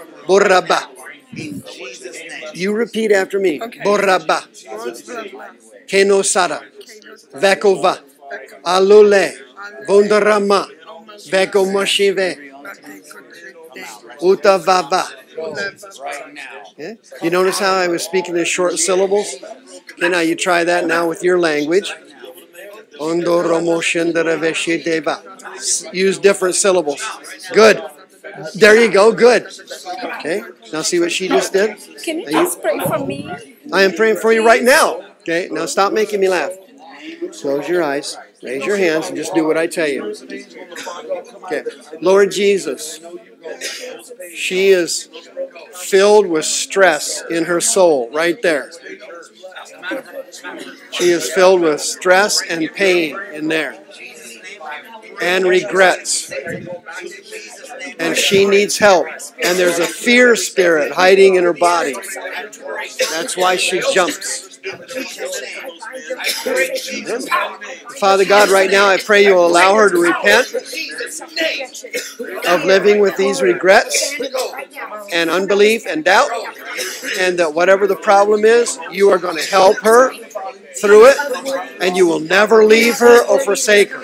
In Jesus' name. You repeat after me. Okay. Borraba. Kenosara. Vekova. Alule. Bondarama. Veko Moshive. Utavava. Yeah? You notice how I was speaking in short syllables? Okay, now you try that now with your language. Ondoromo shendaraveshideva. S- Use different syllables. Good. There you go. Good. Okay. Now see what she just did? Can you just pray for me? I am praying for you right now. Okay. Now stop making me laugh. Close your eyes. Raise your hands and just do what I tell you. Okay. Lord Jesus, she is filled with stress in her soul right there. She is filled with stress and pain in there and regrets. And she needs help. And there's a fear spirit hiding in her body. That's why she jumps. Father God, right now I pray you will allow her to repent of living with these regrets and unbelief and doubt, and that whatever the problem is, you are going to help her through it, and you will never leave her or forsake her.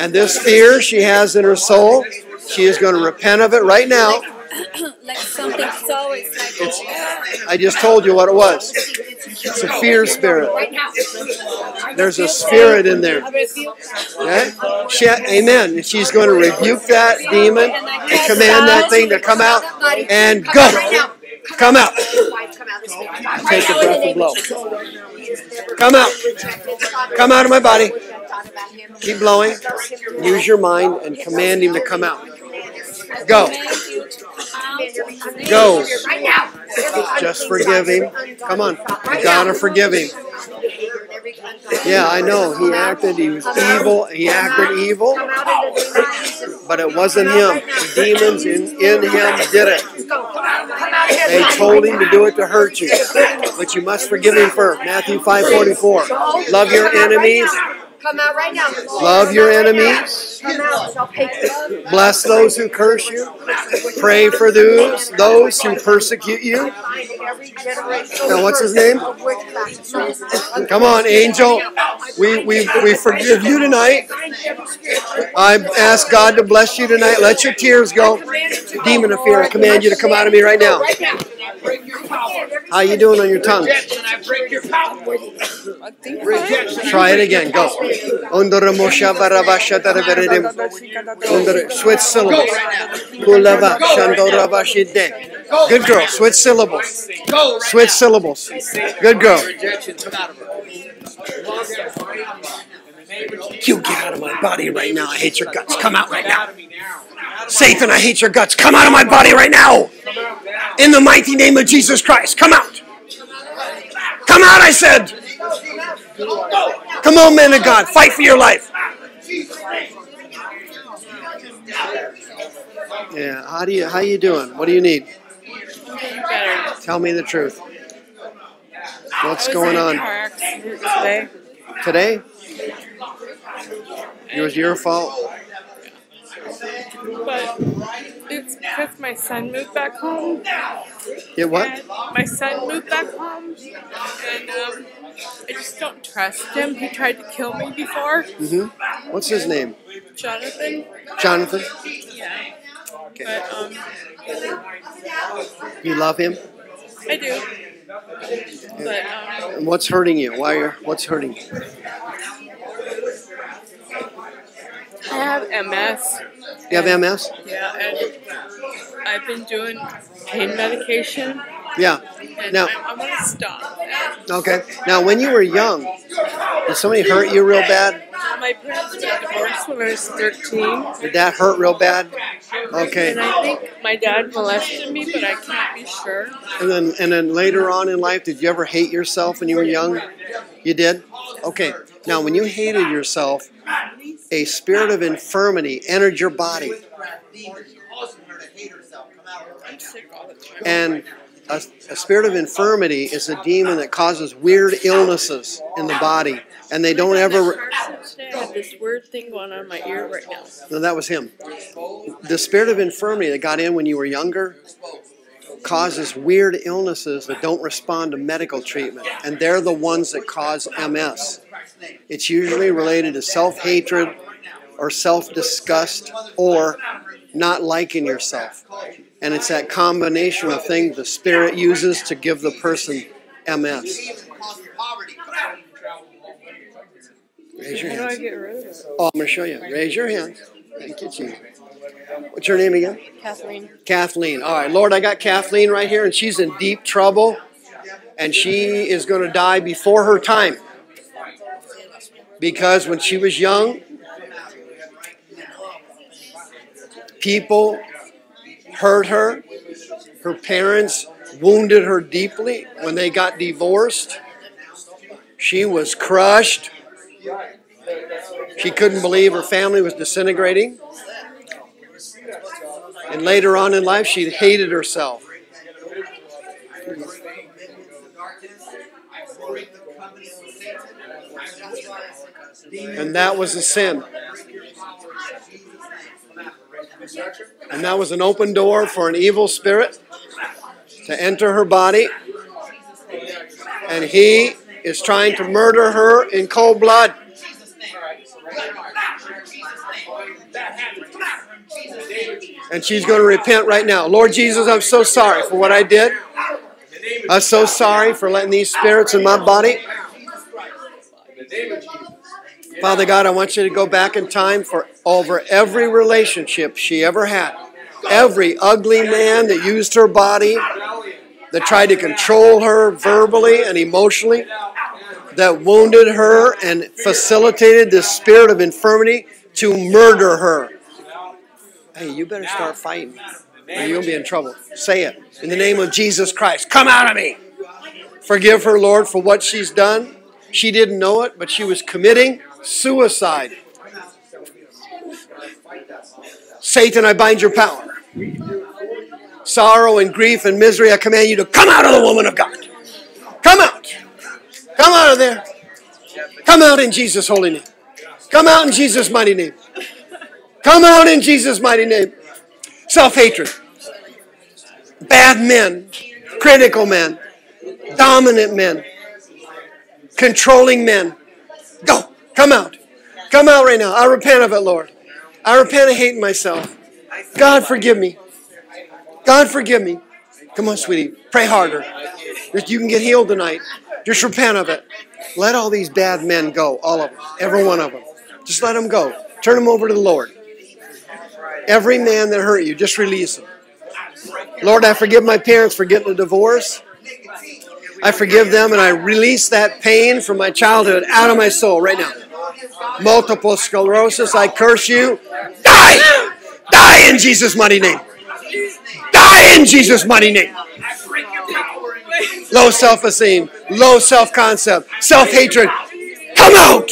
And this fear she has in her soul, she is going to repent of it right now. like something. It's always like. It's, I just told you what it was. It's a fear spirit. There's a spirit in there. Okay? She, amen. She's going to rebuke that demon and command that thing to come out and go. Come out. Take a breath and blow. Come out. Come out of my body. Keep blowing. Use your mind and command him to come out. Go. Go. Just forgive him. Come on. You gotta forgive him. Yeah, I know. He acted, he was evil. He acted evil, but it wasn't him. The demons in, in him did it. They told him to do it to hurt you. But you must forgive him first. Matthew 5.44. Love your enemies. Come out right now. Love your enemies. Come out. Bless those who curse you. Pray for those, those who persecute you. Find every generation Now, what's his name? Come on, angel. We, we, we forgive you tonight. I ask God to bless you tonight. Let your tears go. Demon of fear, I command you to come out of me right now. Right now. break your power. How you doing on your tongue? Rejection, I break your power. I think Rejection. I Try it again. Go. Power. Ondora mosha barabasha taraberedim. Ondora- Switch syllables. Kulava shandora bashide. Good girl. Switch syllables. Switch syllables. Good girl. You get out of my body right now. I hate your guts. Come out right now. Satan, I hate your guts. Come out of my body right now. In the mighty name of Jesus Christ. Come out. Come out, I said. Come on, men of God. Fight for your life. Yeah, how do you how you doing? What do you need? Tell me the truth. What's going on today. today? It was your fault. But it's because my son moved back home. It what? My son moved back home, and um, I just don't trust him. He tried to kill me before. Mm-hmm. What's his name? Jonathan. Jonathan. Yeah. Okay. But um, You love him. I do. But um, And what's hurting you? Why are what's hurting you? I have MS. You have MS? Yeah, and I've been doing pain medication, Yeah. and Now- I, I want to stop. Okay. Now, when you were young, did somebody hurt you real bad? My parents got divorced when I was 13, Did that hurt real bad? Okay. and I think my dad molested me, but I can't be sure. And then, and then later on in life, did you ever hate yourself when you were young? You did. Okay. Now, when you hated yourself, a spirit of infirmity entered your body, I'm sick all the time. and a, a spirit of infirmity is a demon that causes weird illnesses in the body, and they don't ever. Carson today, I have this weird thing going on in my ear right now. No, that was him. The spirit of infirmity that got in when you were younger causes weird illnesses that don't respond to medical treatment, and they're the ones that cause MS. It's usually related to self hatred or self disgust or not liking yourself. And it's that combination of things the spirit uses to give the person MS. Raise your How do I hands. get rid of it? Oh, I'm going to show you. Raise your hands. Thank you, Jesus. What's your name again? Kathleen. Kathleen. All right, Lord, I got Kathleen right here, and she's in deep trouble, and she is going to die before her time. Because when she was young, people hurt her. Her parents wounded her deeply when they got divorced. She was crushed. She couldn't believe her family was disintegrating. And later on in life, she hated herself. And that was a sin. And that was an open door for an evil spirit to enter her body. And he is trying to murder her in cold blood. And she's going to repent right now. Lord Jesus, I'm so sorry for what I did. I'm so sorry for letting these spirits in my body. Father God, I want you to go back in time for over every relationship she ever had. Every ugly man that used her body, that tried to control her verbally and emotionally, that wounded her and facilitated the spirit of infirmity to murder her. Hey, you better start fighting, or you'll be in trouble. Say it. In the name of Jesus Christ, come out of me. Forgive her, Lord, for what she's done. She didn't know it, but she was committing suicide. Satan, I bind your power. Sorrow and grief and misery, I command you to come out of the woman of God. Come out. Come out of there. Come out in Jesus' holy name. Come out in Jesus' mighty name. Come out in Jesus' mighty name. Self hatred. Bad men. Critical men. Dominant men. Controlling men. Go. Come out. Come out right now. I repent of it, Lord. I repent of hating myself. God, forgive me. God, forgive me. Come on, sweetie. Pray harder. You can get healed tonight. Just repent of it. Let all these bad men go. All of them. Every one of them. Just let them go. Turn them over to the Lord. Every man that hurt you, just release them. Lord, I forgive my parents for getting a divorce. I forgive them and I release that pain from my childhood out of my soul right now. Multiple sclerosis, I curse you. Die! Die in Jesus' mighty name. Die in Jesus' mighty name. Low self esteem, low self concept, self hatred. Come out!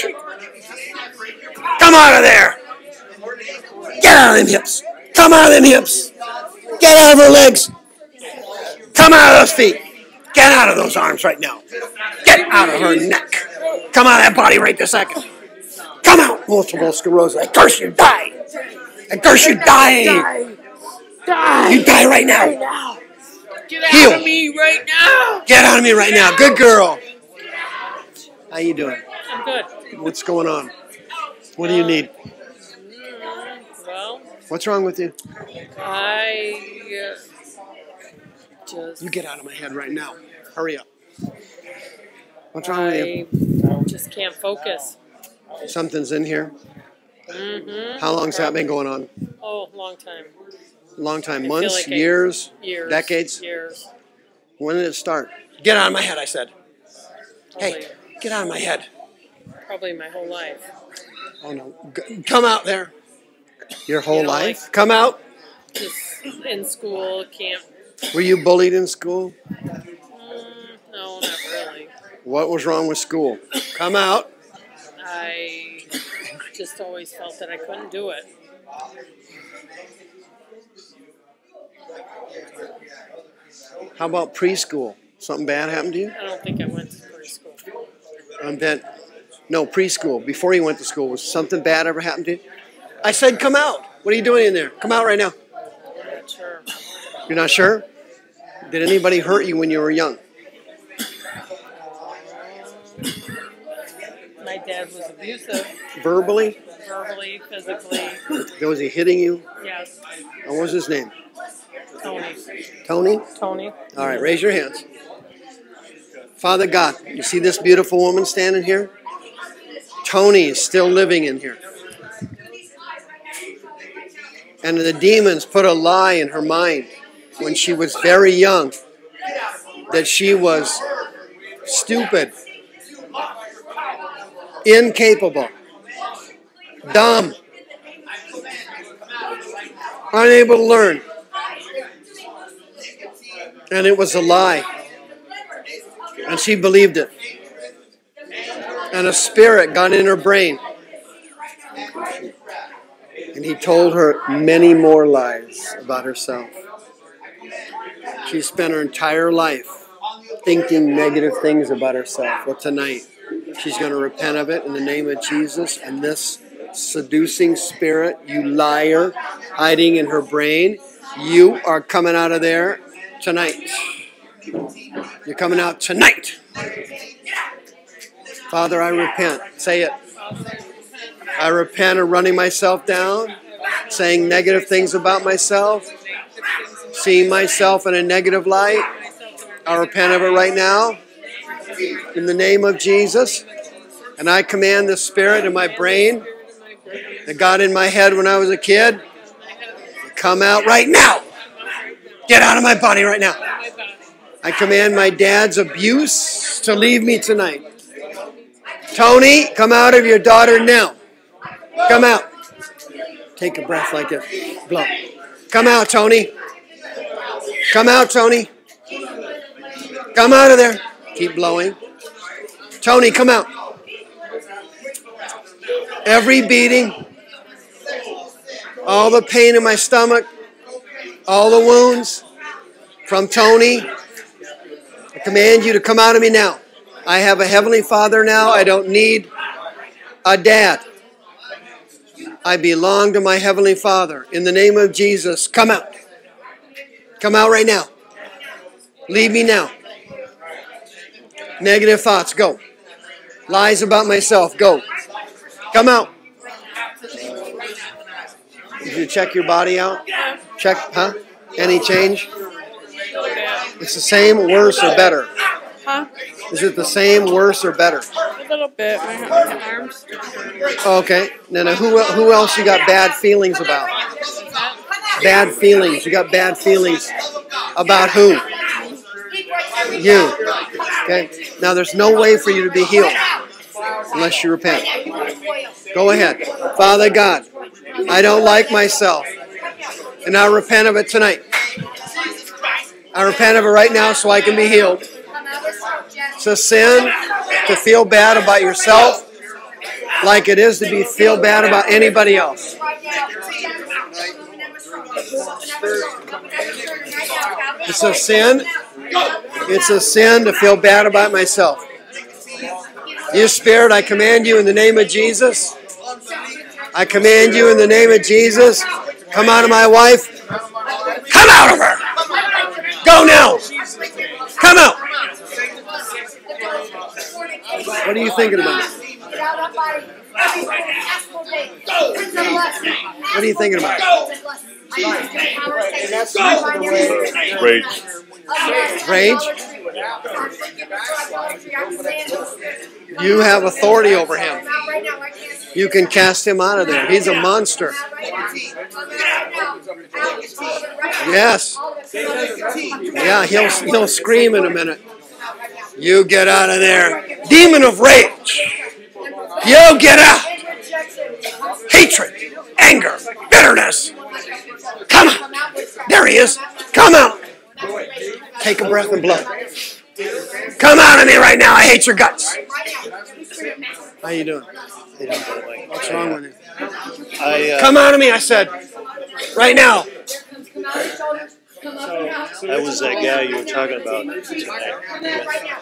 Come out of there! Get out of them hips! Come out of them hips! Get out of her legs! Come out of those feet! Get out of those arms right now! Get out of her neck! Come out of that body right this second! Come out! Multiple sclerosis. I curse you, die! I curse you, die! Die. You die right now! Get out Heal. of me right now. Get out of me right now! Good girl! How you doing? I'm good. What's going on? What do you need? What's wrong with you? I just You get out of my head right now. Hurry up. What's wrong with you? I just can't focus. Something's in here. Mm-hmm. How long's that been going on? Oh, long time. Long time. I Months, like years, Years. decades. Years. When did it start? Get out of my head, I said. Probably, Hey, get out of my head. probably my whole life. Oh no. G- come out there. Your whole You know, life? like- come out? Just in school, camp. Were you bullied in school? Mm, no, not really. What was wrong with school? Come out. I just always felt that I couldn't do it. How about preschool? Something bad happened to you? I don't think I went to preschool. I bet. No, preschool. Before you went to school, was something bad ever happened to you? I said, come out. What are you doing in there? Come out right now. Not sure. You're not sure? Did anybody hurt you when you were young? My dad was abusive, Verbally? verbally, physically. Was he hitting you? Yes, What was his name? Tony. Tony? Tony. All right, raise your hands. Father God, you see this beautiful woman standing here? Tony is still living in here. And the demons put a lie in her mind when she was very young that she was stupid, incapable, dumb, unable to learn. And it was a lie. And she believed it. And a spirit got in her brain. And he told her many more lies about herself. She spent her entire life thinking negative things about herself. Well, tonight, she's going to repent of it in the name of Jesus. And this seducing spirit, you liar, hiding in her brain, you are coming out of there tonight. You're coming out tonight. Father, I repent. Say it. I repent of running myself down, saying negative things about myself, seeing myself in a negative light. I repent of it right now in the name of Jesus. And I command the spirit in my brain that got in my head when I was a kid come out right now. Get out of my body right now. I command my dad's abuse to leave me tonight. Tony, come out of your daughter now. Come out. Take a breath like this. Blow. Come out, Tony. Come out, Tony. Come out of there. Keep blowing. Tony, come out. Every beating, all the pain in my stomach, all the wounds from Tony, I command you to come out of me now. I have a heavenly father now. I don't need a dad. I belong to my heavenly father. In the name of Jesus, come out. Come out right now. Leave me now. Negative thoughts, go. Lies about myself, go. Come out. Did you check your body out? Check, huh? Any change? It's the same, worse, or better? Huh? Is it the same, worse, or better? A little bit. My, arms. Okay. Now, now who who else you got bad feelings about? Bad feelings. You got bad feelings about who? You. Okay. Now there's no way for you to be healed unless you repent. Go ahead. Father God, I don't like myself. And I repent of it tonight. I repent of it right now so I can be healed. It's a sin to feel bad about yourself like it is to be feel bad about anybody else. It's a sin. It's a sin to feel bad about myself. You spirit, I command you in the name of Jesus. I command you in the name of Jesus. Come out of my wife. Come out of her. Go now. Come out. What are you thinking about? What are you thinking about? Rage. Rage? You have authority over him. You can cast him out of there. He's a monster. Yes. Yeah, he'll he'll scream in a minute. You get out of there. Demon of rage. You get out. Hatred, anger, bitterness. Come out. There he is. Come out. Take a breath and blow. Come out of me right now. I hate your guts. How you doing? What's wrong with you? I, uh, Come out of me, I said. Right now. I was that guy you were talking about tonight.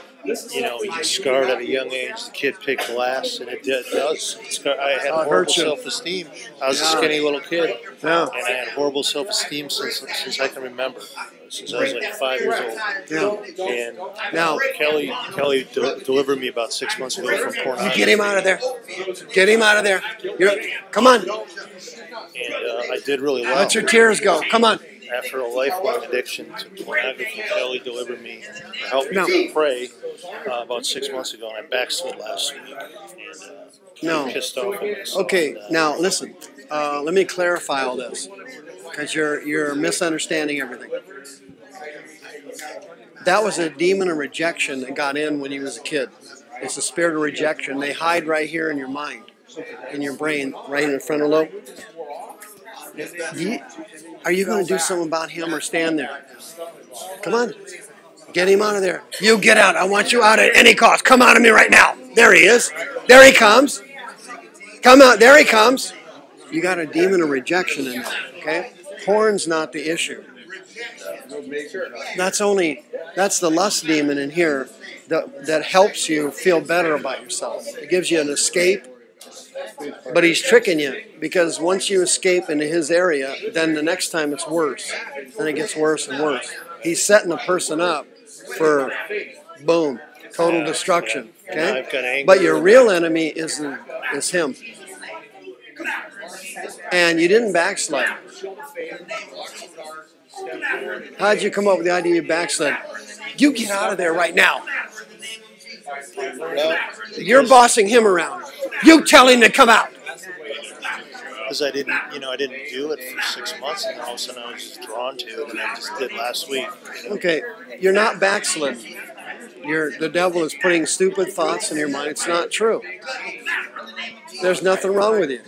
You know, you scarred at a young age. The kid picked glass, and it did, does. Scar- I had it horrible hurts you. self-esteem. I was a skinny little kid, Yeah. and I had horrible self-esteem since since I can remember, since I was like five years old. Yeah. And Now, Kelly Kelly de- delivered me about six months ago from you pornography. get him out of there. Get him out of there. You're, come on. and uh, I did really well. Let your tears go. Come on. After a lifelong addiction to pornography, Kelly delivered me, or helped me No. pray uh, about six months ago, and I backslid last week. And uh, No. pissed off. myself. Okay, And, uh, now listen. Uh, let me clarify all this because you're you're misunderstanding everything. That was a demon of rejection that got in when he was a kid. It's a spirit of rejection. They hide right here in your mind, in your brain, right in the frontal lobe. You- are you going to do something about him or stand there? Come on. Get him out of there. You get out. I want you out at any cost. Come out of me right now. There he is. There he comes. Come out. There he comes. You got a demon of rejection in there. Okay? Porn's not the issue. That's only that's the lust demon in here that that helps you feel better about yourself. It gives you an escape. But he's tricking you because once you escape into his area, then the next time it's worse. Then it gets worse and worse. He's setting the person up for boom, total destruction. Okay? I've got anger. But your real enemy is is him. And you didn't backslide. How'd you come up with the idea you backslide? You get out of there right now. You're bossing him around. You tell him to come out. because I didn't, you know, I didn't do it for six months, and all of a sudden I was just drawn to it, and I just did last week. You know? Okay, you're not backsliding. You're, the devil is putting stupid thoughts in your mind. It's not true. There's nothing wrong with you.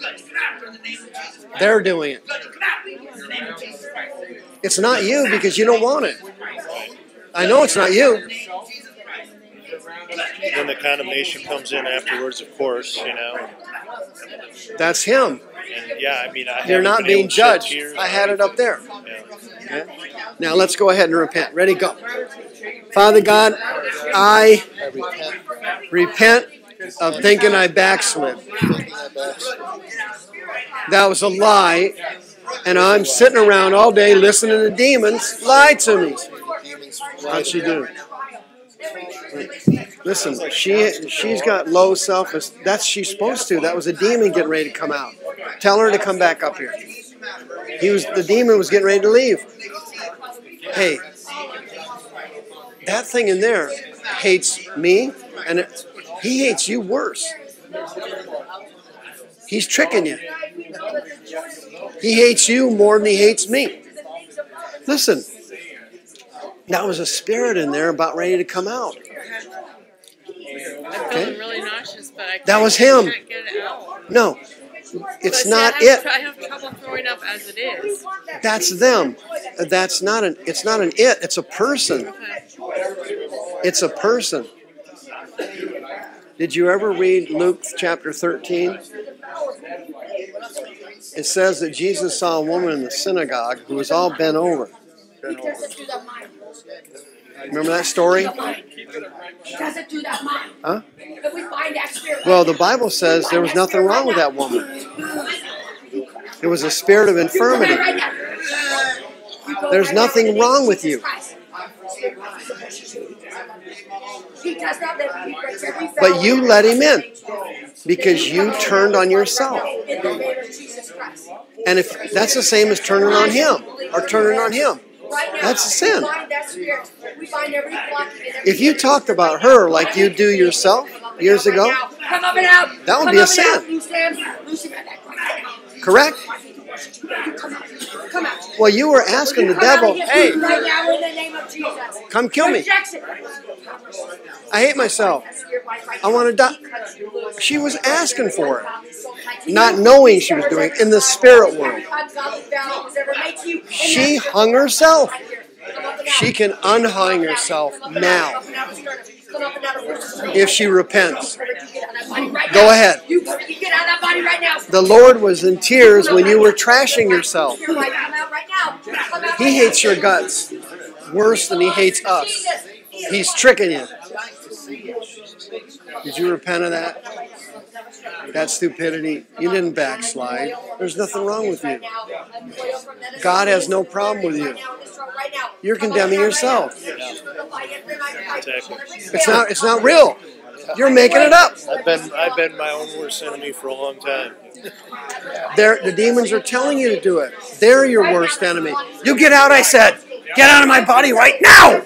They're doing it. It's not you because you don't want it. I know it's not you. Then the condemnation comes in afterwards, of course, you know. That's him. And yeah, I mean, I You're been being judged. I had it up there. Yeah. Now let's go ahead and repent. Ready, go. Father God, I repent of thinking I backslid. That was a lie, and I'm sitting around all day listening to demons lie to me. How'd she do? Listen, she she's got low self. That's she's supposed to. That was a demon getting ready to come out. Tell her to come back up here. He was the demon was getting ready to leave. Hey, that thing in there hates me, and it, he hates you worse. He's tricking you. He hates you more than he hates me. Listen, that was a spirit in there about ready to come out. I'm really nauseous, but I That was can't- him. can't get it. No, it's But not I it. have, I have trouble throwing up as it is. That's them. That's not an. It's not an it. It's a person. It's a person. Did you ever read Luke chapter 13? It says that Jesus saw a woman in the synagogue who was all bent over. Remember that story? Doesn't do that mind. Huh? If we find that spirit. Well, the Bible says there was nothing wrong with that woman. It was a spirit of infirmity. There's nothing wrong with you. He does not let me break every But you let him in because you turned on yourself. In the name of Jesus Christ. And if that's the same as turning on him or turning on him, Right now, That's a sin. We bind that spirit. We bind every block and every if you talked about her like you do yourself years ago, Come up and out. That would be a up and out. sin. Loose them. Loose them. correct? Come out. Come out. Well, you were asking the devil, hey, Right now, in the name of Jesus. come kill me. I hate myself. I want to die. She was asking for it, not knowing she was doing it in the spirit world. She hung herself. She can unhang herself now if she repents. Go ahead. The Lord was in tears when you were trashing yourself. He hates your guts worse than he hates us. He's tricking you. Did you repent of that? That stupidity. You didn't backslide. There's nothing wrong with you. God has no problem with you. You're condemning yourself. It's not. It's not real. You're making it up. I've been I've been my own worst enemy for a long time. They're, the demons are telling you to do it. They're your worst enemy. You get out, I said. Get out of my body right now.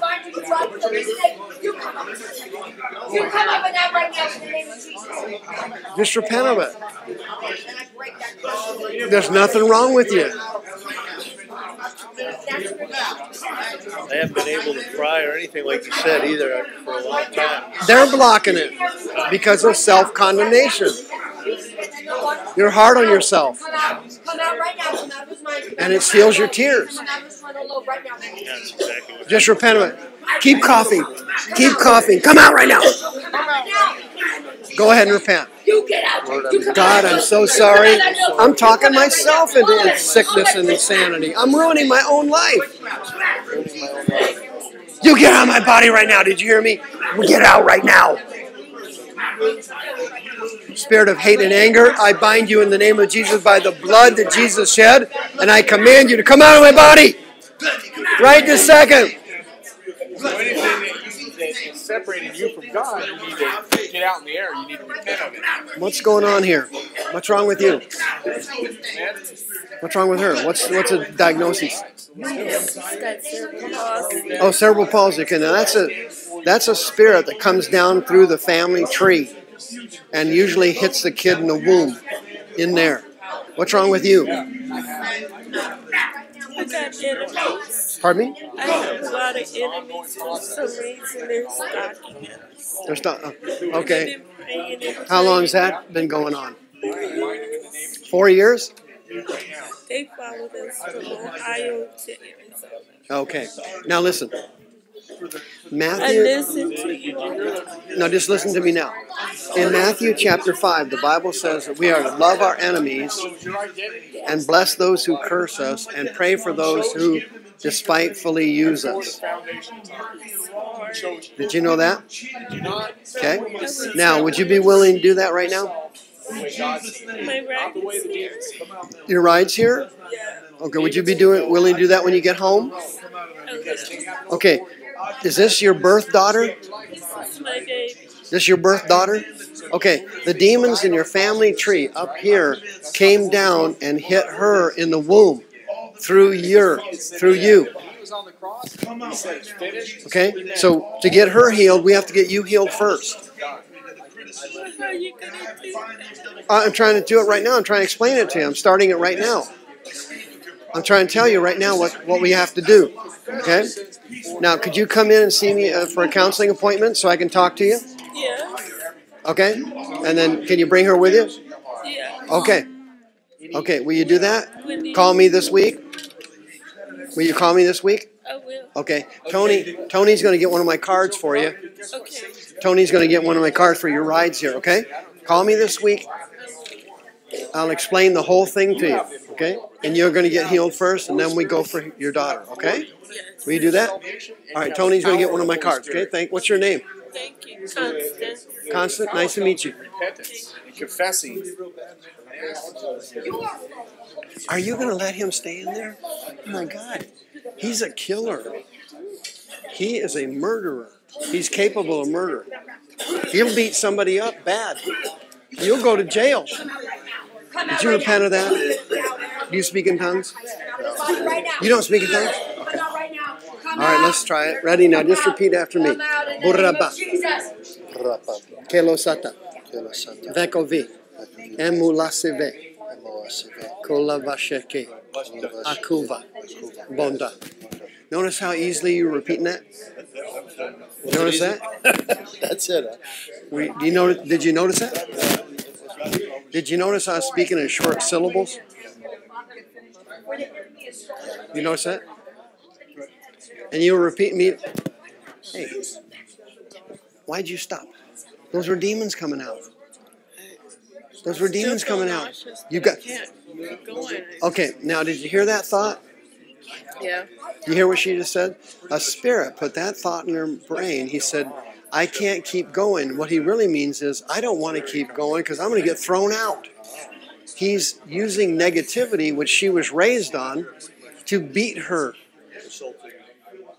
You come up. You come up and out right now in the name of Jesus. Just repent of it. And I break that curse. There's nothing wrong with you. That's. I haven't been able to cry or anything like you said either for a long time. They're blocking it because of self condemnation. You're hard on yourself, Come out. Come out right now. Come out of his mind. and it seals your tears. Come out of his frontal lobe right now. That's exactly what Just repent of it. Keep coughing. Keep coughing. Come out right now. Go ahead and repent. God. I'm so sorry. I'm talking myself into sickness and insanity. I'm ruining my own life. You get out of my body right now. Did you hear me? Get out right now. Spirit of hate and anger, I bind you in the name of Jesus by the blood that Jesus shed, and I command you to come out of my body right this second. So anything that, that is separating you from God, you need to get out in the air. You need to repent of it. What's going on here? What's wrong with you? What's wrong with her? What's what's a diagnosis? Oh, cerebral palsy. Okay, now that's a that's a spirit that comes down through the family tree, and usually hits the kid in the womb, in there. What's wrong with you? I got enemies. Pardon me? I have a lot of enemies for some reason. They're stalking us. Not. oh, Okay. Been praying and How long has that been going on? Four years. They followed us from Ohio to Arizona. Okay. Now listen. Matthew. I listen to you just listen to me now. In Matthew chapter 5, the Bible says that we are to love our enemies and bless those who curse us and pray for those who despitefully use us. Did you know that? Okay. Now, would you be willing to do that right now? Your ride's here? Okay, would you be doing willing to do that when you get home? Okay. Is this your birth daughter? This is. This your birth daughter? Okay, the demons in your family tree up here came down and hit her in the womb through your through you. on the cross, he said it's finished. Okay? So to get her healed, we have to get you healed first. How are you gonna do that? I'm trying to do it right now. I'm trying to explain it to you. I'm starting it right now. I'm trying to tell you right now what, what we have to do. Okay? Now, could you come in and see me uh, for a counseling appointment so I can talk to you? Yeah, Okay? And then can you bring her with you? yeah. Okay. Okay, will you do that? When do you- Call me this week. Will you call me this week? I will. Okay. Tony Tony's going to get one of my cards for you. Okay. Tony's going to get one of my cards for your rides here, okay? Call me this week. I'll explain the whole thing to you, okay? And you're going to get healed first, and then we go for your daughter, okay? Will you do that? All right, Tony's going to get one of my cards, okay? Thank. What's your name? Thank you, Constance. Constant. Nice to meet you. Repentance, confessing. Are you going to let him stay in there? Oh my God, he's a killer. He is a murderer. He's capable of murder. He'll beat somebody up bad. You'll go to jail. Did you repent of that? Do you speak in tongues? You don't speak in tongues? Okay. All right, let's try it. Ready now? Just repeat after me. Burraba. Kelosata. Vekovi. Emulaseve. Kolavasheke. Akuva. Bonda. Notice how easily you're repeating that? Notice that? That's it. We, do you notice, did you notice that? Did you notice I was speaking in short syllables? You notice that? And you were repeating me. Hey, why'd you stop? Those were demons coming out. Those were demons coming out. You got. Keep going. Okay, now did you hear that thought? Yeah. You hear what she just said? A spirit put that thought in her brain. He said, I can't keep going. What he really means is, I don't want to keep going because I'm going to get thrown out. He's using negativity, which she was raised on, to beat her.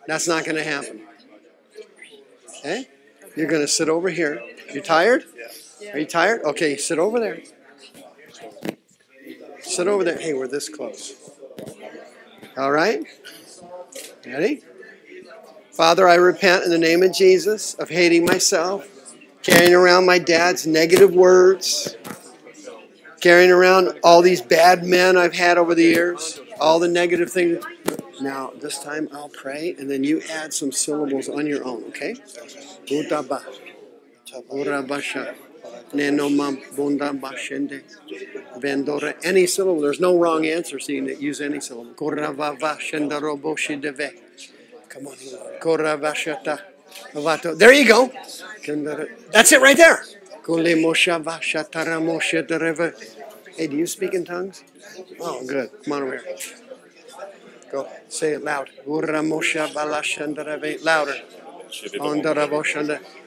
That's not going to happen. Okay? You're going to sit over here. You tired? Are you tired? Okay, sit over there. Sit over there. Hey, we're this close. All right? Ready? Father, I repent in the name of Jesus of hating myself, carrying around my dad's negative words, carrying around all these bad men I've had over the years, all the negative things. Now, this time I'll pray, and then you add some syllables on your own, okay? Utaba, urabasha, nenomam, bundabashende, vendora. Any syllable. There's no wrong answer, you can use any syllable. Koravava, shendaroboshideve. Come on, Koravashata. Avato. There you go. That's it right there. Kulemoshavashataramoshedereve. Hey, do you speak in tongues? Oh, good. Come on over here. Go. Say it loud. Louder.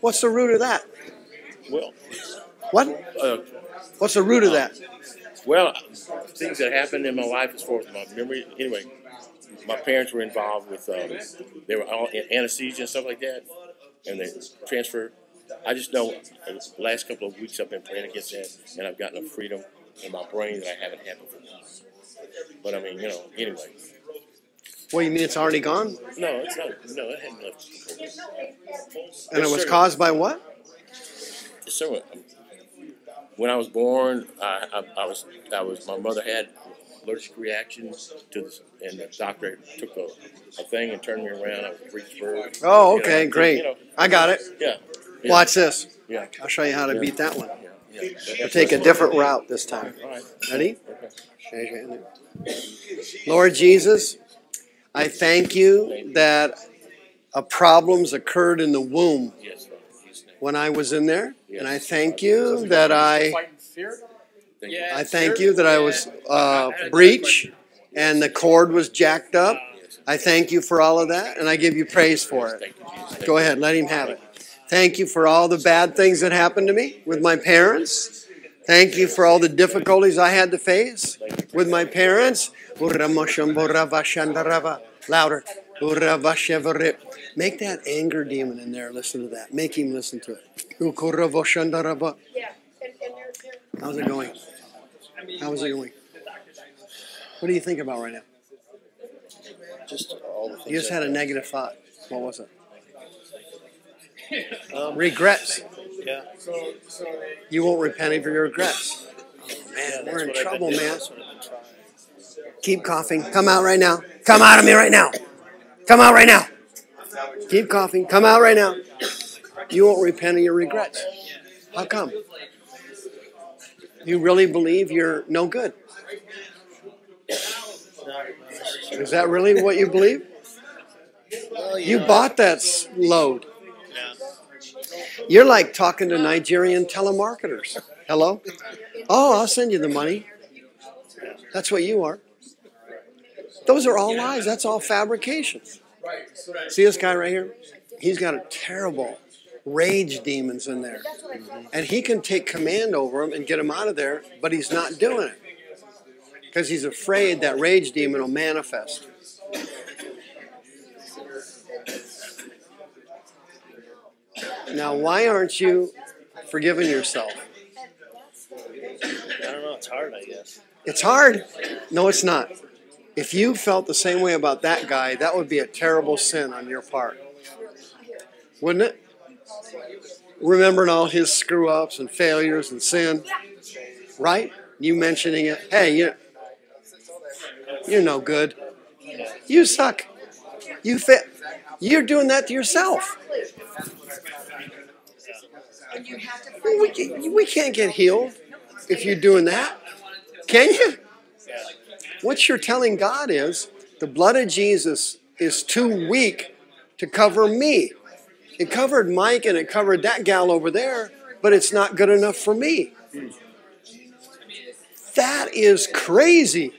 What's the root of that? Well, What? uh, What's the root of that? well, things that happened in my life as far as my memory. Anyway, my parents were involved with. Um, they were all in anesthesia and stuff like that, and they transferred. I just know uh, the last couple of weeks I've been praying against that, and I've gotten a freedom in my brain that I haven't had before. But I mean, you know, anyway. Well, you mean it's already gone? No, it's not. No, it hadn't left. And it was caused by what? So, when I was born, I, I, I was I was my mother had allergic reactions to this, and the doctor took a, a thing and turned me around. I was Reedsburg. Oh, You know, okay, great. You know, I got it. yeah. yeah. Watch this. Yeah. I'll show you how to Yeah. beat that one. Yeah. yeah. We'll take a different route this time. Right. Ready? Okay. Raise your hand there. Lord Jesus, I thank you that a problems occurred in the womb Yes. Lord. In Jesus' name. when I was in there, and I thank you that I Fighting fear? Thank you. I thank you that I was uh, breech and the cord was jacked up, I thank you for all of that, and I give you praise for it. Go ahead, let him have it. Thank you for all the bad things that happened to me with my parents. Thank you for all the difficulties I had to face with my parents. Louder. Make that anger demon in there listen to that. Make him listen to it. How's it going? How's it going? What do you think about right now? Just all the things. You just had a negative thought. What was it? Um, Regrets. Yeah. You won't repent of your regrets. Man, That's we're in what I've been trouble, man. That's what I've been trying. Keep coughing. Come out right now. Come out of me right now. Come out right now. Keep coughing. Come out right now. You won't repent of your regrets. How come? You really believe you're no good? Is that really what you believe? You bought that load. You're like talking to Nigerian telemarketers. Hello? Oh, I'll send you the money. That's what you are. Those are all lies. That's all fabrications. See this guy right here? He's got a terrible rage demons in there. And he can take command over them and get them out of there, but he's not doing it. Because he's afraid that rage demon will manifest. Now, why aren't you forgiving yourself? I don't know. It's hard, I guess. It's hard. No, it's not. If you felt the same way about that guy, that would be a terrible sin on your part. Wouldn't it? Remembering all his screw ups and failures and sin. Right? You mentioning it. Hey, you, you're no good. You suck. You fit. You're doing that to yourself. We, we can't get healed if you're doing that. Can you? What you're telling God is the blood of Jesus is too weak to cover me. It covered Mike and it covered that gal over there, but it's not good enough for me. That is crazy.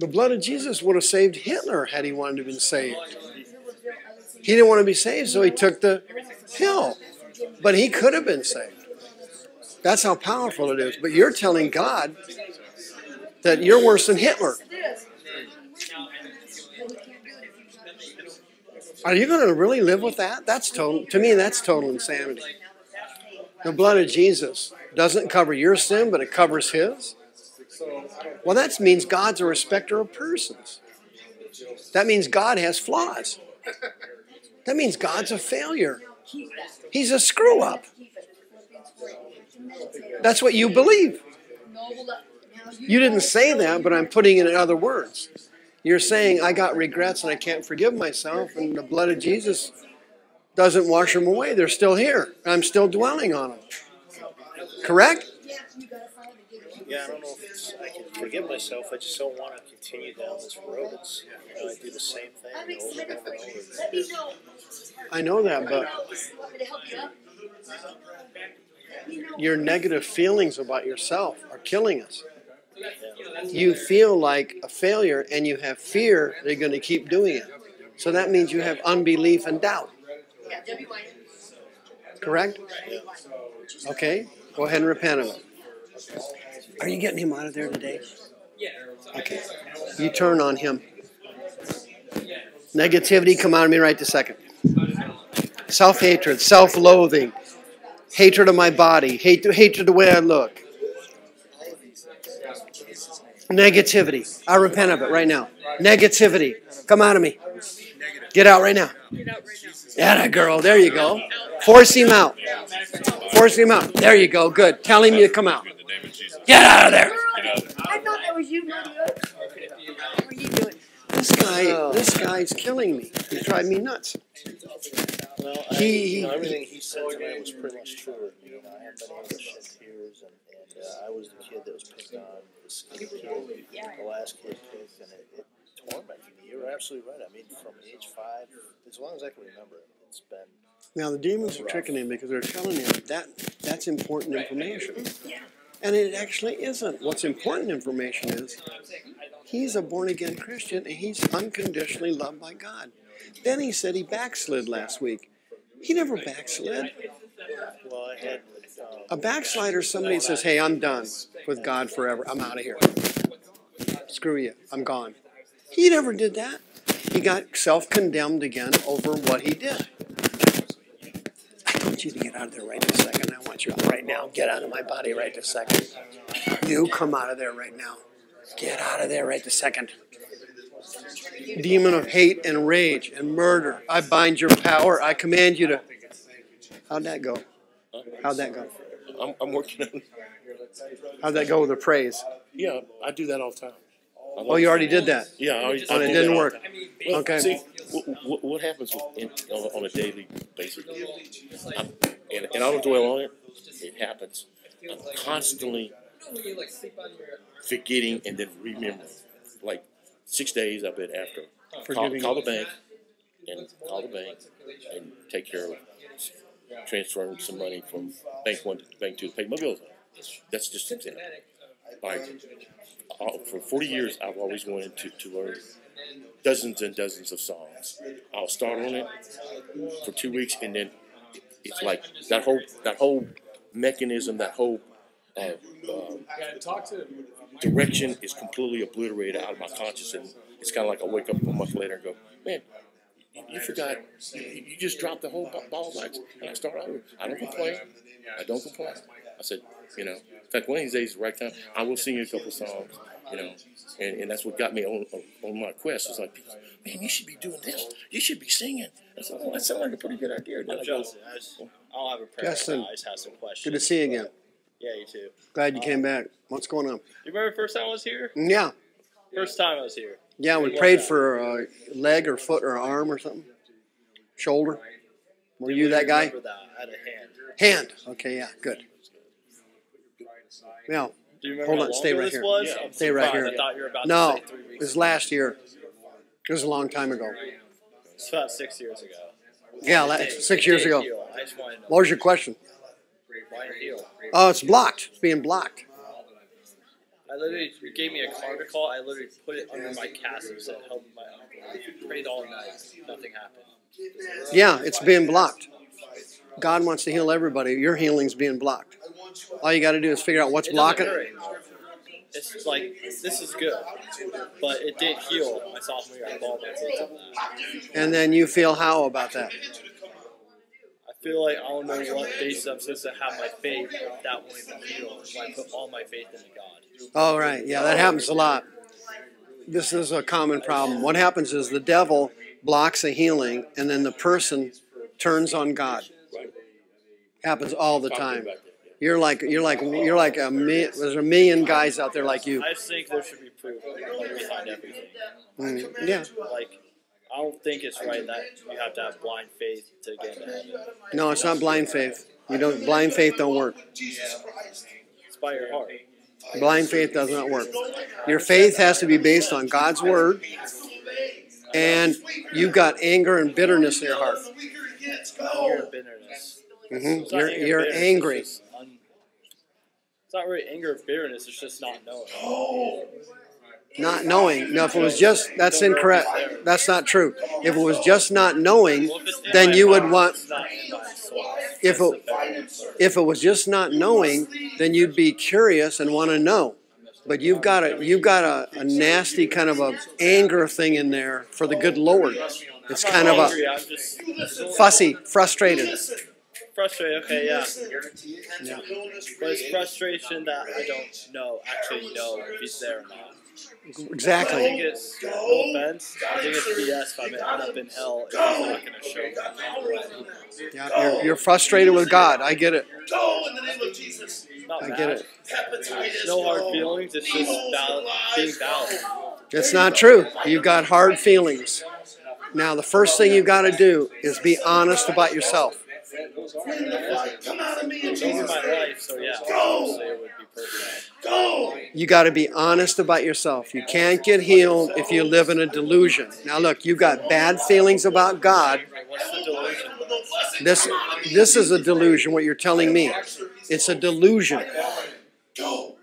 The blood of Jesus would have saved Hitler had he wanted to be saved. He didn't want to be saved, so he took the pill. But he could have been saved. That's how powerful it is. But you're telling God that you're worse than Hitler. Are you going to really live with that? That's total. To me, that's total insanity. The blood of Jesus doesn't cover your sin, but it covers His. Well, that means God's a respecter of persons. That means God has flaws. That means God's a failure. He's a screw up. That's what you believe. You didn't say that, but I'm putting it in other words. You're saying, I got regrets and I can't forgive myself, and the blood of Jesus doesn't wash them away. They're still here. I'm still dwelling on them. Correct? Yeah, I don't know if it's, I can forgive myself. I just don't want to continue down this road. It's, you know, I do the same thing over and over and over. I know that, but your negative feelings about yourself are killing us. You feel like a failure and you have fear they're going to keep doing it. So that means you have unbelief and doubt. Correct? Okay, go ahead and repent of it. Are you getting him out of there today? Okay. You turn on him. Negativity, come out of me right this second. Self hatred, self loathing, hatred of my body, hate, hatred the way I look. Negativity. I repent of it right now. Negativity. Come out of me. Get out right now. Yeah, that girl. There you go. Force him out. Force him out. There you go. Good. Tell him to come out. Get out of there. I thought that was you. What are you doing? This guy, this guy's killing me. He drive me nuts. Well, I, He- you know, everything he said tonight was pretty much true. You know, I have been able to shed tears, and, and uh, I was the kid that was picked on, the skinny kid, the last kid picked, and it, it tormented me. You're absolutely right. I mean, from age five, as long as I can remember, it's been Now the demons are tricking him because they're telling him that that's important information. And it actually isn't. What's important information is he's a born again Christian and he's unconditionally loved by God. Then he said he backslid last week. He never backslid. A backslider somebody that says, Hey, I'm done with God forever. I'm out of here. Screw you. I'm gone. He never did that. He got self condemned again over what he did. I want you to get out of there right this second. I want you out right now. Get out of my body right this second. You come out of there right now. Get out of there right this second. Demon of hate and rage and murder. I bind your power. I command you to. How'd that go? How'd that go? I'm, I'm working on. How'd that go with the praise? Yeah, I do that all the time. I Oh, you already did that. Yeah, I already, oh, I And it didn't work. the time. Well, Okay. See, what, what happens in, on, on a daily basis? I'm, and, and I don't dwell on it. It happens. I'm constantly forgetting and then remembering. Like six days, I've been after. Call, Forgiving. call the bank and call the bank and take care of transferring some money from bank one to bank two to pay my bills. That's just an example. Like for forty years, I've always wanted to, to learn dozens and dozens of songs. I'll start on it for two weeks, and then it's like that whole that whole mechanism, that whole uh, um, direction is completely obliterated out of my conscious, and it's kind of like I wake up a month later and go, man. You, you forgot. You, you just dropped the whole ball of wax, and I start over. I don't complain. I don't complain. I said, you know, in fact, one of these days, the right time, I will sing you a couple songs, you know, and, and that's what got me on, on, on my quest. It's like, people, man, you should be doing this. You should be singing. I said, oh, that sounds like a pretty good idea. Then I go, Justin, I, just, have a prayer Justin. right now. I just have some questions. Good to see you again. Yeah, you too. Glad you uh, came back. What's going on? You remember the first time I was here? Yeah. First time I was here. Yeah, we prayed for a leg or foot or arm or something. Shoulder. Were you that guy? That? I had a hand. Hand. Okay, yeah, good. Yeah. Do you remember Hold on, stay right here. was? I'm Stay right here. I thought you were about No, to say three it was last year. It was a long time ago. It's about six years ago. Yeah, six years ago. Heal. I just want to know. What was your question? Oh, it's blocked. It's being blocked. I literally, you gave me a card to call. I literally put it under my cast and said, help my uncle. Prayed all night. Nothing happened. Yeah, it's being blocked. God wants to heal everybody. Your healing's being blocked. All you got to do is figure out what's It blocking. hurt. It's like, this is good. But it did heal my sophomore year. I balled my face on that. And then you feel how about that? I feel like I don't know what basis I'm supposed to have my faith that won't even heal when I put all my faith into God. Oh, right. Yeah, that happens a lot. This is a common problem. What happens is the devil blocks a healing, and then the person turns on God. Happens all the time. You're like you're like you're like a mi- there's a million guys out there like you. I think there should be proof like, behind everything. Mm, yeah. Like, I don't think it's right that you have to have blind faith to get into heaven. No, it's not blind faith. You don't blind faith don't work. It's by your heart. Blind faith does not work. Your faith has to be based on God's word, and you've got anger and bitterness in your heart. Anger and bitterness. hmm It's not You're anger and you're bitterness, angry. It's, just un- it's not really anger and bitterness. It's just not knowing. Not knowing. No, if it was just that's incorrect. That's not true. If it was just not knowing, Well, if it's in then you would want. It's not in my soul. If it if it was just not knowing, then you'd be curious and want to know. But you've got a you've got a, a nasty kind of a anger thing in there for the good Lord. It's kind of a fussy, frustrated. frustrated. Okay, yeah. Yeah. But it's frustration that I don't know, actually know if he's there or not. I think Exactly. it's, no offense, I think it's BS if I'm end up in hell if not going to show. Yeah, you're, you're frustrated with God. I get it. Not I get it. No hard feelings, it's just valid, being valid. It's not true. You've got hard feelings. Now, the first thing you've got to do is be honest about yourself. Over my life, so yeah, obviously it would perfect. You got to be honest about yourself. You can't get healed if you live in a delusion. Now, look, you've got bad feelings about God. This, this is a delusion. What you're telling me, it's a delusion.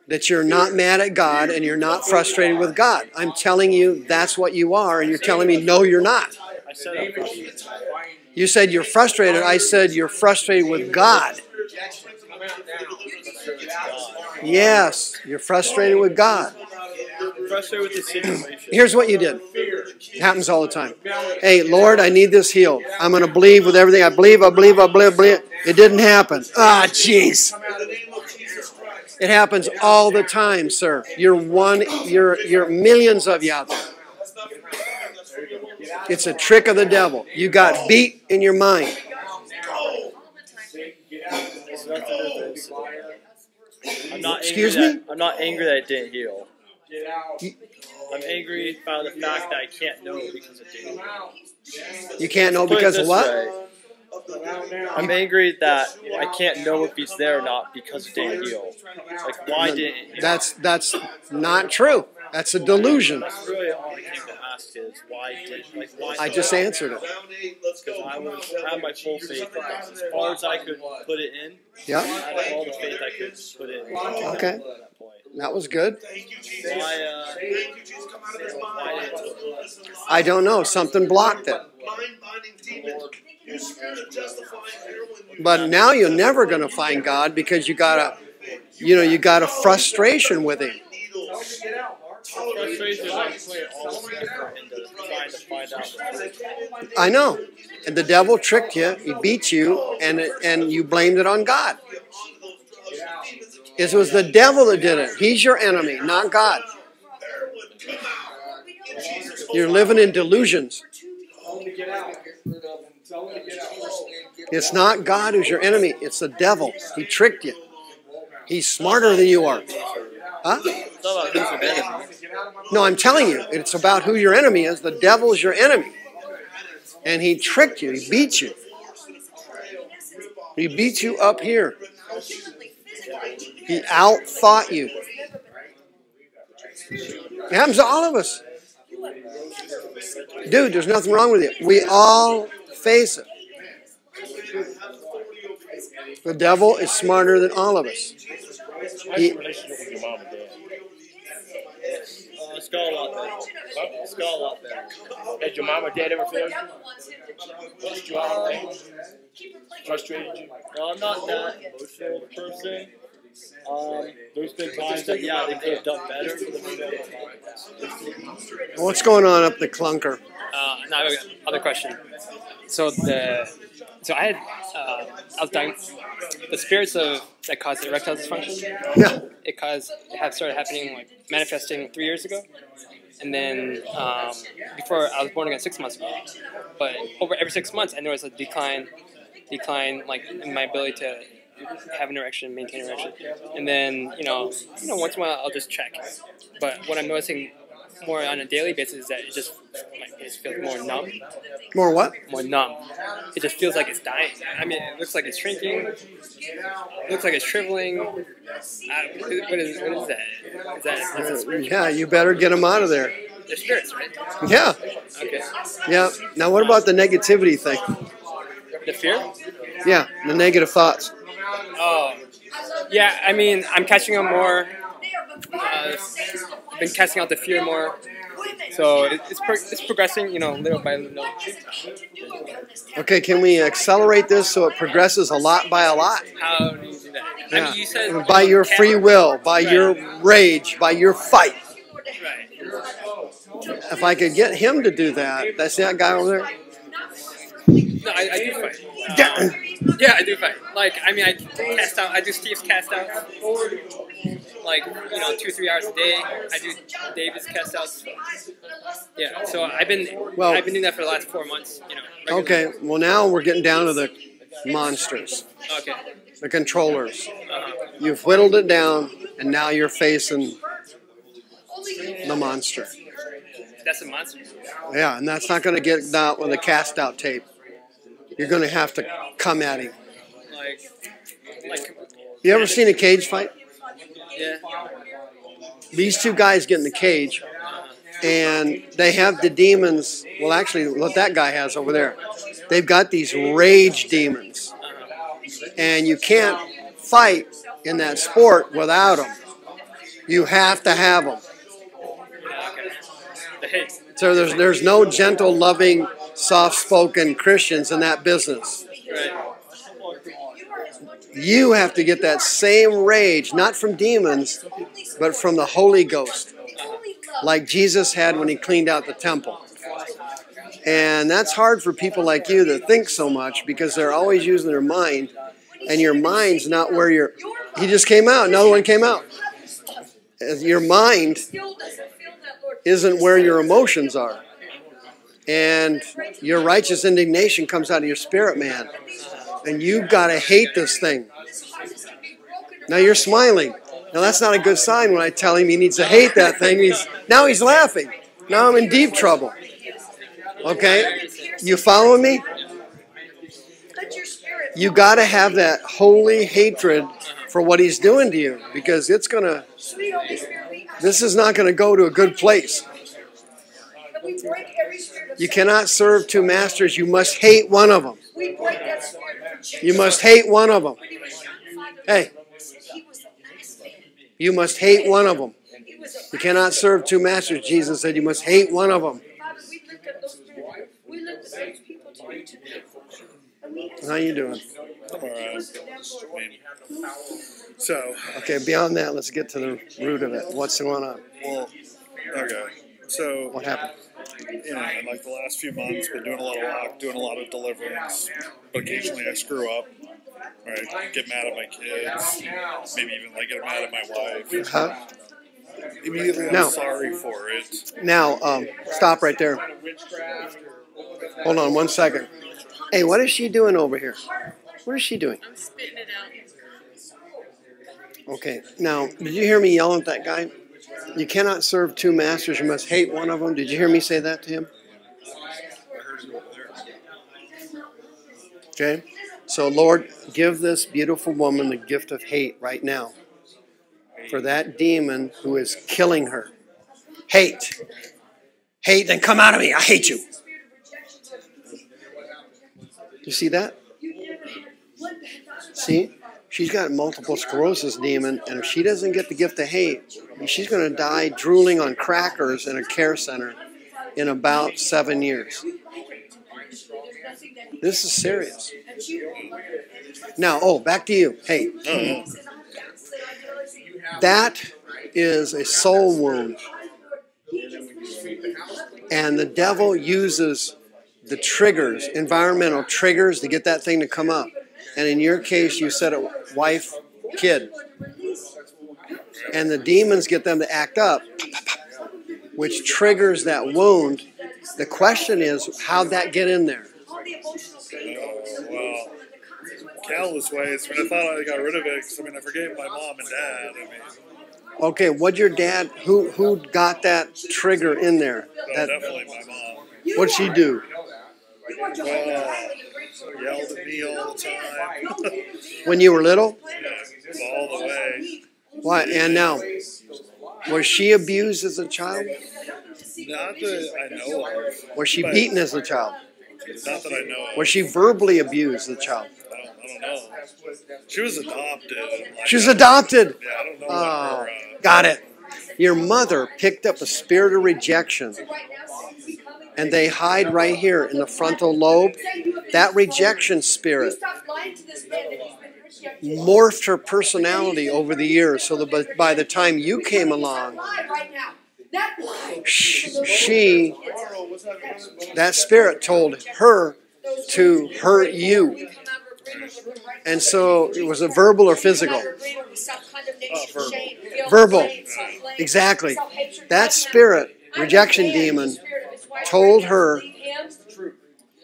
that you're not mad at God and you're not frustrated with God. I'm telling you that's what you are, and you're telling me no, you're not. You said you're frustrated. I said you're frustrated with God. Yes, you're frustrated with God. Frustrated with the situation. Here's what you did. It happens all the time. Hey, Lord, I need this healed. I'm going to believe with everything. I believe, I believe, I believe, I believe. It didn't happen. Ah, jeez. It happens all the time, sir. You're one, you're, you're millions of you out there. It's a trick of the devil. You got beat in your mind. I'm not Excuse angry me? That, I'm not angry that it didn't heal. Get out. I'm angry about the fact that I can't know because it didn't. You can't know Put it because of this what? way. I'm angry that I can't know if he's there or not because it didn't heal. Like, why didn't it heal? That's that's not true. That's a delusion. That's really all I came to ask is why did like why? I just answered it. Because I was I had my full faith in this. As far as I could put it in, Yeah. I had all the faith I could put in. Okay. At that point. That was good. Why, uh, why did it I don't know. Something blocked it. But now you're never going to find God because you got a, you know, you got a frustration with Him. I know. And the devil tricked you. He beat you, and and you blamed it on God. It was the devil that did it. He's your enemy, not God. You're living in delusions. It's not God who's your enemy. It's the devil. He tricked you. He's smarter than you are. Huh? It's not about who's the enemy. No, I'm telling you, it's about who your enemy is. The devil's your enemy. And he tricked you. He beat you. He beat you up here. He outthought you. It happens to all of us. Dude, there's nothing wrong with it. We all face it. The devil is smarter than all of us. How's your relationship with your mom and dad? Uh, it's got a lot better. It's got a lot better. Has your mom or dad ever failed you? Pushed you out of things? Frustrated you? No, I'm not that emotional person. Um, there's been times that yeah, they could have done better. what's going on up the clunker? Uh, now I have another question. So the so I had uh, I was dying. The spirits of that caused erectile dysfunction. Yeah. It caused it had started happening like manifesting three years ago, and then um, before I was born again six months ago. But over every six months, I noticed a decline, decline like in my ability to have an erection, maintain an erection, and then you know you know once in a while I'll just check. But what I'm noticing more on a daily basis is that it just my face feels more numb More what? more numb. It just feels like it's dying. I mean, it looks like it's shrinking. It looks like it's shriveling. What is what is that? Is that a? Yeah, you better get them out of there. They're spirits, right? Yeah, Okay. yeah. Now, what about the negativity thing? The fear? Yeah, the negative thoughts. Oh, yeah. I mean, I'm catching them more. Uh, I've been casting out the fear more. So it's pro- it's progressing, you know, little by little. Okay, can we accelerate this so it progresses a lot by a lot? How do you do that? I Yeah. mean, you said By your free will, by your rage, by your fight. Right. If I could get him to do that, that's that guy over there. No, I, I do fight. Um, yeah, I do fight. Like, I mean, I cast out. I do Steve's cast out. Like, you know, two three hours a day. I do David's cast outs. Yeah, so I've been Well- I've been doing that for the last four months. You know. regularly. Okay, well now we're getting down to the monsters, Okay. the controllers. Uh-huh. You've whittled it down, and now you're facing the monster. That's a monster. Yeah, and that's not going to get out with a cast out tape. You're going to have to come at him. Like, You ever seen a cage fight? yeah. These two guys get in the cage, and they have the demons. Well, actually, what that guy has over there, they've got these rage demons, and you can't fight in that sport without them. You have to have them. So there's there's no gentle, loving, soft-spoken Christians in that business. You have to get that same rage, not from demons, but from the Holy Ghost, like Jesus had when he cleaned out the temple. And that's hard for people like you that think so much because they're always using their mind, and your mind's not where you're. He just came out. Another one came out. Your mind isn't where your emotions are. And your righteous indignation comes out of your spirit, man. And you've got to hate this thing. Now you're smiling. Now that's not a good sign when I tell him he needs to hate that thing. He's now he's laughing. Now I'm in deep trouble. Okay? You following me? You got to have that holy hatred for what he's doing to you because it's going to this is not going to go to a good place. You cannot serve two masters. You must hate one of them. You must hate one of them. Hey, you must hate one of them. You cannot serve two masters. Jesus said you must hate one of them. How you doing? I'm all right. I mean, so, Okay, beyond that, let's get to the root of it. What's going on? well, okay. So, What happened? You know, in like the last few months, been doing a lot of walk, doing a lot of deliverance. But occasionally I screw up, right? Get mad at my kids, maybe even like get mad at my wife. Huh? Immediately I'm No. sorry for it. Now, um, stop right there. Hold on one second. Hey, what is she doing over here? What is she doing? I'm spitting it out. Okay. Now, did you hear me yelling at that guy? You cannot serve two masters. You must hate one of them. Did you hear me say that to him? Okay. So, Lord, give this beautiful woman the gift of hate right now for that demon who is killing her. Hate. Hate, then come out of me. I hate you. You see that? See? She's got multiple sclerosis demon, and if she doesn't get the gift of hate, she's going to die drooling on crackers in a care center in about seven years. This is serious. Now, oh, back to you. Hey, that is a soul wound. And the devil uses the triggers, environmental triggers, to get that thing to come up. And in your case, you said it wife, kid. And the demons get them to act up, which triggers that wound. The question is, how'd that get in there? Oh, well, countless ways. I I thought I got rid of it 'cause, I mean, I forgave my mom and dad. I mean, Okay, what your dad? Who who got that trigger in there? oh, That, definitely my mom. what'd she do? Well, yelled at me all the time. When you were little? Yeah, all the way. What? And now, was she abused as a child? Not that I know of. Was she beaten as a child? Not that I know of. Was she verbally abused as a child? I don't, know. She was adopted. Like, She was adopted. Yeah, I don't know. Oh, her, uh, got it. Your mother picked up a spirit of rejection, and they hide right here in the frontal lobe. That rejection spirit morphed her personality over the years, so that by- by the time you came along, she, that spirit told her to hurt you. And so it was a verbal or physical? Verbal. Exactly. That spirit, rejection demon, told her,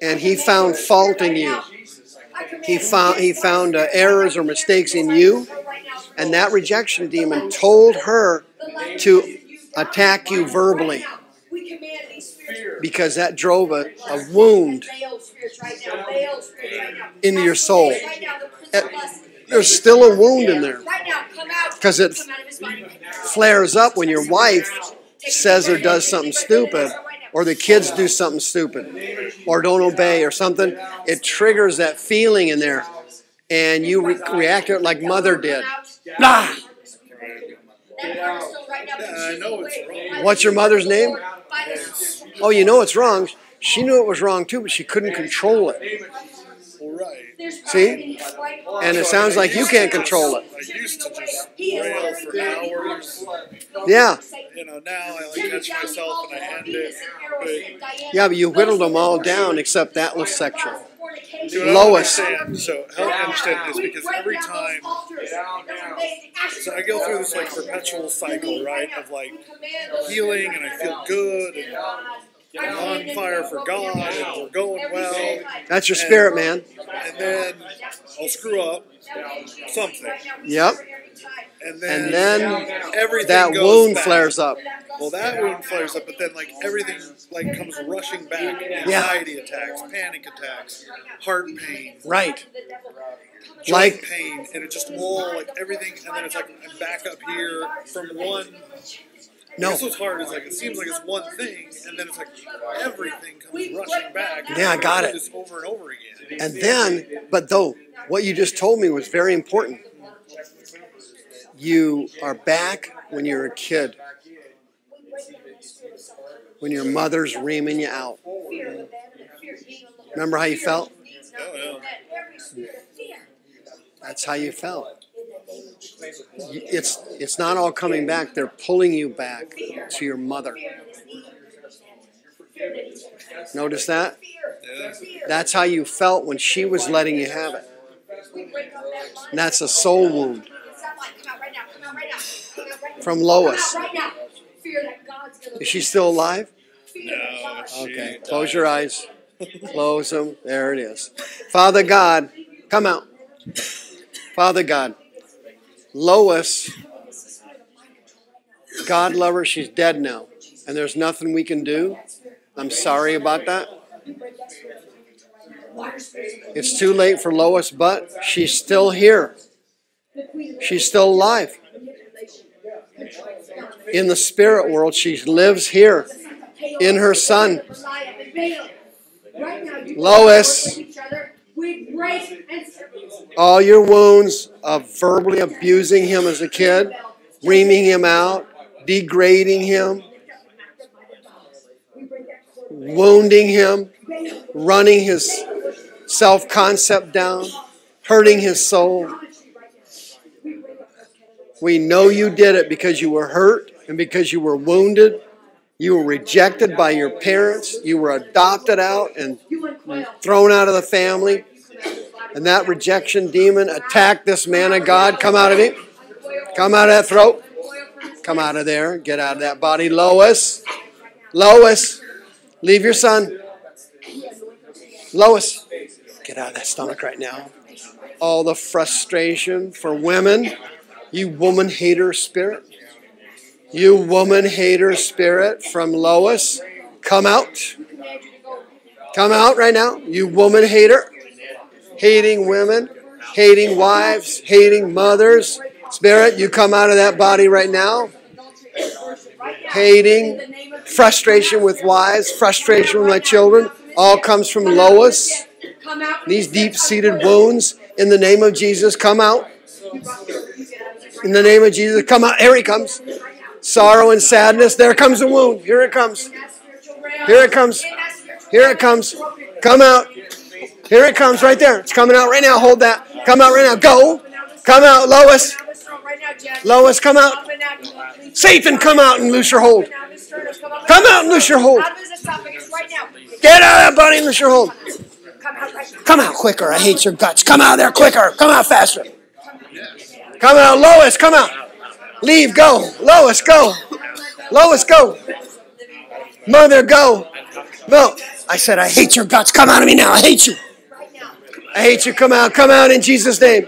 and he found fault in you. He found he found uh, errors or mistakes in you, and that rejection demon told her to attack you verbally because that drove a, a wound into your soul. Uh, There's still a wound in there because it flares up when your wife says or does something stupid, or the kids do something stupid, or don't obey, or something. It triggers that feeling in there, and you re- react to it like mother did. Ah! What's your mother's name? Oh, you know it's wrong. She knew it was wrong too, but she couldn't control it. Well, right. See? And it sounds like you can't control it. I used to just rail for hours. Yeah. You know, now I like catch myself and I end it. But Yeah, but you whittled them all down except that little section. See, what I don't Lois. understand, so help me understand is because every time, so I go through this like perpetual cycle, right, of like healing and I feel good and I'm on fire for God and we're going well. That's your And- spirit, man. And then I'll screw up something. Yep. And then, And then everything that goes wound back. flares up. Well, that wound flares up, but then like everything like comes rushing back. Anxiety attacks, panic attacks, heart pain, Right. joint Like- pain, and it just all like everything, and then it's like I'm back up here from one. No. That's what's hard is like it seems like it's one thing, and then it's like everything comes rushing back. Yeah, I got it. Over and over again. And then, but though, what you just told me was very important. You are back when you're a kid, when your mother's reaming you out. Remember how you felt? Oh, That's how you felt. It's it's not all coming back. They're pulling you back to your mother. Notice that? That's how you felt when she was letting you have it. And that's a soul wound from Lois. Is she still alive? No. Okay. Close your eyes. Close them. There it is. Father God, come out. Father God, Lois, God love her, she's dead now. And there's nothing we can do. I'm sorry about that. It's too late for Lois, but she's still here. She's still alive. In the spirit world, she lives here in her son. Lois, all your wounds of verbally abusing him as a kid, reaming him out, degrading him, wounding him, running his self concept down, hurting his soul. We know you did it because you were hurt and because you were wounded. You were rejected by your parents. You were adopted out and thrown out of the family. And that rejection demon attacked this man of God. Come out of him. Come out of that throat. Come out of there. Get out of that body. Lois. Lois. Leave your son. Lois. Get out of that stomach right now. All the frustration for women. You woman hater spirit. You woman hater spirit from Lois. Come out. Come out right now. You woman hater. Hating women. Hating wives. Hating mothers. Spirit, you come out of that body right now. Hating. Frustration with wives. Frustration with my children. All comes from Lois. These deep seated wounds, in the name of Jesus, come out. In the name of Jesus, come out. Here he comes. Sorrow and sadness. There comes a wound. Here it comes. Here it comes. Here it comes. Come out. Here it comes right there. It's coming out right now. Hold that. Come out right now. Go. Come out, Lois. Lois, come out. Satan, come out and loose your hold. Come out and loose your hold. Get out of that body and loose your hold. Come out quicker. I hate your guts. Come out there quicker. Come out faster. Come out, Lois. Come out. Leave. Go. Lois, go. Lois, go. Mother, go. No. I said, I hate your guts. Come out of me now. I hate you. I hate you. Come out. Come out in Jesus' name.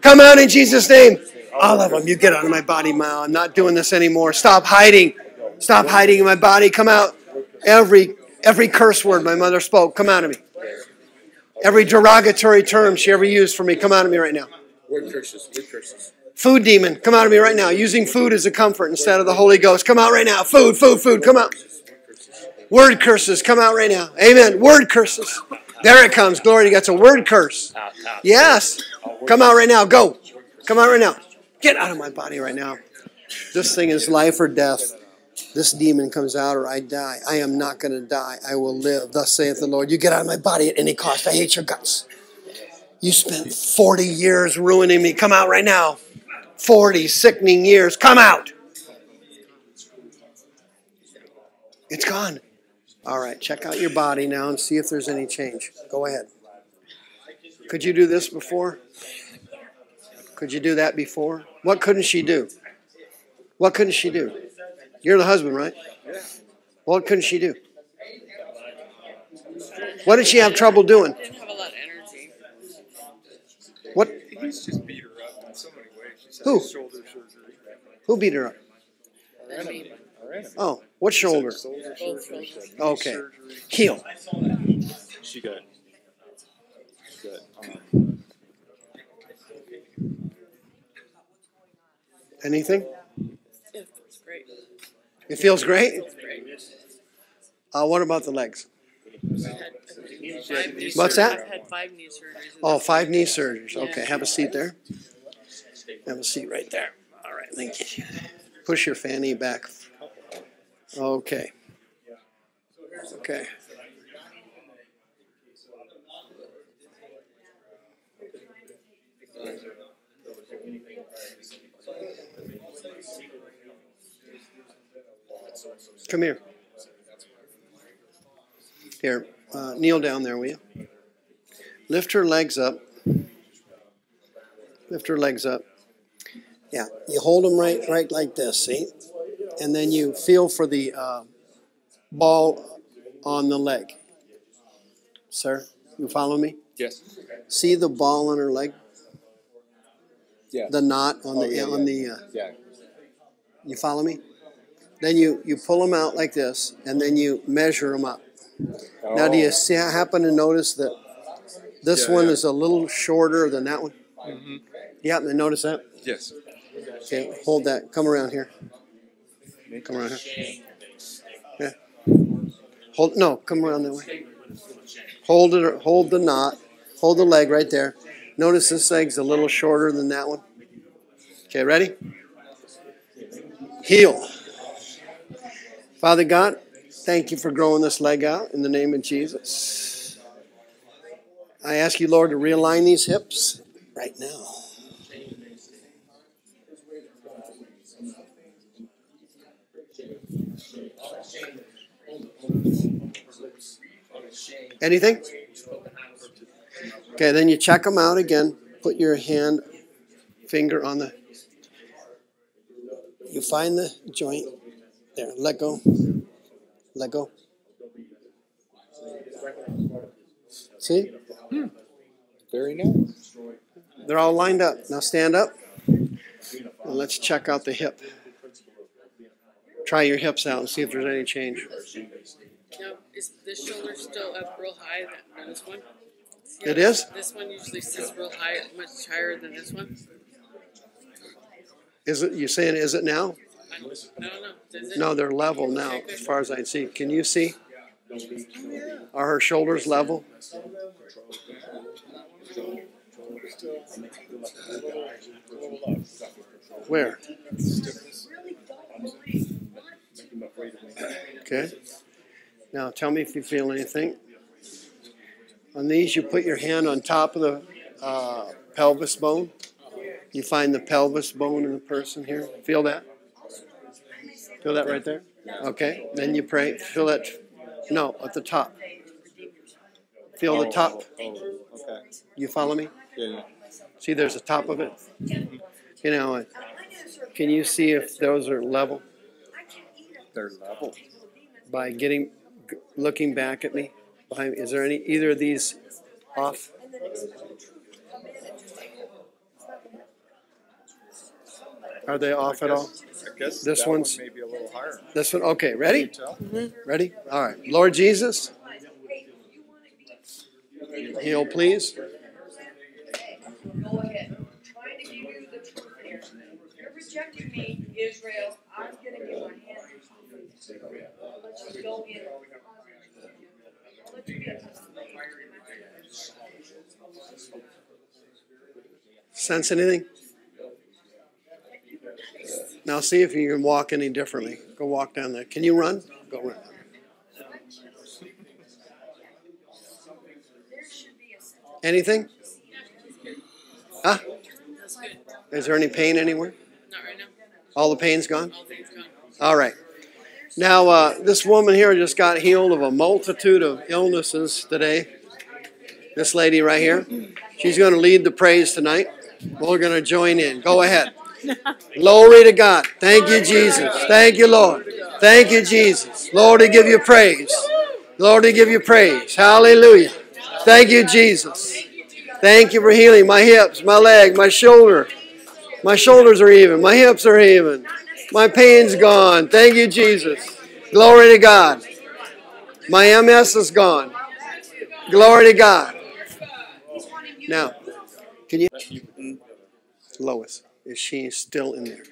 Come out in Jesus' name. All of them. You get out of my body, Mal. I'm not doing this anymore. Stop hiding. Stop hiding in my body. Come out. Every every curse word my mother spoke, come out of me. Every derogatory term she ever used for me, come out of me right now. Word curses. Word curses. Food demon, come out of me right now. Using food as a comfort instead of the Holy Ghost. Come out right now. Food, food, food, come out. Word curses, come out right now. Amen. Word curses. There it comes. Glory to God. It's a word curse. Yes. Come out right now. Go. Come out right now. Get out of my body right now. This thing is life or death. This demon comes out or I die. I am not going to die. I will live. Thus saith the Lord. You get out of my body at any cost. I hate your guts. You spent 40 years ruining me. Come out right now. 40 sickening years. Come out. It's gone. All right, check out your body now and see if there's any change. Go ahead. Could you do this before? Could you do that before? What couldn't she do? What couldn't she do? You're the husband, right? What couldn't she do? What did she have trouble doing? Didn't have a lot of energy. What? He's just beat her up in so many ways. Who? Who beat her up? Our enemy. Our enemy. Oh, what shoulder? Shoulder Both surgery. shoulders. knee Okay. Heel. She got. She got. Um, Anything? It was great. It feels great. It was great. Uh, what about the legs? I've had, five knee What's that? I've had five knee surgeries. Oh, five knee surgeries. Okay, have a seat there. Have a seat right there. All right, thank you. Push your fanny back. Okay. Okay. Come here. Here, uh, kneel down there, will you? Lift her legs up. Lift her legs up. Yeah, you hold them right, right like this, see? And then you feel for the uh, ball on the leg. Sir, you follow me? yes. See the ball on her leg? Yeah. The knot on Oh, the yeah, on yeah. the. Uh, Yeah. you follow me? Then you you pull them out like this, and then you measure them up. Now, do you Oh. see, happen to notice that this Yeah, one is a little shorter than that one? Mm-hmm. You happen to notice that? Yes. Okay, hold that. Come around here. Come around here. Yeah. Hold no. Come around that way. Hold it. Hold the knot. Hold the leg right there. Notice this leg's a little shorter than that one. Okay, ready? Heel. Father God, thank you for growing this leg out in the name of Jesus. I ask you, Lord, to realign these hips right now. Anything? Okay, then you check them out again. Put your hand, finger on the. You find the joint. There, let go. Let go. See? Very nice. They're all lined up. Now stand up. And let's check out the hip. Try your hips out and see if there's any change. Now, is this shoulder still up real high than this one? See It how is? This one usually sits real high, much higher than this one. Is it, you saying, is it now? I don't, no, no. It? No, they're level now, as far as I can see. Can you see? Are her shoulders level? Where? Okay. Now tell me if you feel anything. On these, you put your hand on top of the uh, pelvis bone. You find the pelvis bone in the person here. Feel that? Feel that right there? Okay. Then you pray. Feel that. No, at the top. Feel the top. Okay. You follow me? Yeah. See, there's a top of it. You know, can you see if those are level They're level. by getting, looking back at me? Behind, me. is there any either of these off? Are they off at all? I guess This that one's- one may be a little higher. This one. Okay, ready? Can you tell? Ready? All right. Lord Jesus, heal, please. Go ahead. Trying to give you the truth here. You're rejecting me, Israel. I'm giving you my Sense anything? Now see if you can walk any differently. Go walk down there. Can you run? Go run. Anything? Huh? Is there any pain anywhere? Not right now. All the pain's gone? All right. Now, uh, this woman here just got healed of a multitude of illnesses today. This lady right here. She's going to lead the praise tonight. We're going to join in. Go ahead. Glory to God. Thank you, Jesus. Thank you, Lord. Thank you, Jesus. Lord, to give you praise. Lord, to give you praise. Hallelujah. Thank you, Jesus. Thank you for healing my hips, my leg, my shoulder. My shoulders are even. My hips are even. My pain's gone. Thank you, Jesus. Glory to God. My MS is gone. Glory to God. Now, can you, Lois, is she still in there?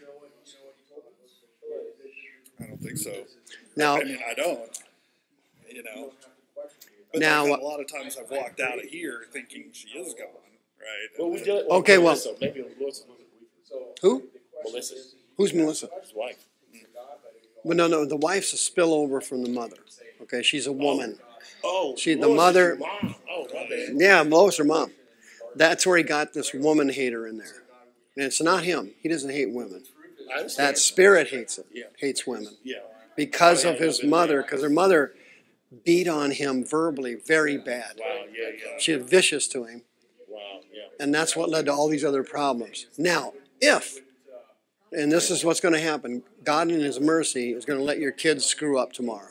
I don't think so. Now- I mean, I don't. You know. But Now, a lot of times I've walked out of here thinking she is gone, right? Well, we And did. Okay, well- Melissa, maybe Melissa. Who? Melissa, Who's Melissa? his wife. Well, no, no, the wife's a spillover from the mother. Okay, she's a woman. Oh, She, the Lois mother. Oh. Yeah, Lois, her mom. That's where he got this woman hater in there. And it's not him. He doesn't hate women. That spirit hates it. Yeah. Hates women. Yeah. Because Oh, of his mother, because her mother beat on him verbally very bad. Wow. Yeah. Yeah. She was vicious to him. Wow. Yeah. And that's what led to all these other problems. Now, if, and this is what's going to happen, God in His mercy is going to let your kids screw up tomorrow.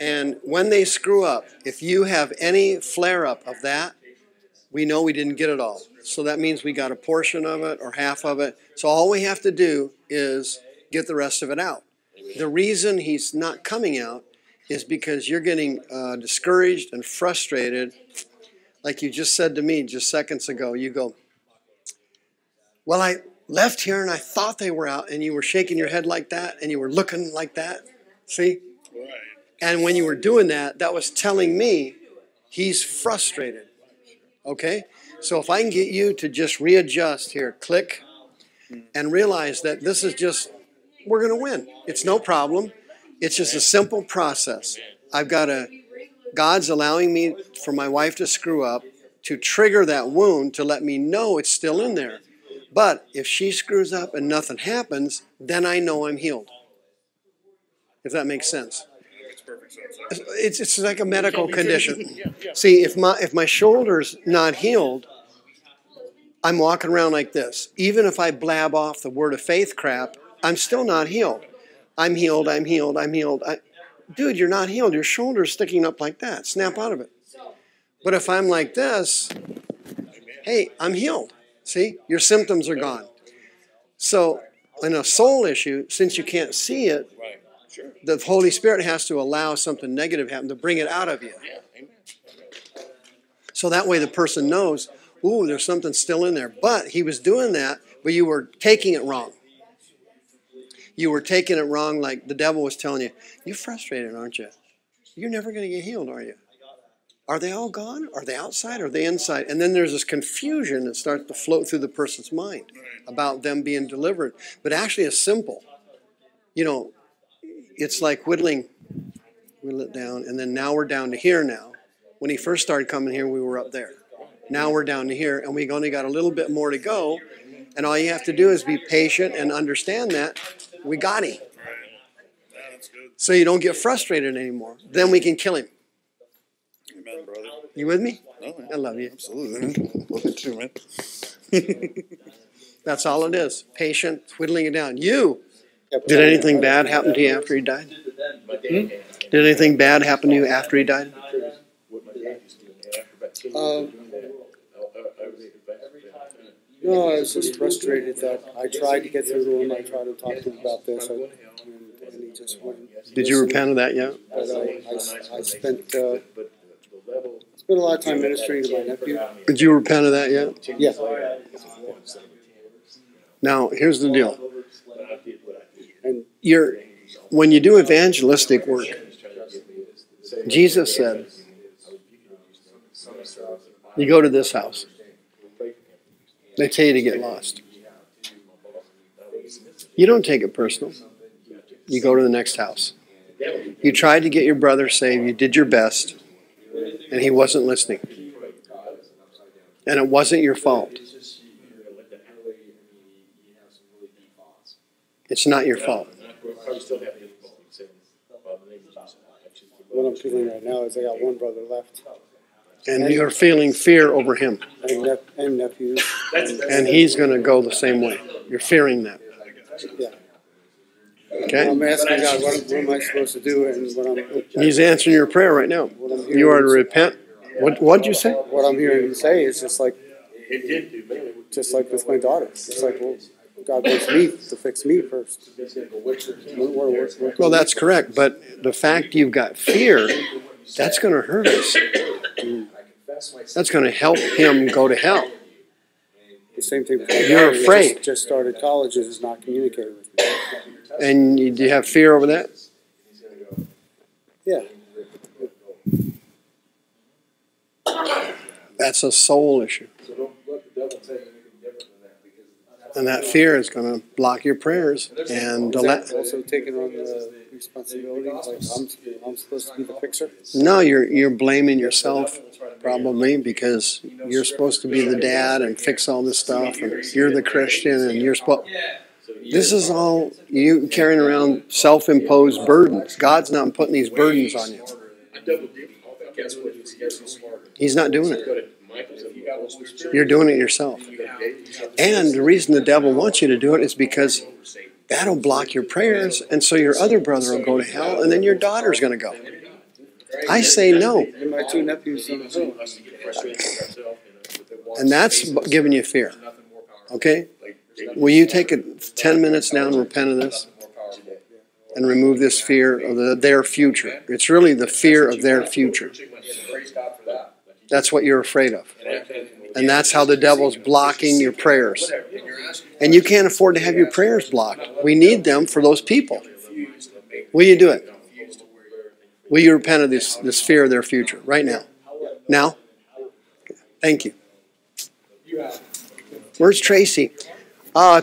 And when they screw up, if you have any flare up of that, we know we didn't get it all. So that means we got a portion of it or half of it. So all we have to do is get the rest of it out. The reason he's not coming out is because you're getting uh, discouraged and frustrated like you just said to me just seconds ago, you go, Well, I left here and I thought they were out, and you were shaking your head like that, and you were looking like that. See? Right. And when you were doing that, that was telling me he's frustrated. Okay? So if I can get you to just readjust here, click, hmm. and realize that this is just, we're going to win. It's no problem. It's just a simple process. I've got a, God's allowing me for my wife to screw up to trigger that wound to let me know it's still in there. But if she screws up and nothing happens, then I know I'm healed. If that makes sense. Makes perfect sense. It's, it's like a medical condition. See, if my if my shoulder's not healed, I'm walking around like this. Even if I blab off the word of faith crap, I'm still not healed. I'm healed, I'm healed, I'm healed. I, dude, you're not healed. Your shoulder's sticking up like that. Snap out of it. But if I'm like this, hey, I'm healed. See, your symptoms are gone. So, in a soul issue, since you can't see it, the Holy Spirit has to allow something negative happen to bring it out of you. So that way the person knows, ooh, there's something still in there. But he was doing that, but you were taking it wrong. You were taking it wrong, like the devil was telling you, you're frustrated, aren't you? You're never going to get healed, are you? Are they all gone? Are they outside? Are they inside? And then there's this confusion that starts to float through the person's mind about them being delivered. But actually, it's simple. You know, it's like whittling, whittle it down, and then now we're down to here now. When he first started coming here, we were up there. Now we're down to here, and we've only got a little bit more to go. And all you have to do is be patient and understand that we got him. Yeah, that's good. So you don't get frustrated anymore. Then we can kill him. You with me? No, man. I love you. Absolutely. Love it too, man. That's all it is. Patient, whittling it down. You, did anything bad happen to you after he died? Hmm? Did anything bad happen to you after he died? Um, No, I was just frustrated that I tried to get through to him, I tried to talk to him about this, and, and he just wouldn't. Did you repent of that yet? But I, I, I spent, uh, spent a lot of time ministering to my nephew. Did you repent of that yet? Yeah. Now, here's the deal. And You're, when you do evangelistic work, Jesus said, you go to this house. They tell you to get lost. You don't take it personal. You go to the next house. You tried to get your brother saved. You did your best, and he wasn't listening. And it wasn't your fault. It's not your fault. What I'm feeling right now is I got one brother left. And you're feeling fear over him. And, nep- and nephews. And he's going to go the same way. You're fearing that. Yeah. Okay? I'm asking God, what, what am I supposed to do? And what I'm, He's answering your prayer right now. what You are to repent. What What'd you say? what I'm hearing him say is just like, just like with my daughter. It's like, well, God wants me to fix me first. Well, that's correct. But the fact you've got fear, that's going to hurt us. Mm. That's going to help him go to hell. The same thing with my You're daughter afraid. Just, just started college and is not communicating with me. And you, do you have fear over that? Yeah. That's a soul issue. And that fear is going to block your prayers and Is the that la- also taking on the responsibility? Like I'm, I'm supposed to be the fixer? No, you're you're blaming yourself probably because you're supposed to be the dad and fix all this stuff, and you're the Christian, and you're supposed. This is all you carrying around self-imposed burdens. God's not putting these burdens on you. He's not doing it. You're doing it yourself. And the reason the devil wants you to do it is because that'll block your prayers, and so your other brother will go to hell, and then your daughter's going to go. I say no. And that's giving you fear. Okay? Will you take a, 10 minutes now and repent of this? And remove this fear of the, their future. It's really the fear of their future. That's what you're afraid of. And that's how the devil's blocking your prayers. And you can't afford to have your prayers blocked. We need them for those people. Will you do it? Will you repent of this, this fear of their future right now? Now? Thank you. Where's Tracy? Uh,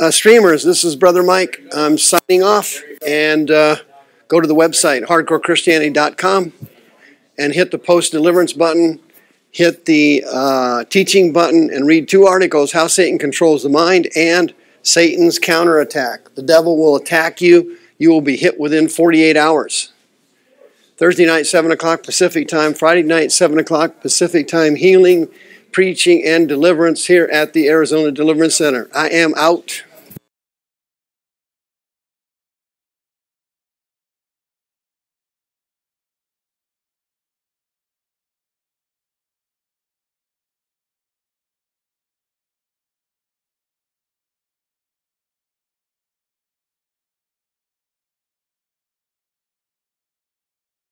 uh, streamers, this is Brother Mike. I'm signing off and uh, go to the website, hardcorechristianity.com, and hit the post deliverance button, hit the uh, teaching button, and read two articles How Satan Controls the Mind and Satan's Counterattack. The devil will attack you, you will be hit within 48 hours. Thursday night, 7 o'clock Pacific time, Friday night, 7 o'clock Pacific time, healing, preaching, and deliverance here at the Arizona Deliverance Center. I am out.